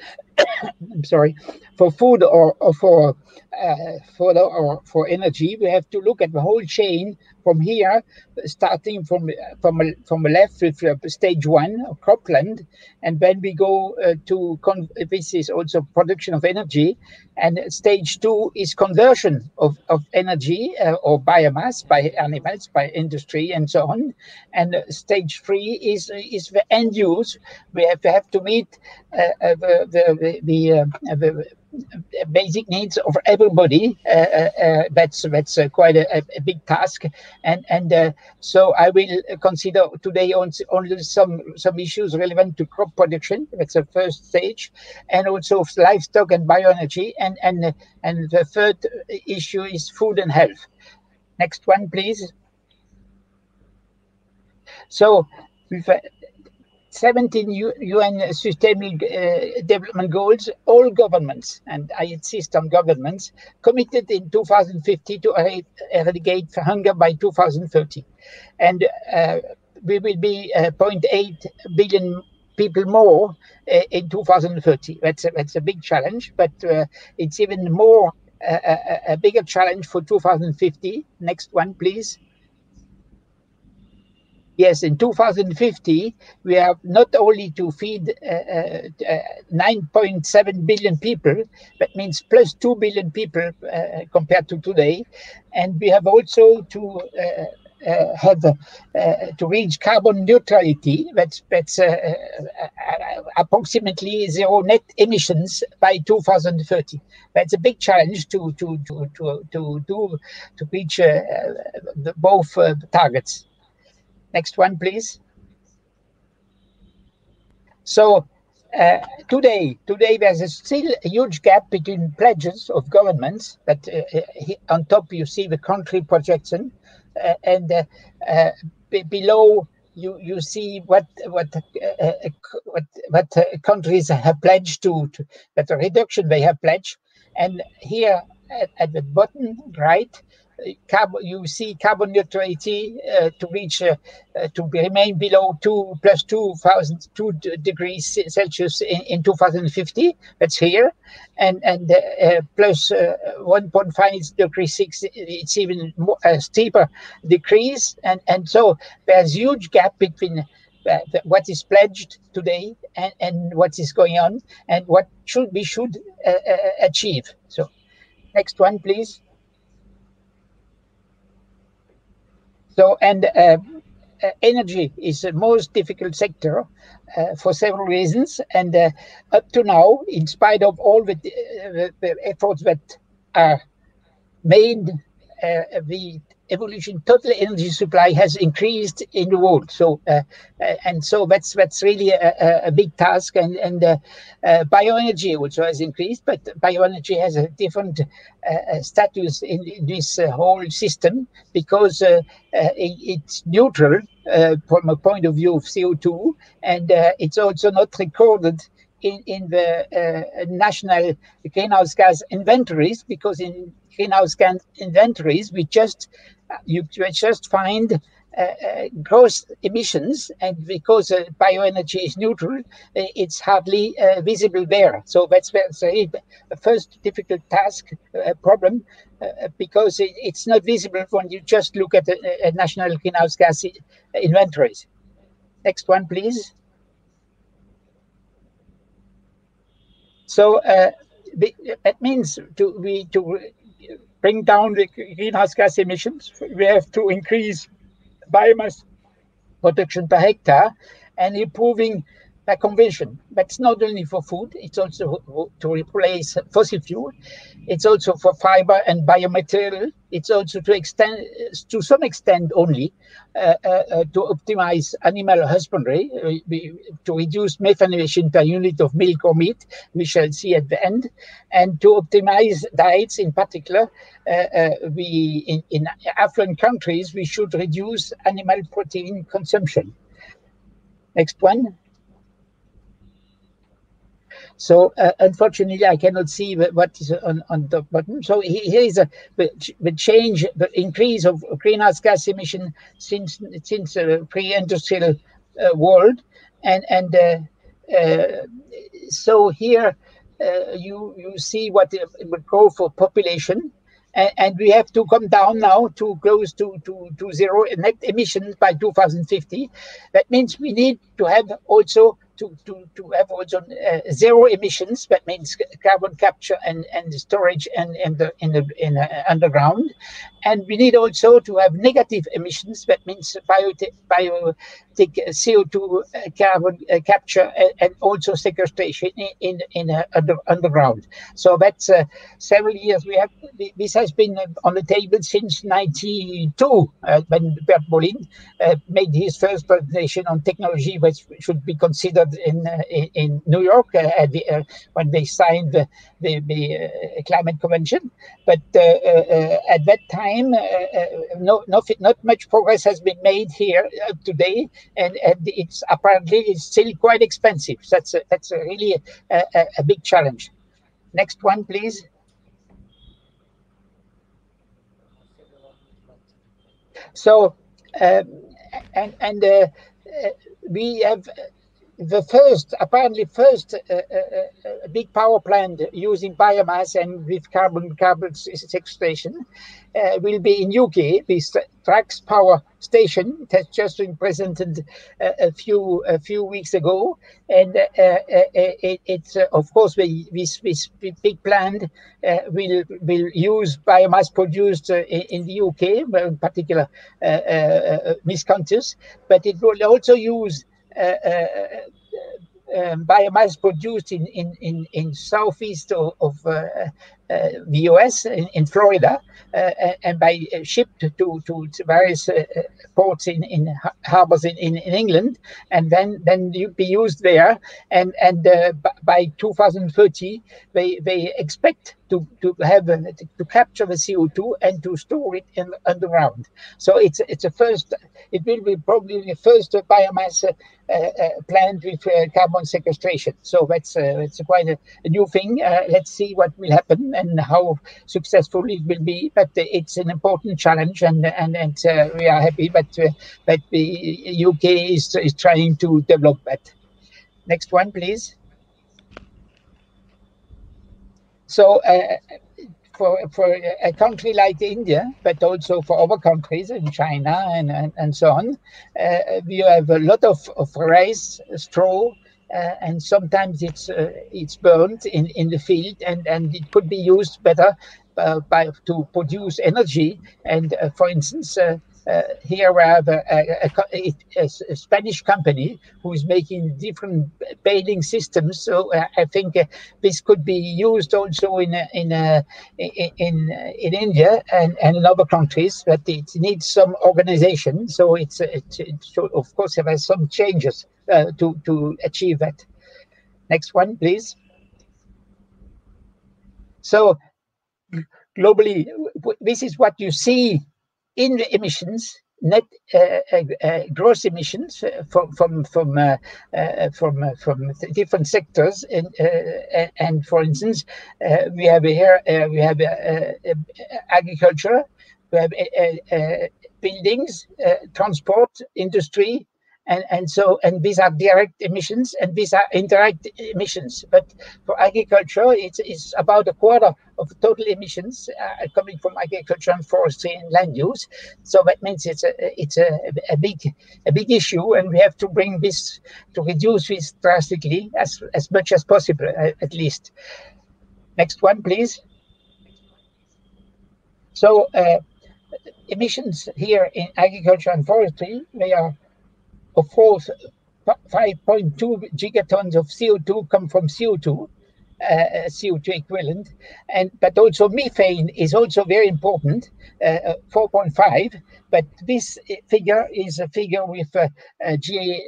I'm sorry, for food or, or for uh, for the, or for energy. We have to look at the whole chain from here, starting from from from left with uh, stage one of cropland, and then we go uh, to con- this is also production of energy, and stage two is conversion of of energy uh, or biomass by animals, by industry, and so on, and stage three is is the end use. We have to have to meet uh, uh, the the the, uh, the basic needs of everybody. Uh, uh, uh, that's that's quite a, a- big task, and and so I will consider today on, only some some issues relevant to crop production. That's the first stage, and also livestock and bioenergy, and and and the third issue is food and health. Next one, please. So, uh, 17 U- UN Sustainable uh, Development Goals, all governments, and I insist on governments, committed in 2050 to er- eradicate hunger by 2030. And uh, we will be uh, 0.8 billion people more uh, in 2030. That's a, that's a big challenge, but uh, it's even more uh, a, a bigger challenge for 2050. Next one, please. Yes, in 2050, we have not only to feed uh, uh, uh, 9.7 billion people, that means plus 2 billion people compared to today. And we have also to uh, have uh, to reach carbon neutrality, that's, that's uh, approximately zero net emissions by 2030. That's a big challenge to, to, to, to, to, do, to reach both targets. Next one, please. So uh, today, today there's a still a huge gap between pledges of governments. but uh, uh, on top you see the country projection, uh, and uh, uh, be- below you you see what what what what countries have pledged to, to that reduction they have pledged, and here at, at the bottom right carbon, you see carbon neutrality uh, to reach uh, uh, to be, remain below two plus two thousand two degrees Celsius in, in 2050. That's here, and and uh, uh, plus uh, 1.5 degrees six. It's even more, a steeper decrease, and and so there's huge gap between. Uh, what is pledged today and, and what is going on and what should we should uh, uh, achieve so next one please So, and uh, uh, energy is the most difficult sector uh, for several reasons. And uh, up to now, in spite of all the, uh, the, efforts that are made, uh, the evolution total energy supply has increased in the world. So, uh, uh, and so that's that's really a, a, big task. And and uh, uh, bioenergy also has increased, but bioenergy has a different uh, uh, status in, in this whole system because it- it's neutral from a point of view of CO2, and it's also not recorded in, in the uh, national greenhouse gas inventories because in greenhouse gas inventories we just you just find uh, uh, gross emissions, and because uh, bioenergy is neutral, uh, it's hardly uh, visible there. So that's the first difficult task uh, problem uh, because it, it's not visible when you just look at the uh, national greenhouse gas inventories. Next one, please. So uh, the, that means to we to bring down the greenhouse gas emissions, we have to increase biomass production per hectare and improving the conversion. That's not only for food, it's also to replace fossil fuel. It's also for fiber and biomaterial. It's also to extend, to some extent only, uh, uh, uh, to optimize animal husbandry, uh, to reduce methane emission per unit of milk or meat, we shall see at the end, and to optimize diets in particular. Uh, we in, in affluent countries we should reduce animal protein consumption. Next one. So uh, unfortunately, I cannot see what is on, on the bottom. So here is a, the, change, the increase of greenhouse gas emission since since uh, pre-industrial uh, world, and and uh, uh, so here uh, you you see what would go for population. And, and we have to come down now to close to, to, to zero net emissions by 2050. That means we need to have also to, to, to have uh, zero emissions. That means carbon capture and, and storage and in the in the in uh, underground, and we need also to have negative emissions. That means biotic CO2 uh, carbon uh, capture and, and also sequestration in in, in under, underground. So that's uh, several years. We have this has been on the table since '92 uh, when Bert Bolin made his first presentation on technology, which should be considered in in, New York uh, at the, uh, when they signed the, the, uh, climate convention. But at that time, uh, no, not, much progress has been made here today, and, and it's apparently it's still quite expensive. That's a, that's a really a, a, a big challenge. Next one, please. So, um, and and uh, we have the first, apparently first uh, uh, uh, big power plant using biomass and with carbon carbon sequestration uh, will be in UK. This Drax Power Station has just been presented uh, a few a few weeks ago, and uh, it, it's of course this this big plant will will use biomass produced in, the UK, in particular uh, Miscanthus, but it will also use biomass produced in, in, in, in southeast of, of uh, uh, Uh, the US in, in Florida uh, and by uh, shipped to, to various uh, ports in, in harbors in, in, in, England and then then be used there and and by 2030 they they expect to, to have to capture the CO2 and to store it in underground. So it's it's a first. It will be probably the first biomass uh, uh, plant with uh, carbon sequestration. So that's it's quite a, a, new thing. let's see what will happen and how successful it will be. But it's an important challenge, and and, and we are happy that that the UK is is trying to develop that. Next one, please. So uh, for for a country like India, but also for other countries in China and and, and so on, uh, we have a lot of, of rice, straw, uh, and sometimes it's uh, it's burned in, in the field and, and it could be used better uh, by to produce energy. And uh, for instance uh, here we have a, a, a, a, Spanish company who is making different baling systems. So uh, I think uh, this could be used also in in in in India and, and in other countries, but it needs some organization. So it's, it's, it's of course there are some changes to to achieve that. Next one, please. So globally, this is what you see in the emissions, net uh, uh, uh gross emissions uh, from from from uh, uh, from from different sectors, and and for instance, we have here we have agriculture, we have buildings, transport, industry, and and so and these are direct emissions and these are indirect emissions. But for agriculture it's, it's about a quarter of total emissions uh, coming from agriculture and forestry and land use. So that means it's a it's a, a big a big issue and we have to bring this to reduce this drastically as as much as possible uh, at least. Next one please. So uh, emissions here in agriculture and forestry they are of course, 5.2 gigatons of CO2 come from CO2, uh, CO2 equivalent, and but also methane is also very important, uh, 4.5. But this figure is a figure with a, a,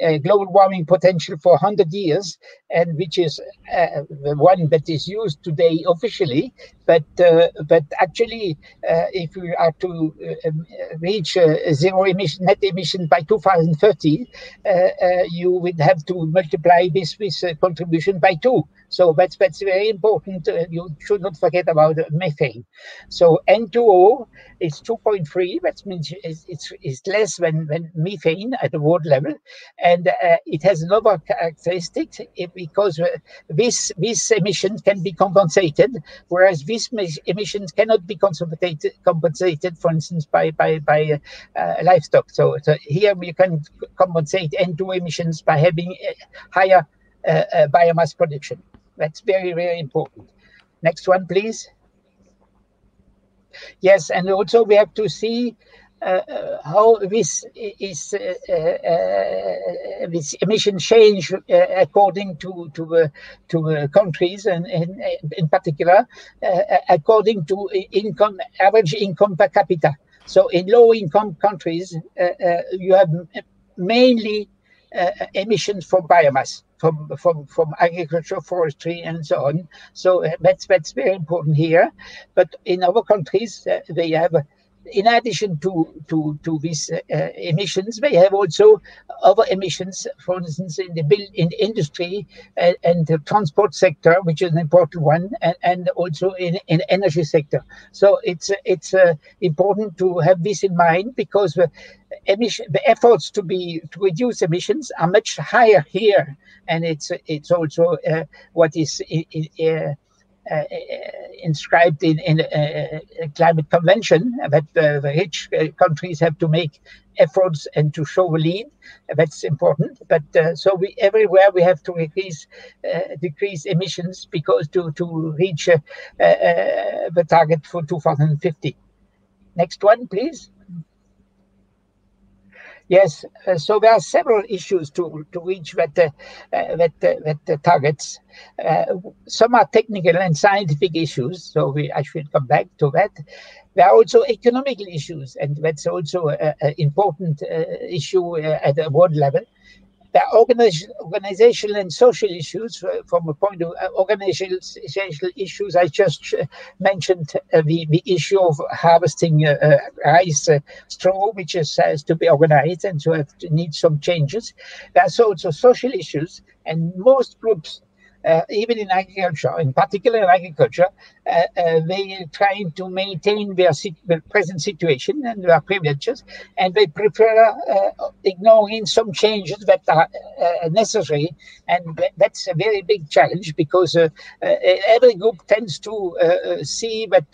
a global warming potential for 100 years, and which is uh, the one that is used today officially. But uh, but actually, uh, if we are to uh, um, reach zero emission net emission by 2030, you would have to multiply this with contribution by two. So that's that's very important. Uh, you should not forget about methane. So N2O is 2.3. which means it's, it's, it's, less than, than methane at the world level, and uh, it has another characteristic because uh, this this emission can be compensated, whereas this emissions cannot be compensated. Compensated, for instance, by by by uh, livestock. So, so here we can compensate N2 emissions by having higher uh, uh, biomass production. That's very, very important. Next one, please. Yes, and also we have to see uh, uh how this is uh, uh, this emission change according to to to countries and, and in particular according to income average income per capita. So in low income countries, you have mainly emissions from biomass from from from agriculture, forestry, and so on. So uh, that's that's very important here. But in other countries, uh, they have in addition to to to these uh, emissions, we have also other emissions. For instance, in the build in industry and, and, the transport sector, which is an important one, and, and also in in energy sector. So it's it's uh, important to have this in mind because the emission the efforts to be to reduce emissions are much higher here, and it's it's also uh, what is. In, uh, uh, inscribed in, in a, uh, climate convention that the rich countries have to make efforts and to show a lead. That's important. But uh, so we everywhere we have to decrease uh, decrease emissions because to to reach uh, the target for 2050. Next one, please. Yes, uh, so there are several issues to, to reach that, uh, uh, that, uh, that targets. Uh, some are technical and scientific issues, so we, I should come back to that. There are also economical issues, and that's also an important uh, issue at the world level. Are organizational and social issues uh, from a point of uh, organizational issues. I just uh, mentioned the, the issue of harvesting rice straw, which is, has to be organized and so have to need some changes. There's also social issues, and most groups uh, even in agriculture, in particular in agriculture, uh, uh, they are trying to maintain their, their, present situation and their privileges, and they prefer uh, ignoring some changes that are uh, necessary. And that's a very big challenge because uh, every group tends to see that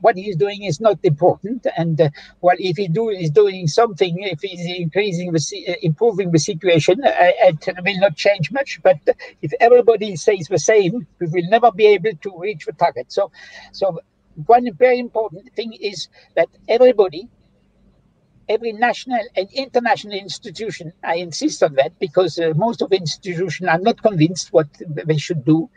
what he's doing is not important. And well, if he do is doing something, if he's increasing the improving the situation, it will not change much. But if everybody says the same, we will never be able to reach the target. So, so one very important thing is that everybody, every national and international institution, I insist on that because uh, most of the institutions are not convinced what they should do.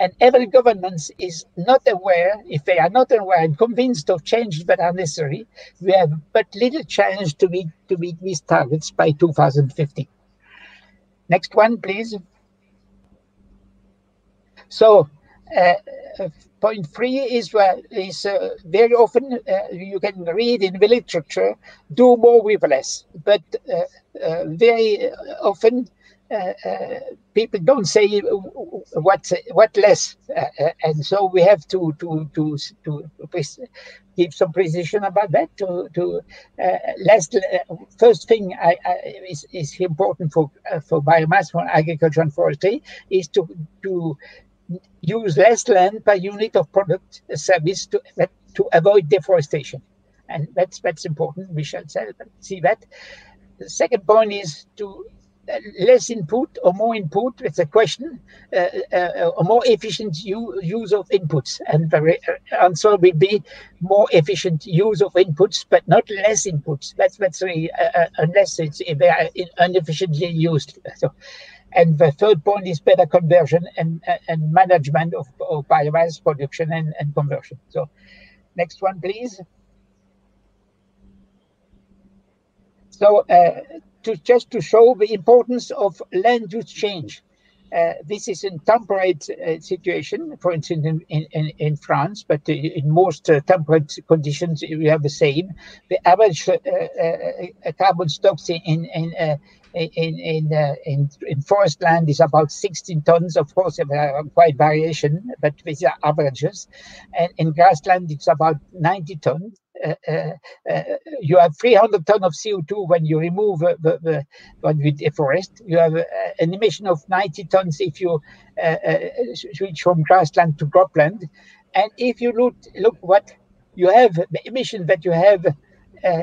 And every government is not aware, if they are not aware and convinced of changes that are necessary, we have but little chance to meet, to meet these targets by 2050. Next one, please. So uh, point three is uh, is uh, very often uh, you can read in the literature do more with less, but uh, uh, very often people don't say what what less, and so we have to to to to give some precision about that. To to less first thing I, I, is is important for for biomass for agriculture and forestry is to to use less land per unit of product service to, to avoid deforestation. And that's that's important. We shall see that. The second point is to uh, less input or more input. It's a question. Uh, uh, a more efficient use of inputs, and the answer will be more efficient use of inputs, but not less inputs. That's that's really, uh, uh, unless it's they are inefficiently used. So, and the third point is better conversion and, and management of, of biomass production and, and conversion. So next one, please. So uh, to just to show the importance of land use change. Uh, this is a temperate uh, situation, for instance, in, in, in France, but in most uh, temperate conditions, we have the same. The average uh, uh, carbon stocks in, in in in, uh, in in forest land is about 16 tons. Of course, are quite variation, but these are averages. And in grassland, it's about 90 tons. Uh, uh, uh, you have 300 ton of CO2 when you remove uh, the, the when you deforest. You have uh, an emission of 90 tons if you uh, switch from grassland to cropland. And if you look look what you have, the emission that you have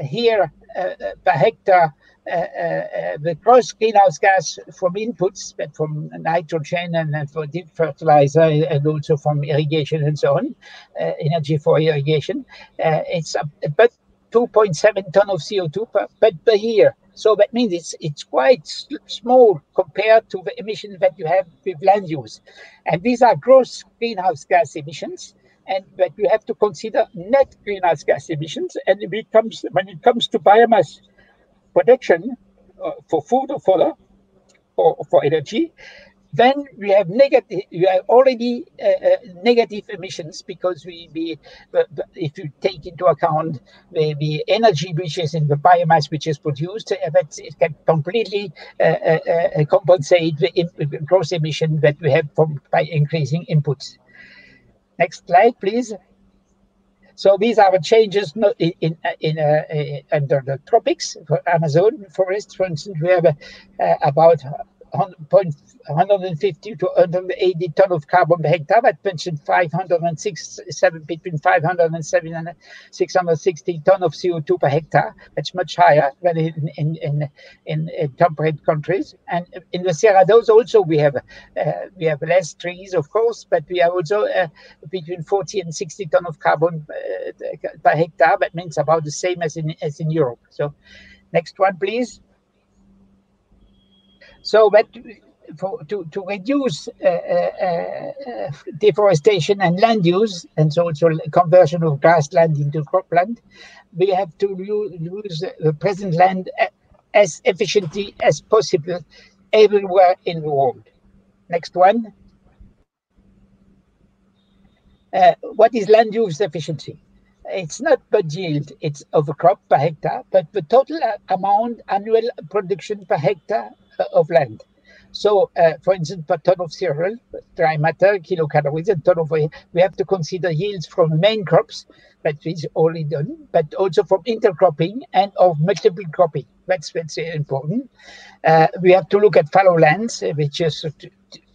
here per hectare uh, uh, Uh, uh, uh, the gross greenhouse gas from inputs, but from nitrogen and, and for deep fertilizer and also from irrigation and so on, uh, energy for irrigation, it's about 2.7 ton of CO2 per, per, per year. So that means it's it's quite small compared to the emissions that you have with land use, and these are gross greenhouse gas emissions. And but you have to consider net greenhouse gas emissions. And it becomes when it comes to biomass production uh, for food or fodder or for energy, then we have negative. We have already uh, uh, negative emissions because we, we but- but if you take into account the, the energy which is in the biomass which is produced, uh, that it can completely uh, uh, uh, compensate the gross emission that we have from by increasing inputs. Next slide, please. So these are changes in in, in uh, uh, under the tropics for Amazon forest. For instance, we have uh, about 100 point- 150 to 180 ton of carbon per hectare. That mentioned 506 seven between 500 and 700 660 ton of CO2 per hectare. That's much higher than in in in, in, in temperate countries. And in the Cerrados also we have uh, we have less trees, of course, but we have also uh, between 40 and 60 ton of carbon uh, per hectare. That means about the same as in as in Europe. So, next one, please. So that for, to, to reduce uh, uh, uh, deforestation and land use, and so also conversion of grassland into cropland, we have to use the present land as efficiently as possible everywhere in the world. Next one. Uh, what is land use efficiency? It's not bud yield, it's of a crop per hectare, but the total amount annual production per hectare uh, of land. So, uh, for instance, per ton of cereal, dry matter, kilocalories, and ton of we have to consider yields from main crops, that is already done, but also from intercropping and of multiple cropping. That's that's important. Uh, we have to look at fallow lands, uh, which is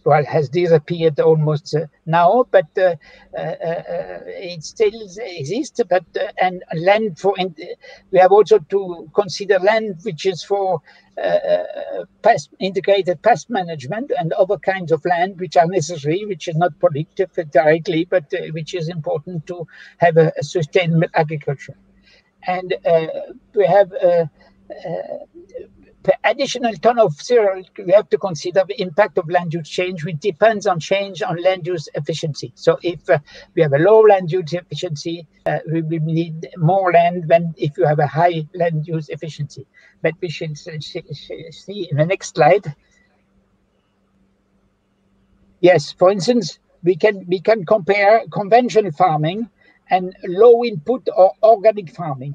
well has disappeared almost uh, now, but uh, uh, it still exists. But and land for in, we have also to consider land which is for pest integrated pest management and other kinds of land which are necessary, which is not productive directly, but which is important to have a, a sustainable agriculture. And we have. Uh, per additional ton of cereal, we have to consider the impact of land use change, which depends on change on land use efficiency. So if uh, we have a low land use efficiency, uh, we will need more land than if you have a high land use efficiency. But we should see in the next slide. Yes, for instance, we can we can compare conventional farming and low input or organic farming.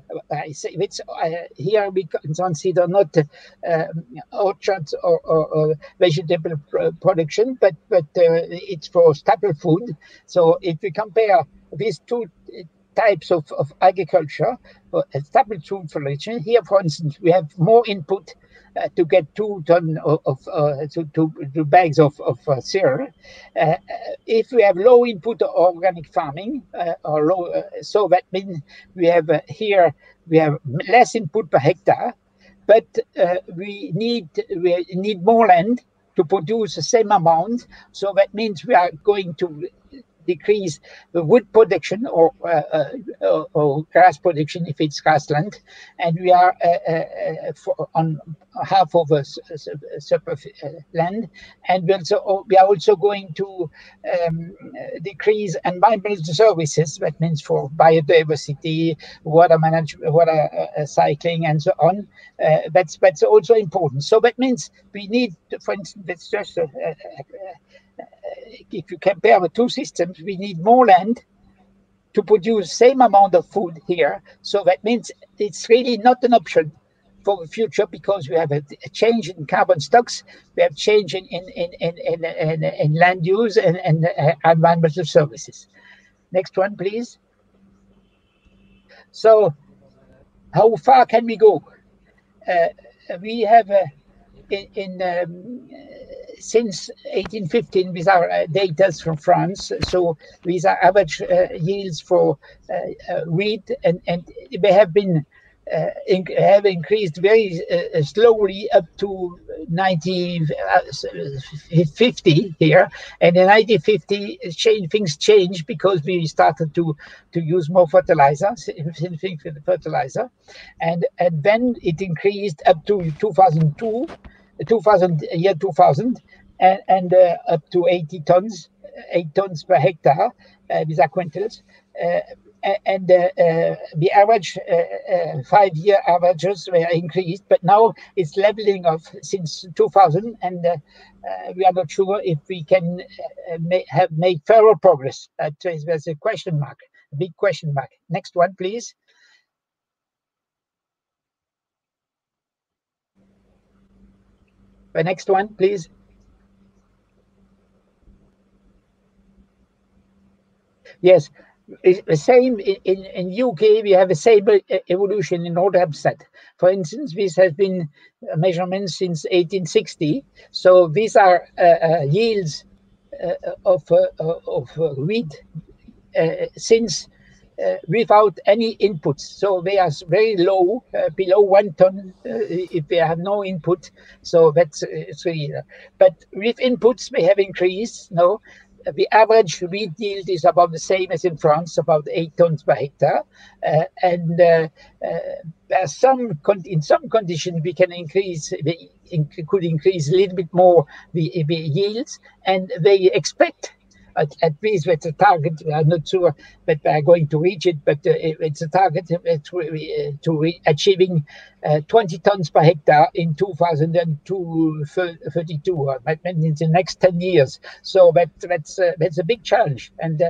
Say it's uh, here we consider not uh, orchards or, or, or vegetable production, but but uh, it's for staple food. So if we compare these two uh, types of, of agriculture, uh, staple food production, here for instance we have more input uh, to get two ton of, of uh, two, two, bags of, of uh, cereal. Uh, if we have low input organic farming or low, so that means we have here we have less input per hectare, but we need we need more land to produce the same amount. So that means we are going to decrease the wood production or, uh, uh, or, or grass production if it's grassland, and we are uh, on half of uh, land, and we also we are also going to um, decrease environmental services. That means for biodiversity, water management, water cycling, and so on. That's that's also important. So that means we need, for instance, it's just uh, uh, uh, if you compare the two systems, we need more land to produce same amount of food here. So that means it's really not an option for the future because we have a, a change in carbon stocks, we have change in in in in, in, in, land use and, and uh, environmental services. Next one, please. So, how far can we go? Uh, we have uh, in, in um, since 1815 these are uh, data from France. So these are average uh, yields for uh, wheat, and and they have been uh, have increased very uh, slowly up to 90 uh, 50 here and in 1950 change, things changed because we started to to use more fertilizer fertilizer and and then it increased up to 2002 2000 year 2000 and, and uh, up to 80 tons 8 tons per hectare uh, these uh, and uh, uh, the average uh, uh, five-year averages were increased, but now it's leveling off since 2000, and uh, uh, we are not sure if we can uh, ma- have made further progress. That is, there's a question mark, a big question mark. Next one, please. The next one, please. Yes, the same in, in, UK. We have the same evolution in Rothamsted. For instance, this has been a measurement since 1860. So these are uh, uh, yields uh, of uh, of uh, wheat uh, since without any inputs. So they are very low, uh, below one ton uh, if they have no input. So that's uh, uh, But with inputs, they have increased. No, the average wheat yield is about the same as in France, about eight tons per hectare. Uh, and uh, uh, some in some conditions we can increase the in, could increase a little bit more the, the yields, and they expect. At, at least with the target, I'm not sure that we are going to reach it, but uh, it- it's a target uh, to, uh, to re- achieving uh, 20 tons per hectare in 2032. Uh, that means in the next 10 years. So that that's that's a big challenge, and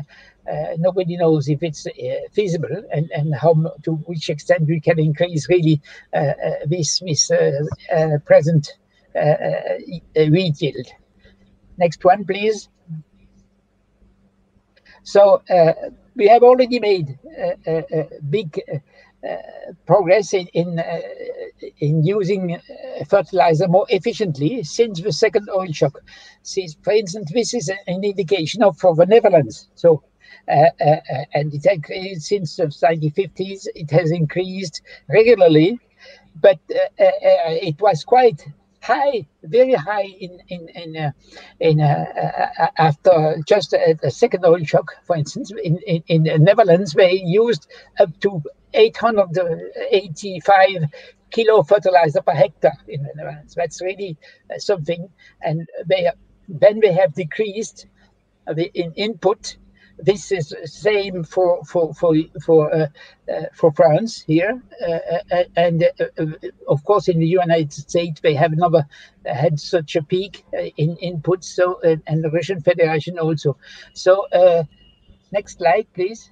nobody knows if it's feasible and and how to which extent we can increase really this this present uh, wheat yield. Next one, please. So uh, we have already made uh, uh, big progress in in, in using fertilizer more efficiently since the second oil shock. Since, for instance, this is an indication of for the Netherlands. So. Uh, uh, and it increased since the 1950s. It has increased regularly, but uh, it was quite high, very high in in in uh, in uh, uh, after just a, a second oil shock, for instance, in, in in the Netherlands, they used up to 885 kilo fertilizer per hectare in the Netherlands. That's really uh, something, and they then they have decreased uh, the in input. This is same for for for for uh, uh, for France here, uh, uh, and uh, uh, of course in the United States they have never had such a peak in inputs. So and the Russian Federation also. So next slide, please.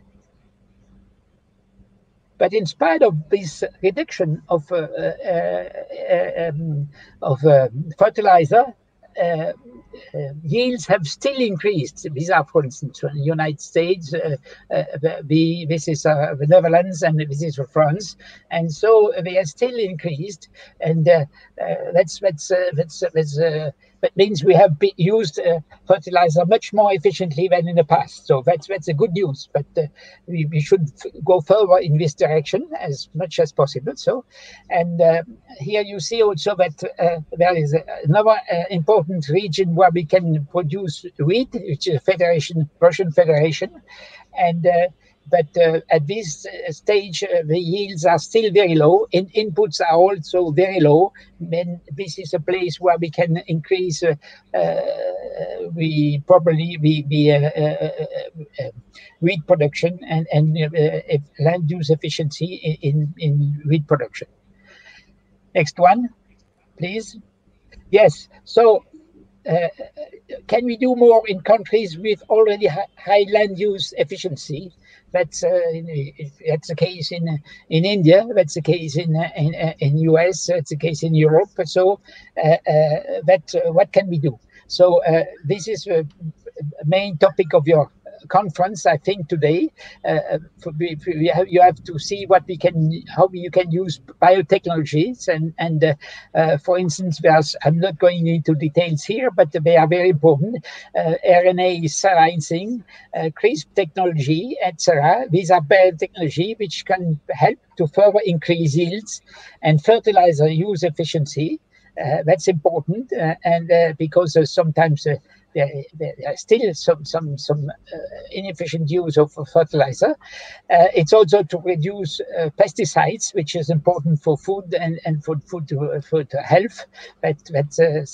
But in spite of this reduction of uh, uh, um, of uh, fertilizer, uh, uh, yields have still increased. These are, for instance, the United States, uh, uh, the, this is the Netherlands, and this is France, and so they are still increased, and that's that's that's that's. Uh, that means we have used uh, fertilizer much more efficiently than in the past. So that's that's a good news. But uh, we, we should go further in this direction as much as possible. So, and uh, here you see also that uh, there is another uh, important region where we can produce wheat, which is Federation Russian Federation, and. But uh, at this uh, stage, uh, the yields are still very low. and inputs are also very low. Then this is a place where we can increase. Uh, uh, we probably the the uh, wheat production and and land use efficiency in in, in wheat production. Next one, please. Yes. So. Uh, can we do more in countries with already high land use efficiency? That's uh, that's the case in uh, in India. That's the case in uh, in, uh, in US. That's the case in Europe. So uh, uh, that uh, what can we do? So uh, this is the main topic of your conference, I think today. Uh, for, we, have, you have to see what we can, how you can use biotechnologies, and and uh, uh, for instance, I'm not going into details here, but they are very important. Uh, RNA silencing, uh, CRISPR technology, etc. These are biotechnology which can help to further increase yields and fertilizer use efficiency. Uh, that's important, uh, and uh, because sometimes there, are still some some some uh, inefficient use of fertilizer. Uh, it's also to reduce uh, pesticides, which is important for food and, and for food to, food health. But, uh,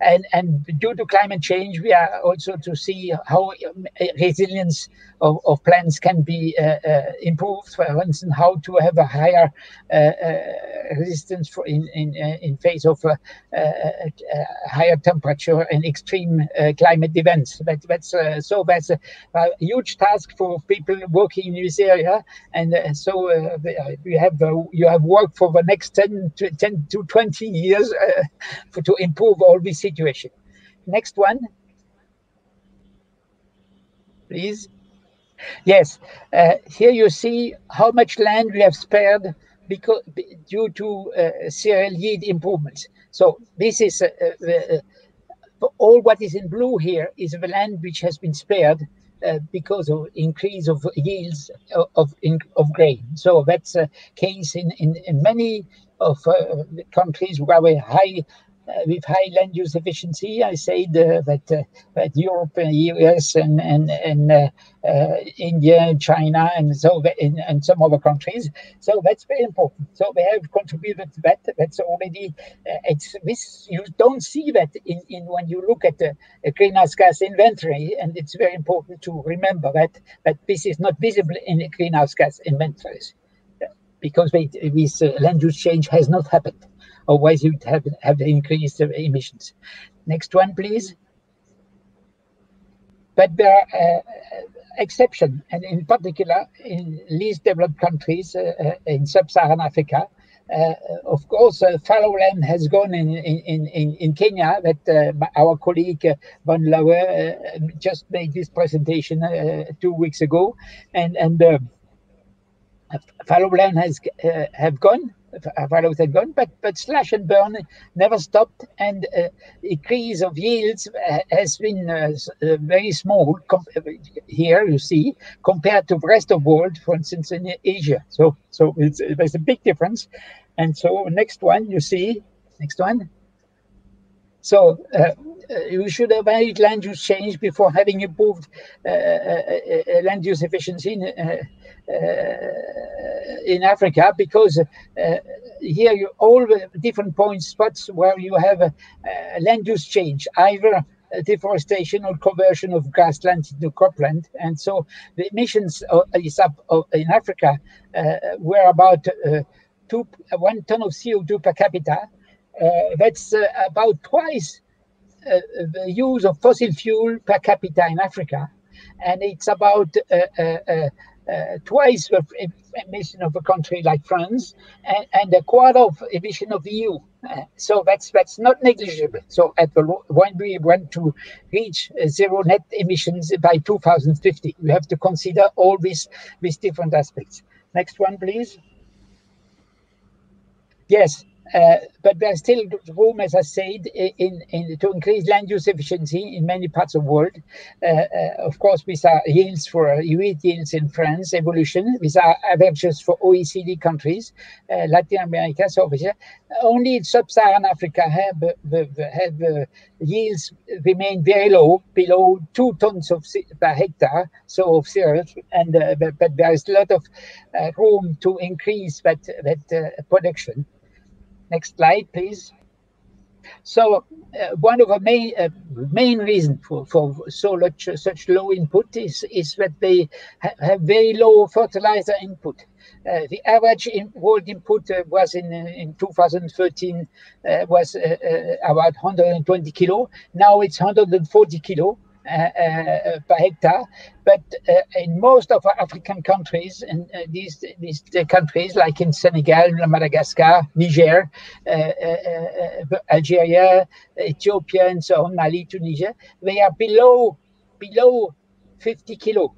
and and due to climate change, we are also to see how um, resilience of, of plants can be uh, uh, improved. For instance, how to have a higher resistance for in in in face of higher temperature and extreme climate events. That, that's so that's a, a, huge task for people working in this area, and so you have you have work for the next 10 to 10 to 20 years for, to improve all this situation. Next one, please. Yes, uh, here you see how much land we have spared because due to uh, cereal yield improvements. So this is uh, uh, all what is in blue here is the land which has been spared uh, because of increase of yields of of, of grain. So that's a case in, in, in many of uh, countries where we high uh, with high land use efficiency. I said uh, that uh, that Europe, and US, and and and India, China, and so in, and some other countries. So that's very important. So they have contributed to that. That's already it's this you don't see that in, in when you look at the greenhouse gas inventory, and it's very important to remember that that this is not visible in the greenhouse gas inventories because they, this uh, land use change has not happened. Otherwise, you'd have, have increased the emissions. Next one, please. But there are uh, exceptions, and in particular, in least developed countries uh, uh in sub-Saharan Africa, uh, of course, uh, fallow land has gone in in, in, in Kenya that uh, our colleague uh, Vanlauwe just made this presentation two weeks ago, and and fallow land has have gone fallows had gone, but but slash and burn never stopped, and uh, increase of yields uh, has been uh, uh very small here. You see, compared to the rest of the world, for instance, in Asia. So so there's a big difference. And so next one, you see, next one. So uh, you should avoid land use change before having improved uh, uh, land use efficiency in, in Africa because here you all the different points spots where you have a, land use change either deforestation or conversion of grassland into cropland. And so the emissions is up in Africa uh, were about uh, two, one ton of CO2 per capita uh, that's uh, about twice uh, the use of fossil fuel per capita in Africa, and it's about uh, twice the emission of a country like France and, and a quarter of emission of the EU. Uh, so that's that's not negligible. So at the when we want to reach uh, zero net emissions by 2050, we have to consider all these these different aspects. Next one, please. Yes, uh, but there's still room, as I said, in, in to increase land use efficiency in many parts of the world. Uh, uh, of course, with our yields for uh, yields in France, evolution, with our averages for OECD countries, uh, Latin America, so only in sub-Saharan Africa have, have yields remain very low, below two tons of per hectare, so of cereals, and but, but, there is a lot of room to increase that that production. Next slide, please. So uh, one of the main uh, main reasons for, for so much uh, such low input is is that they ha have very low fertilizer input. Uh, the average in world input uh, was in uh, in 2013 was about 120 kilo. Now it's 140 kilo. Uh, uh, per hectare. But uh, in most of African countries, and these these countries like in Senegal, Madagascar, Niger, Algeria, Ethiopia, and so on, Mali, Tunisia, they are below below 50 kilo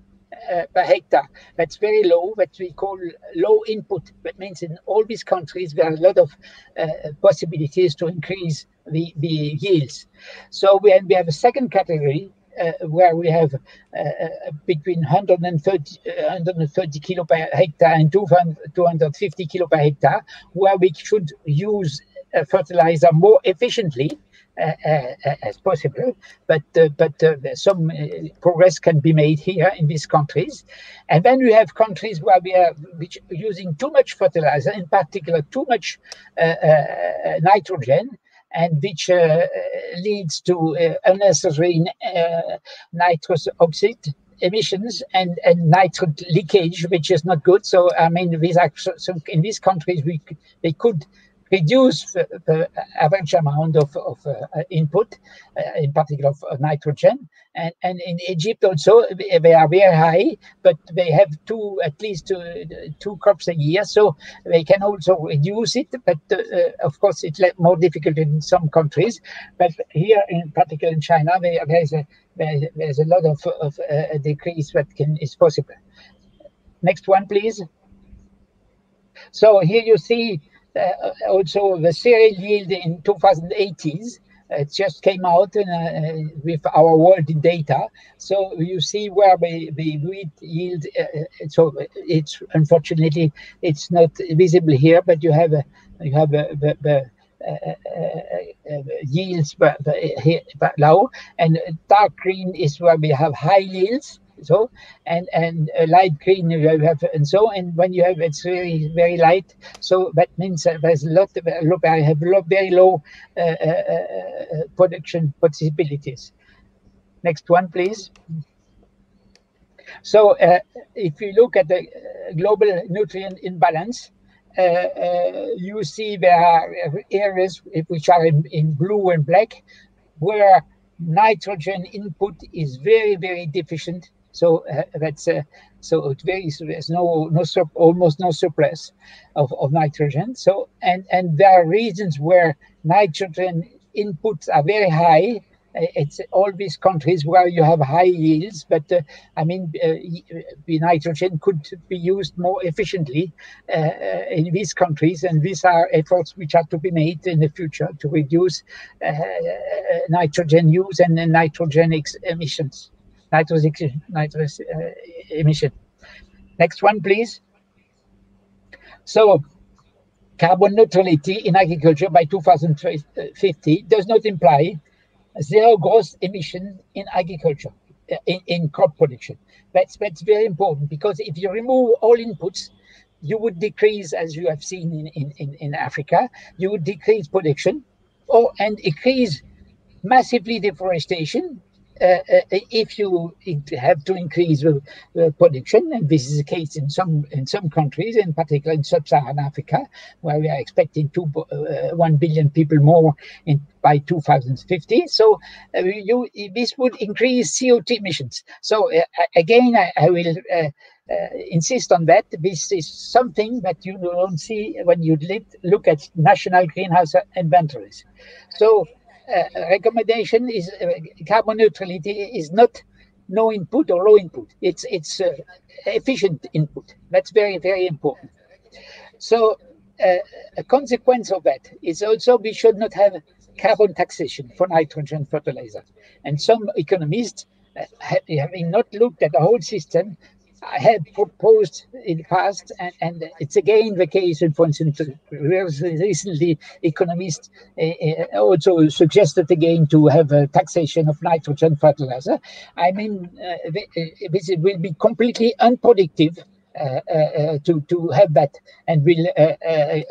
uh, per hectare. That's very low, what we call low input. That means in all these countries, there are a lot of uh, possibilities to increase the, the yields. So we have, we have a second category, uh, where we have uh, uh between 130, 130 uh, kilo per hectare and 250 kilo per hectare, where we should use fertilizer more efficiently uh, uh, as possible. But uh, but some progress can be made here in these countries. And then we have countries where we are which using too much fertilizer, in particular too much nitrogen, and which uh, leads to uh, unnecessary uh, nitrous oxide emissions and, and nitrate leakage, which is not good. So, I mean, are, so in these countries, we they could reduce the, average amount of, of uh, input, uh, in particular of uh, nitrogen. And, and in Egypt also, they are very high, but they have two, at least two, two crops a year. So they can also reduce it. But uh, of course, it's more difficult in some countries. But here, in particular in China, there, there's, a, there's a lot of, of uh, decrease that can, is possible. Next one, please. So here you see uh, also the cereal yield in 2018 it just came out in, uh, with our world data. So you see where the, the wheat yield. Uh, so it's unfortunately it's not visible here, but you have a, you have a, the, the uh, uh, yields but, but low, and dark green is where we have high yields, so and and light green you have and so and when you have it's very very light. So that means there's a lot of i have a lot, very low uh, uh, uh, production possibilities. Next one please. So uh, if you look at the uh, global nutrient imbalance uh, you see there are areas which are in, in blue and black where nitrogen input is very very deficient so uh, that's uh, so it. There's no no almost no surplus of, of nitrogen. So and and there are regions where nitrogen inputs are very high. Uh, it's all these countries where you have high yields, but uh, I mean, uh, the nitrogen could be used more efficiently uh, in these countries, and these are efforts which are to be made in the future to reduce nitrogen use and nitrogen emissions nitrous, nitrous uh, emission. Next one, please. So, carbon neutrality in agriculture by 2050 does not imply zero gross emission in agriculture, uh, in, in crop production. That's, that's very important because if you remove all inputs, you would decrease, as you have seen in, in, in Africa, you would decrease production or and increase massively deforestation if you have to increase production, and this is the case in some in some countries, in particular in sub-Saharan Africa, where we are expecting two, uh, one billion people more in by 2050. So uh, you this would increase CO2 emissions. So uh, again, I, I will uh, insist on that. This is something that you don't see when you look at national greenhouse inventories. So uh, recommendation is uh, carbon neutrality is not no input or low input. It's it's uh, efficient input. That's very very important. So uh, a consequence of that is also we should not have carbon taxation for nitrogen fertilizer. And some economists, uh, having not looked at the whole system, I had proposed in the past, and, and it's again the case, for instance, recently economists uh, eh, eh, also suggested again to have a taxation of nitrogen fertilizer. I mean, uh, this will be completely unproductive uh, to, to have that and will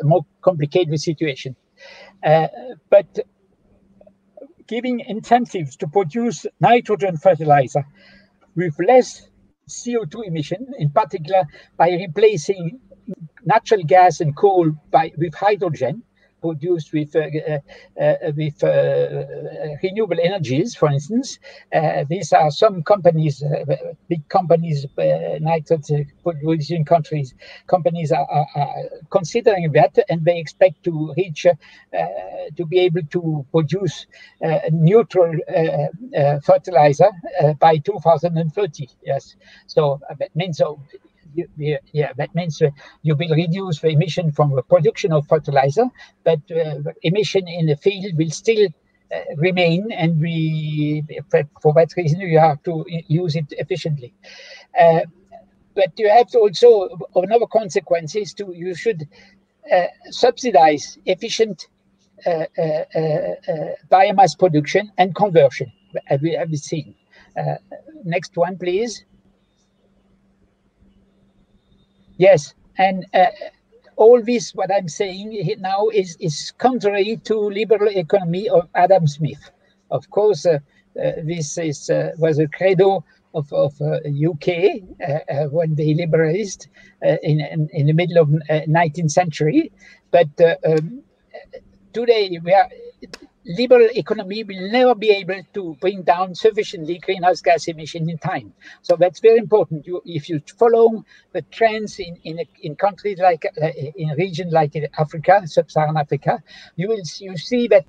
more complicate the situation. but giving incentives to produce nitrogen fertilizer with less CO2 emission, in particular by replacing natural gas and coal by with hydrogen produced with uh, uh, uh with uh, renewable energies, for instance. Uh, these are some companies, uh, big companies, nitrogen producing countries, companies are, are, are, considering that, and they expect to reach to be able to produce neutral fertilizer by 2030. Yes, so that means so you, yeah, that means uh, you will reduce the emission from the production of fertilizer, but uh, emission in the field will still uh, remain, and we, for that reason, you have to use it efficiently. Uh, but you have to also another consequence is to you should uh, subsidize efficient uh, biomass production and conversion, as we have seen. Next one, please. Yes, and uh, all this, what I'm saying now, is, is contrary to liberal economy of Adam Smith. Of course, uh, uh, this is uh, was a credo of, of UK uh, uh, when they liberalized in, in, in the middle of uh, 19th century. But um, today we are liberal economy will never be able to bring down sufficiently greenhouse gas emission in time. So that's very important. You, if you follow the trends in in, in countries like uh, in region like Africa, sub-Saharan Africa, you will see, you see that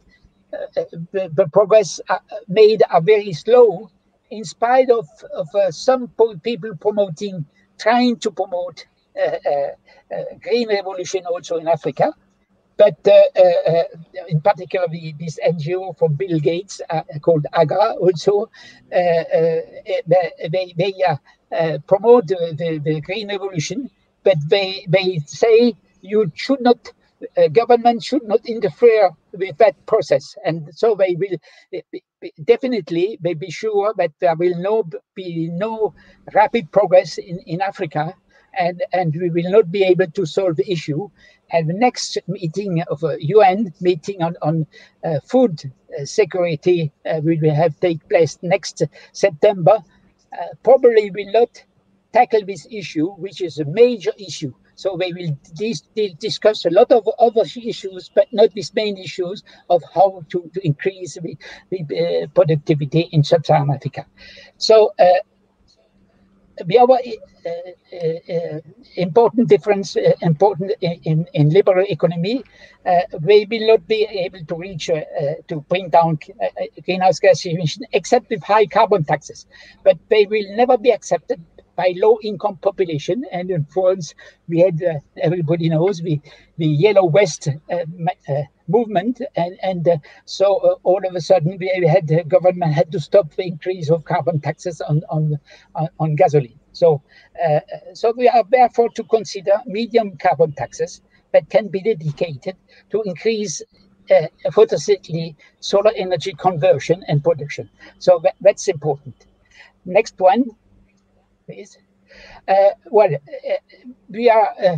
uh, the, the progress uh, made are very slow in spite of, of uh, some people promoting, trying to promote uh, uh, uh, green revolution also in Africa. But uh, uh, in particular, the, this NGO from Bill Gates uh, called AGRA also, they, they promote the, the, green revolution, but they, they say you should not uh, government should not interfere with that process. And so they will definitely they be sure that there will no be no rapid progress in, in africa and and we will not be able to solve the issue and the next meeting of a un meeting on on uh, food uh, security uh, will have take place next september uh, probably will not tackle this issue, which is a major issue. So they will dis- di- discuss a lot of other issues, but not these main issues of how to, to increase the, the uh, productivity in sub-Saharan Africa. So uh, the other uh, uh, uh, important difference, uh, important in, in, liberal economy, they will not be able to reach to bring down greenhouse gas emission except with high carbon taxes, but they will never be accepted by low income population. And in France, we had everybody knows the the yellow uh, movement, and and uh, so uh, all of a sudden we had the government had to stop the increase of carbon taxes on on on, on gasoline. So uh, so we are therefore to consider medium carbon taxes that can be dedicated to increase. Uh, photosynthetic solar energy conversion and production. So that, that's important. Next one, please. Uh, well, uh, we are uh, uh,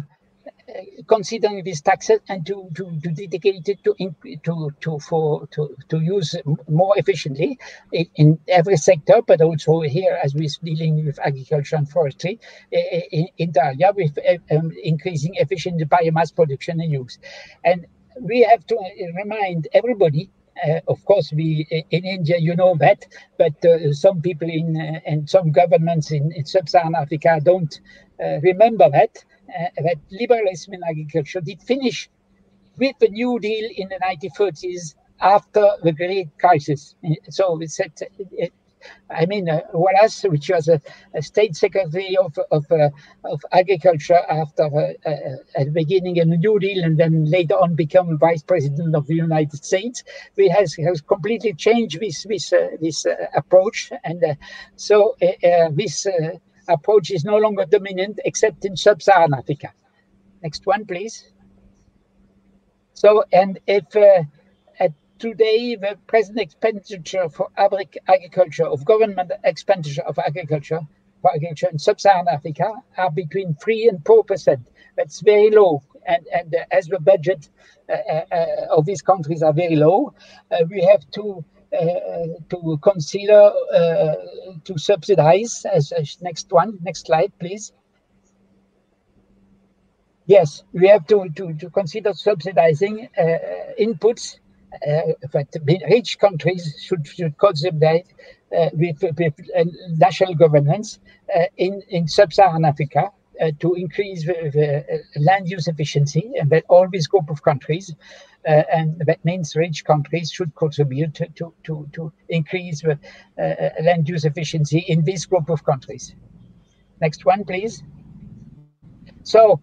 considering these taxes and to, to, to dedicate it to, to, to, for, to, to use more efficiently in, every sector, but also here as we're dealing with agriculture and forestry in, in the area with uh, um, increasing efficient biomass production and use. And we have to uh, remind everybody uh, of course, we in India, you know that, but uh, some people in uh, and some governments in, in sub-Saharan Africa don't remember that. Uh, that liberalism in agriculture did finish with the New Deal in the 1930s after the Great Crisis. So we said, uh, I mean, uh, Wallace, which was a, a state secretary of of, uh, of agriculture after uh, uh, at the beginning of the New Deal, and then later on become vice president of the United States, we has has completely changed this this uh, this uh, approach, and uh, so uh, uh, this uh, approach is no longer dominant except in sub-Saharan Africa. Next one, please. So, and if uh, today the present expenditure for agric- agriculture of government expenditure of agriculture for agriculture in sub-Saharan Africa are between three and four percent. That's very low. And and uh, as the budget uh, uh, uh, of these countries are very low, uh, we have to. Uh, to consider uh, to subsidize as, as next one next slide please. Yes, we have to, to, to consider subsidizing uh, inputs uh, the rich countries should, should subsidize uh, with, with uh, national governments in, in sub-Saharan Africa uh, to increase the, the uh, land use efficiency and that all this group of countries uh, and that means rich countries should contribute to, to, to, increase the uh, land use efficiency in this group of countries. Next one, please. So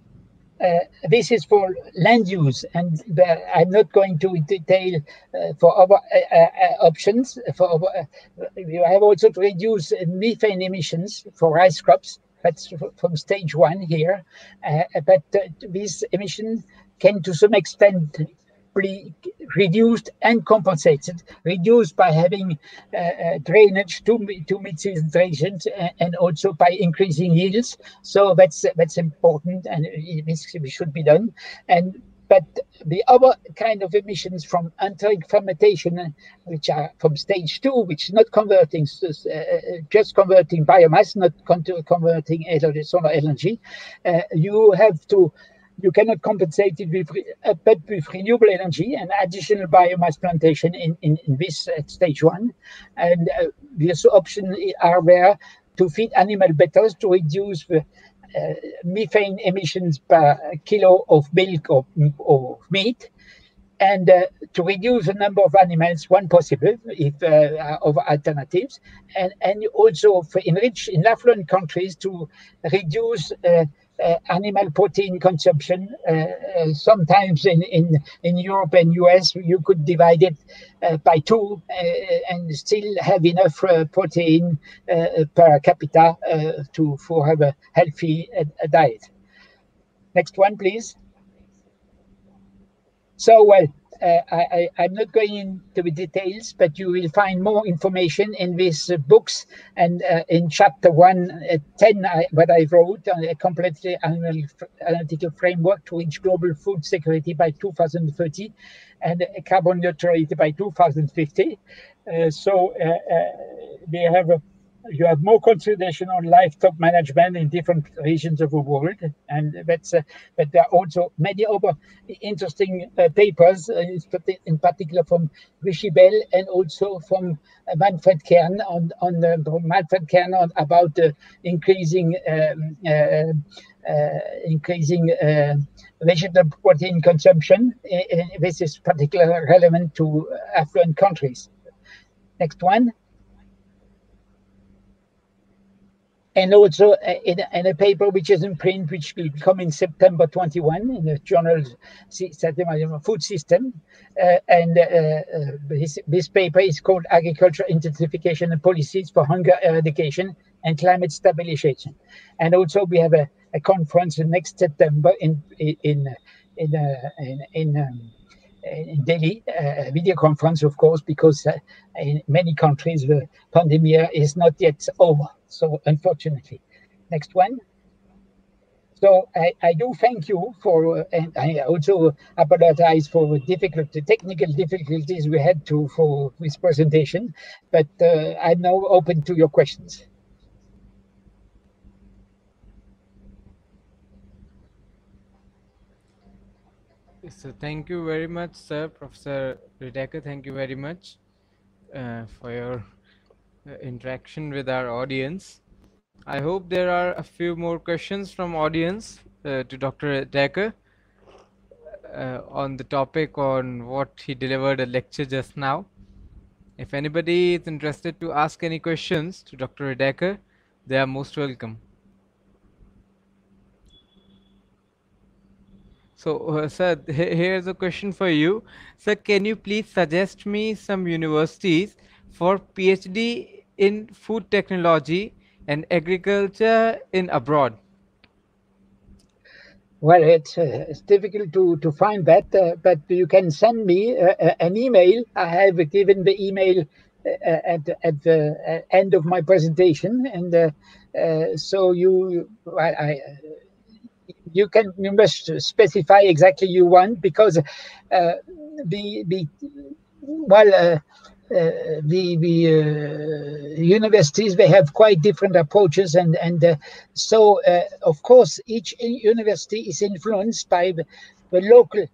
uh, this is for land use, and the, I'm not going to detail uh, for other uh, uh, options. For our, uh, you have also to reduce methane emissions for rice crops. That's from stage one here, uh, but uh, these emissions can to some extent be reduced and compensated. Reduced by having uh, drainage to to mid-season drainage and, and also by increasing yields. So that's that's important and this should be done. And but the other kind of emissions from enteric fermentation, which are from stage two, which is not converting, uh, just converting biomass, not converting solar energy, uh, you have to you cannot compensate it with, uh, but with renewable energy and additional biomass plantation in, in, in this at stage one. And uh, these options are there to feed animal better, to reduce the uh, methane emissions per kilo of milk or, or meat, and uh, to reduce the number of animals when possible, if uh, of alternatives, and and also for enrich in affluent countries to reduce uh, animal protein consumption. Uh, uh, sometimes in, in, in Europe and US, you could divide it by two and still have enough protein per capita to for have a healthy diet. Next one, please. So, well, uh, I, am not going into the details, but you will find more information in these uh, books and uh, in chapter one, uh, 10, I, what I wrote on a completely analytical framework to reach global food security by 2030 and carbon neutrality by 2050. Uh, so we have you have more consideration on livestock management in different regions of the world, and that's uh, but there are also many other interesting uh, papers, uh, in particular from Rishi Bell and also from uh, Manfred Kern on on Manfred Kern on, about increasing um, uh, uh, increasing vegetable protein consumption. this is particularly relevant to affluent countries. Next one. And also uh, in, in, a paper which is in print, which will come in September 21 in the journal Food System. Uh, and uh, uh, this, this paper is called Agriculture Intensification and Policies for Hunger Eradication and Climate Stabilization. And also we have a, a conference next September in in in in, in um, in Delhi, a video conference, of course, because uh, in many countries the pandemic is not yet over. So unfortunately, next one. So I, I do thank you for, uh, and I also apologize for the difficult, technical difficulties we had to for this presentation, but uh, I'm now open to your questions. So thank you very much, sir, Professor Riedacker. Thank you very much uh, for your interaction with our audience. I hope there are a few more questions from audience uh, to Dr. Riedacker uh, on the topic on what he delivered a lecture just now. If anybody is interested to ask any questions to Dr. Riedacker, they are most welcome. So, uh, sir, here's a question for you. Sir, can you please suggest me some universities for PhD in food technology and agriculture in abroad? Well, it's, uh, it's difficult to, to find that, uh, but you can send me uh, uh an email. I have given the email uh, at, at the end of my presentation, and so you, I, I you can you must specify exactly you want because uh, the the well uh, uh, the the uh, universities they have quite different approaches and and uh, so uh, of course each university is influenced by the, the local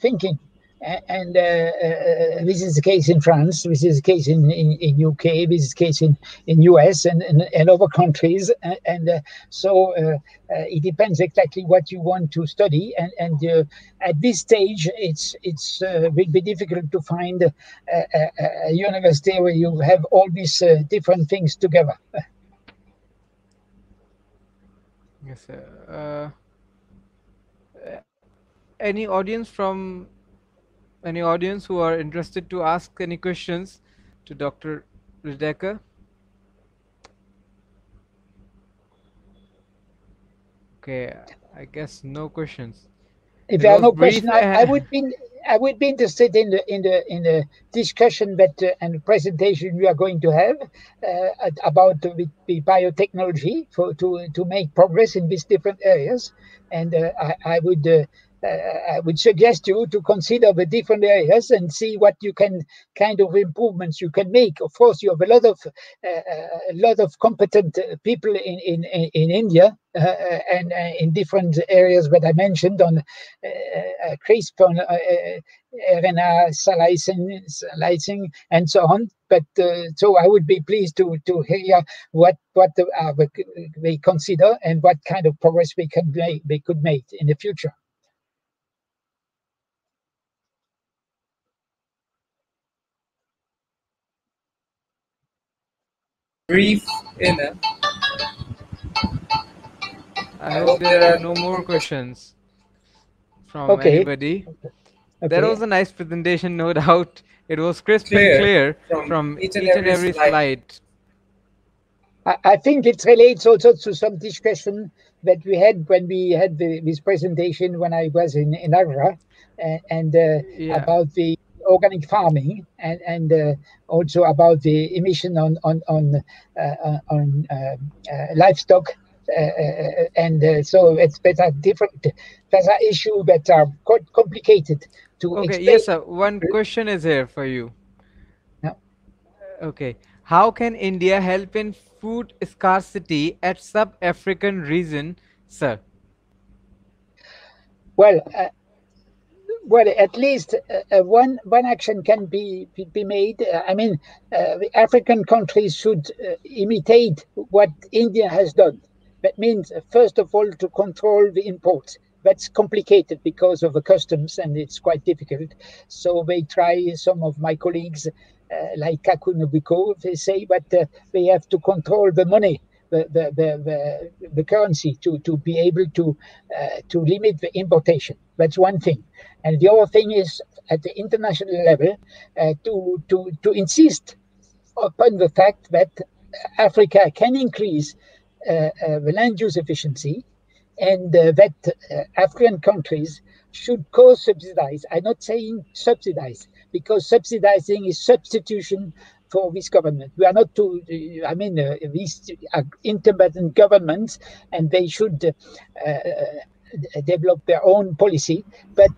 thinking and uh, uh, this is the case in France, this is the case in, in, in UK, this is the case in, in US and, and, and other countries. And, and uh, so uh, uh, it depends exactly what you want to study. And, and uh, at this stage, it's it's will be difficult to find a, a, a, university where you have all these different things together. Yes, sir. any audience from any audience who are interested to ask any questions to Dr. Riedacker? Okay, I guess no questions. If there are no questions, I, I, [laughs] would be I would be interested in the in the in the discussion that uh, and presentation we are going to have uh, about the, the, biotechnology for to to make progress in these different areas, and uh, I, I would uh, I would suggest you to consider the different areas and see what you can kind of improvements you can make. Of course, you have a lot of uh, a lot of competent people in in in India uh, and uh, in different areas that I mentioned on uh, CRISPR, on RNA splicing, splicing, and so on. But so I would be pleased to to hear what what the, they consider and what kind of progress we can make, they could make in the future. Brief in I hope there are no more questions from Okay. anybody. Okay. That was a nice presentation, no doubt. It was crisp Clear and clear from from each each and and, every every slide. slide. I, I think it relates also to some discussion that we had when we had the, this presentation when I was in, in Agra and, and uh, Yeah. about the organic farming and, and uh, also about the emission on on on uh, on uh, uh, livestock. Uh, uh, and uh, so it's are different. Are issues that are quite complicated to Okay, explain. yes, sir. One question is here for you. Yeah. Okay. How can India help in food scarcity at sub-African region, sir? Well, uh, well, at least uh, uh, one one action can be be, made. Uh, I mean, uh, African countries should uh, imitate what India has done. That means, uh, first of all, to control the imports. That's complicated because of the customs, and it's quite difficult. So they try. Some of my colleagues, like Kako Nubukpo, they say, but they have to control the money the, the, the, the, currency to, to be able to uh, to limit the importation. That's one thing. And the other thing is at the international level uh, to, to, to insist upon the fact that Africa can increase uh, uh, the land use efficiency and uh, that uh, African countries should co-subsidize. I'm not saying subsidize because subsidizing is substitution for this government. We are not to, I mean, uh, these are independent governments and they should uh, uh, develop their own policy, but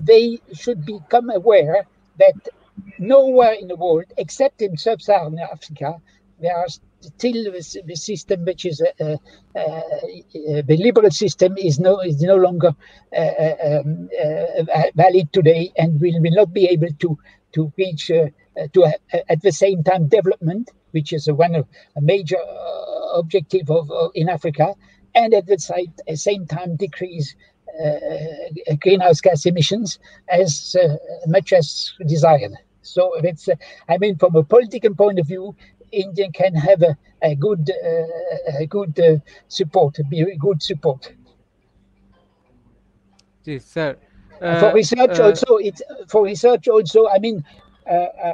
they should become aware that nowhere in the world, except in sub-Saharan Africa, there are still the, system which is uh, uh, uh, the liberal system is no is no longer uh, um, uh, valid today and will, will not be able to to reach uh, to at the same time development, which is one of a major uh, objective of, in Africa, and at the same, same time decrease uh, greenhouse gas emissions as uh, much as desired. So it's, uh, I mean, from a political point of view, India can have a, a good, uh, a good uh, support, be a good support. Yes, sir. for research uh, also, it's for research also. I mean, uh, uh,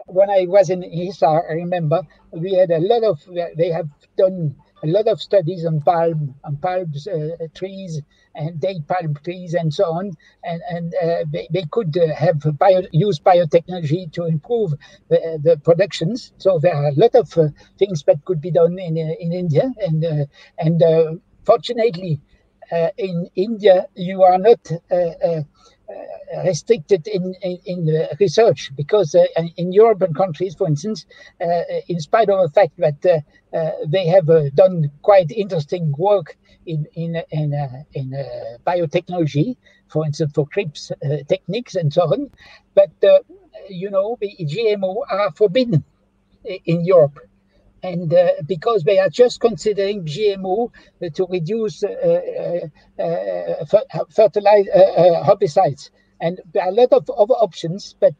when I was in Hisar, I remember we had a lot of. They have done a lot of studies on palm, on palm uh, trees and date palm trees and so on, and and uh, they, they could uh, have bio, use biotechnology to improve the, the productions. So there are a lot of uh, things that could be done in in India, and uh, and uh, fortunately, in India you are not. Uh, restricted in in, in research because uh, in European countries, for instance, uh, in spite of the fact that uh, uh, they have uh, done quite interesting work in in in, in biotechnology, for instance, for CRISPR techniques and so on, but you know the GMO are forbidden in Europe and uh, because they are just considering GMO uh, to reduce uh, fertilizer herbicides, and there are a lot of other options, but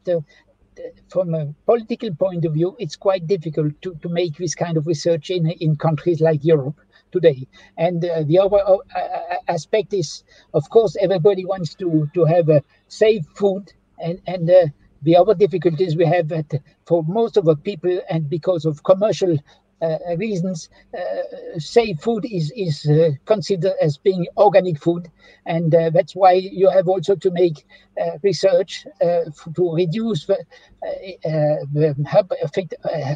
from a political point of view, it's quite difficult to, to make this kind of research in in countries like Europe today. And uh, the other uh, aspect is, of course, everybody wants to to have a safe food, and and uh, the other difficulties we have that for most of the people, and because of commercial reasons, uh, safe food is is uh, considered as being organic food, and uh, that's why you have also to make uh, research uh, to reduce the, uh, uh, the herb- effect, uh,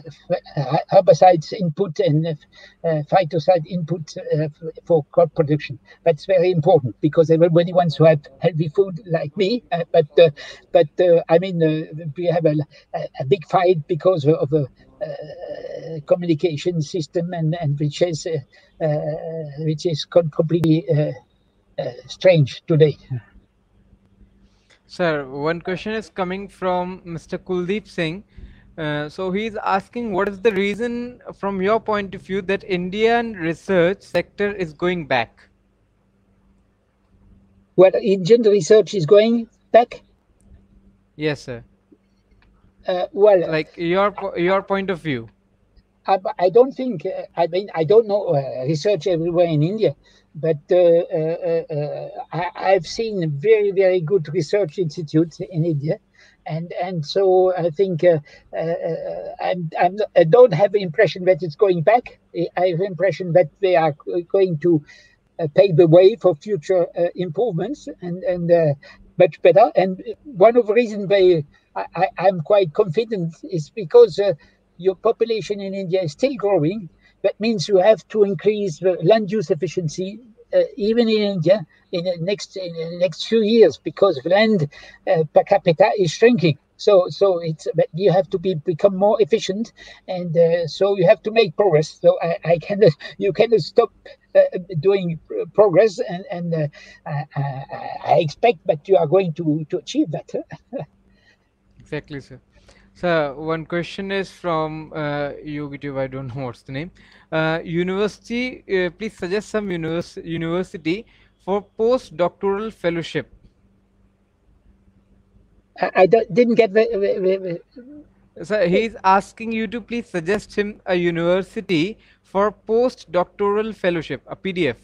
herbicides input and uh, phytocide input uh, for crop production. That's very important because everybody wants to have healthy food like me, uh, but uh, but uh, I mean uh, we have a, a, big fight because of the uh, communication system and, and which is uh, uh, which is completely uh, uh, strange today. Sir, one question is coming from Mr. Kuldeep Singh. Uh, so he's asking what is the reason from your point of view that Indian research sector is going back? Well, Indian research is going back. Yes, sir. Uh, well, Like your your point of view. I, I don't think, uh, I mean, I don't know uh, research everywhere in India, but uh, uh, uh, I, I've seen very, very good research institutes in India. And and so I think uh, uh, uh, I'm, I'm, I don't have the impression that it's going back. I have the impression that they are going to uh, pave the way for future uh, improvements and and uh, much better. And one of the reasons they I, I'm quite confident is because uh, your population in India is still growing. That means you have to increase the land use efficiency uh, even in India in the next in the next few years because land uh, per capita is shrinking. So so it's you have to be become more efficient, and uh, so you have to make progress. So I, I cannot [laughs] you cannot stop uh, doing progress, and and uh, I, I expect that you are going to to achieve that. [laughs] Exactly, sir. So one question is from uh, YogiTube. I don't know what's the name. Uh, university, uh, please suggest some univers- university for postdoctoral fellowship. I, I didn't get the, So he's asking you to please suggest him a university for postdoctoral fellowship, a PDF.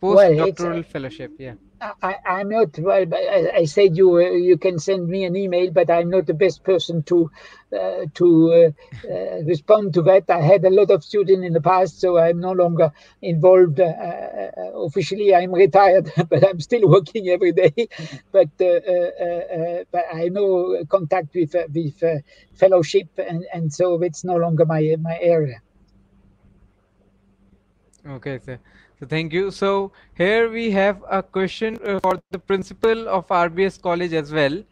Well, Postdoctoral uh, fellowship, yeah. I, I'm not well. I, said you uh, you can send me an email, but I'm not the best person to uh, to uh, uh, respond to that. I had a lot of students in the past, so I'm no longer involved uh, uh, officially. I'm retired, [laughs] but I'm still working every day. [laughs] But but I know contact with with fellowship, and and so it's no longer my my area. Okay, sir. Thank you. So here we have a question uh, for the principal of RBS College as well.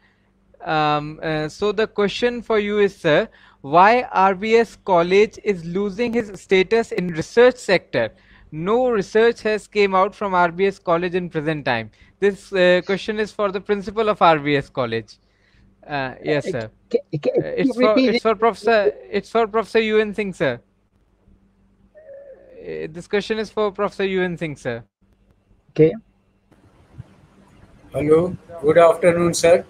Um, uh, so the question for you is, sir, why RBS College is losing his status in research sector? No research has came out from RBS College in present time. This uh, question is for the principal of RBS College. Uh, yes, Uh, sir. Uh, can it's for it's for Professor it's for Professor UN Singh, sir. Uh, this question is for Professor UN Singh, sir. Okay. Hello, good afternoon, sir.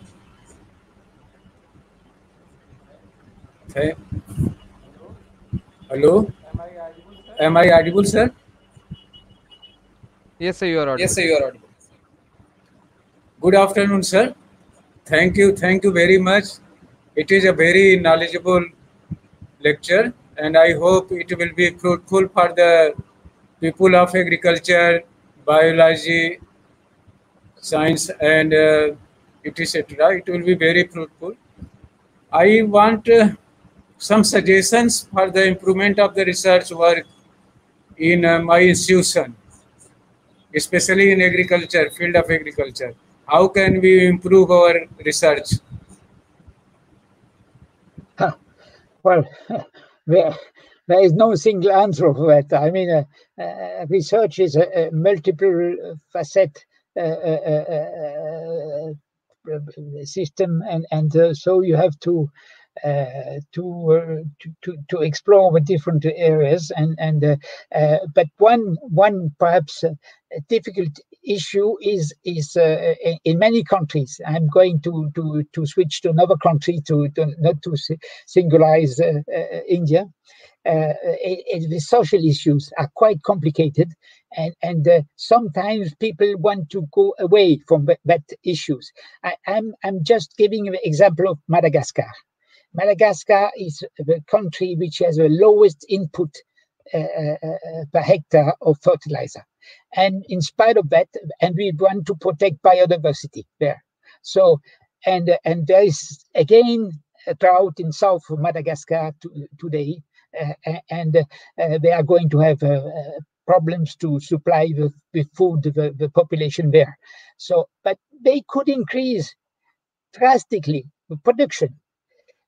Th- Hello, am I audible, sir? Yes, sir, you are audible. Yes, sir, you are audible. Good afternoon, sir. Thank you, thank you very much. It is a very knowledgeable lecture, and I hope it will be fruitful for the people of agriculture, biology, science, and uh, etc. It will be very fruitful. I want uh, some suggestions for the improvement of the research work in uh, my institution especially in agriculture, field of agriculture. How can we improve our research? Well, [laughs] there, there is no single answer for that. I mean, uh, uh, research is a, a multiple facet uh, uh, uh, uh, system, and and so you have to to, to to to explore the different areas. And and but one one perhaps difficult issue is is uh, in, many countries. I'm going to to to switch to another country to, to not to si- singularize uh, uh, India. Uh, it, it- the social issues are quite complicated, and and uh, sometimes people want to go away from that, that issues. I, I'm I'm just giving an example of Madagascar. Madagascar is the country which has the lowest input uh, uh, per hectare of fertilizer. And in spite of that, and we want to protect biodiversity there. So, and and there is again a drought in south Madagascar to, today, uh, and uh, they are going to have uh, problems to supply with, with food the, the population there. So, but they could increase drastically the production.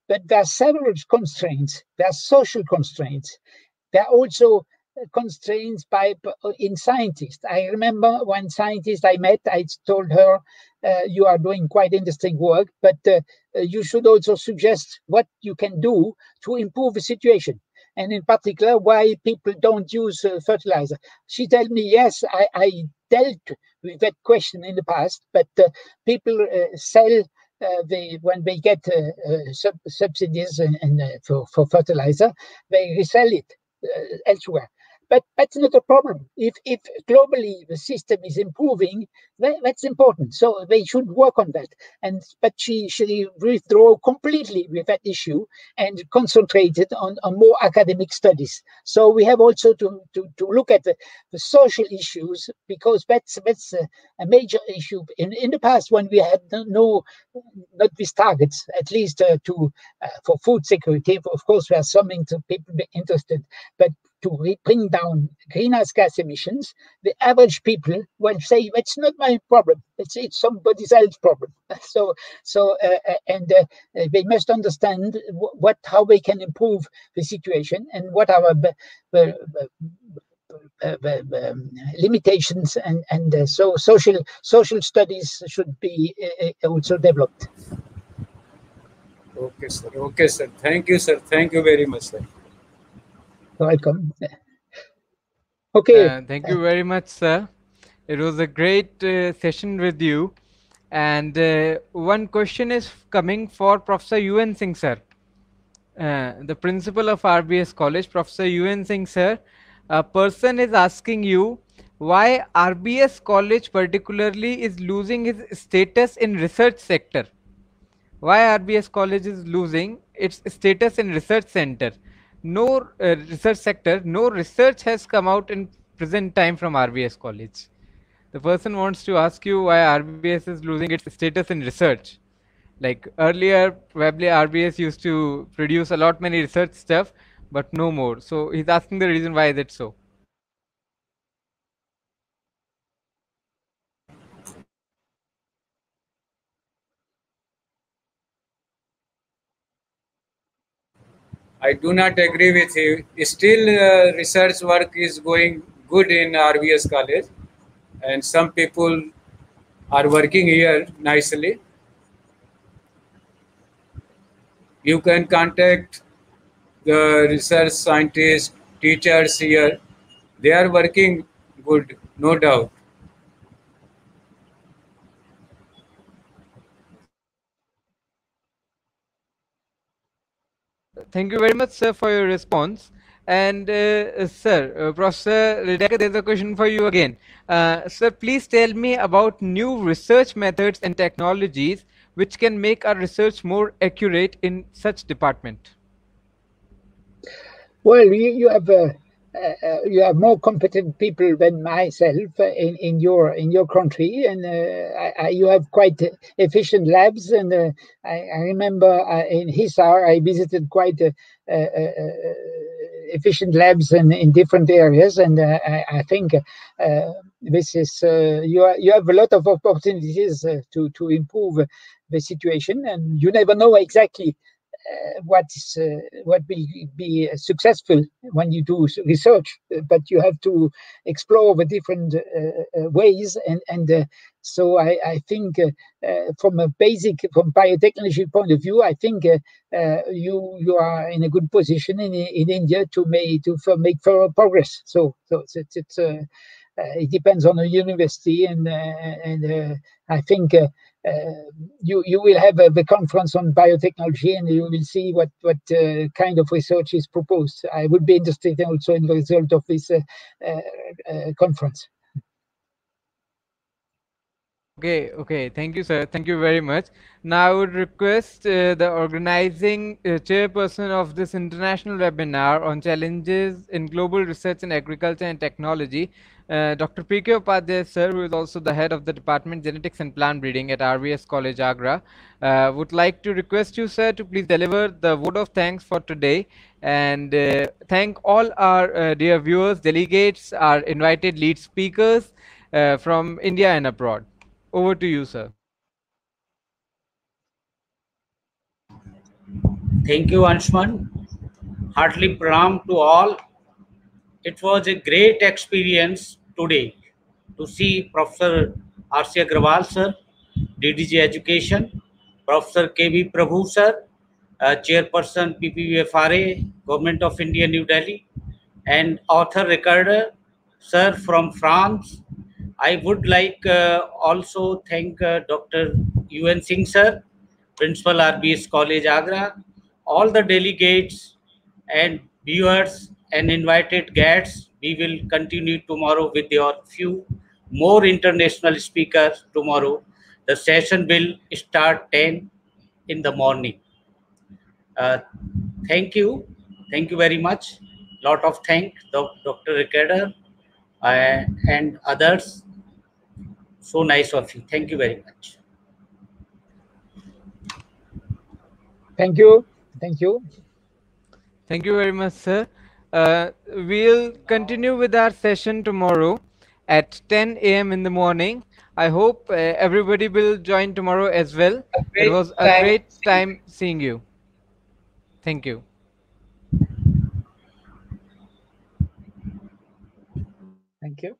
But there are several constraints. There are social constraints. There are also constraints by in scientists. I remember one scientist I met. I told her, uh, "You are doing quite interesting work, but uh, you should also suggest what you can do to improve the situation." And in particular, why people don't use uh, fertilizer. She told me, "Yes, I, I, dealt with that question in the past, but people sell." Uh, they when they get uh, uh, sub subsidies and, and for, for fertilizer, they resell it elsewhere. But that's not a problem. If if globally the system is improving, that, that's important. So they should work on that. And but she she withdrew completely with that issue and concentrated on, on more academic studies. So we have also to to, to look at the, the social issues because that's that's a, a, major issue. In in the past, when we had no not these targets, at least uh, to uh, for food security, of course, there are some inter- people interested, but to bring down greenhouse gas emissions, the average people will say that's not my problem. It's it's somebody else's problem. [laughs] So so uh, uh and uh, uh, they must understand what how they can improve the situation and what are the, um, limitations and and uh, so social social studies should be uh, also developed. Okay, sir. Okay, sir. Thank you, sir. Thank you very much, sir welcome. Okay. Uh, thank you very much, sir. It was a great uh, session with you. And uh, one question is coming for Professor UN Singh, sir. Uh, the principal of RBS College, Professor UN Singh, sir. A person is asking you why RBS College particularly is losing its status in research sector. Why RBS College is losing its status in research center no uh, research sector, no research has come out in present time from RBS college. The person wants to ask you why RBS is losing its status in research. Like earlier, probably RBS used to produce a lot many research stuff, but no more. So he's asking the reason why is it so. I do not agree with you. Still, uh, research work is going good in RBS college, and some people are working here nicely. You can contact the research scientists, teachers here. They are working good, no doubt. Thank you very much, sir, for your response. And uh, sir, uh, Professor Riedacker, there's a question for you again. Uh, sir, please tell me about new research methods and technologies which can make our research more accurate in such department. Well, you, you have uh, uh, uh, you have more competent people than myself in, in your in your country, and uh, I, I, you have quite efficient labs. And uh, I, I, remember uh, in Hisar, I visited quite efficient labs in, in different areas, and I, I, think this is you are, you have a lot of opportunities to to improve the situation, and you never know exactly uh, what's uh, what will be successful when you do research, but you have to explore the different uh, uh ways and and uh, so I, I think uh, from a basic from biotechnology point of view, I think you you are in a good position in in India to make to make further progress. So so it's it's, it's it depends on the university and and I think uh, you you will have the conference on biotechnology and you will see what what uh, kind of research is proposed. I would be interested also in the result of this uh, conference. Okay, okay. Thank you, sir. Thank you very much. Now, I would request uh, the organizing uh, chairperson of this international webinar on challenges in global research in agriculture and technology, uh, Dr. P.K. Upadhyay, sir, who is also the head of the Department Genetics and Plant Breeding at RBS College, Agra, uh, would like to request you, sir, to please deliver the vote of thanks for today and uh, thank all our uh, dear viewers, delegates, our invited lead speakers uh, from India and abroad. Over to you, sir. Thank you, Anshman. Heartily pranam to all. It was a great experience today to see Professor R.C. Agrawal, sir, DDG Education, Professor K.V. Prabhu, sir, uh, Chairperson PPVFRA, Government of India, New Delhi, and author recorder, sir, from France. I would like uh, also thank uh, Dr. UN Singh, sir, Principal RBS College, Agra, all the delegates and viewers and invited guests. We will continue tomorrow with your few more international speakers tomorrow. The session will start 10 in the morning. Uh, thank you. Thank you very much. Lot of thank Dr. Riedacker uh, and others. So nice of you. Thank you very much. Thank you. Thank you. Thank you very much, sir. Uh, we'll continue with our session tomorrow at 10 a.m. in the morning. I hope uh, everybody will join tomorrow as well. It was a time great time seeing you. Thank you. Thank you.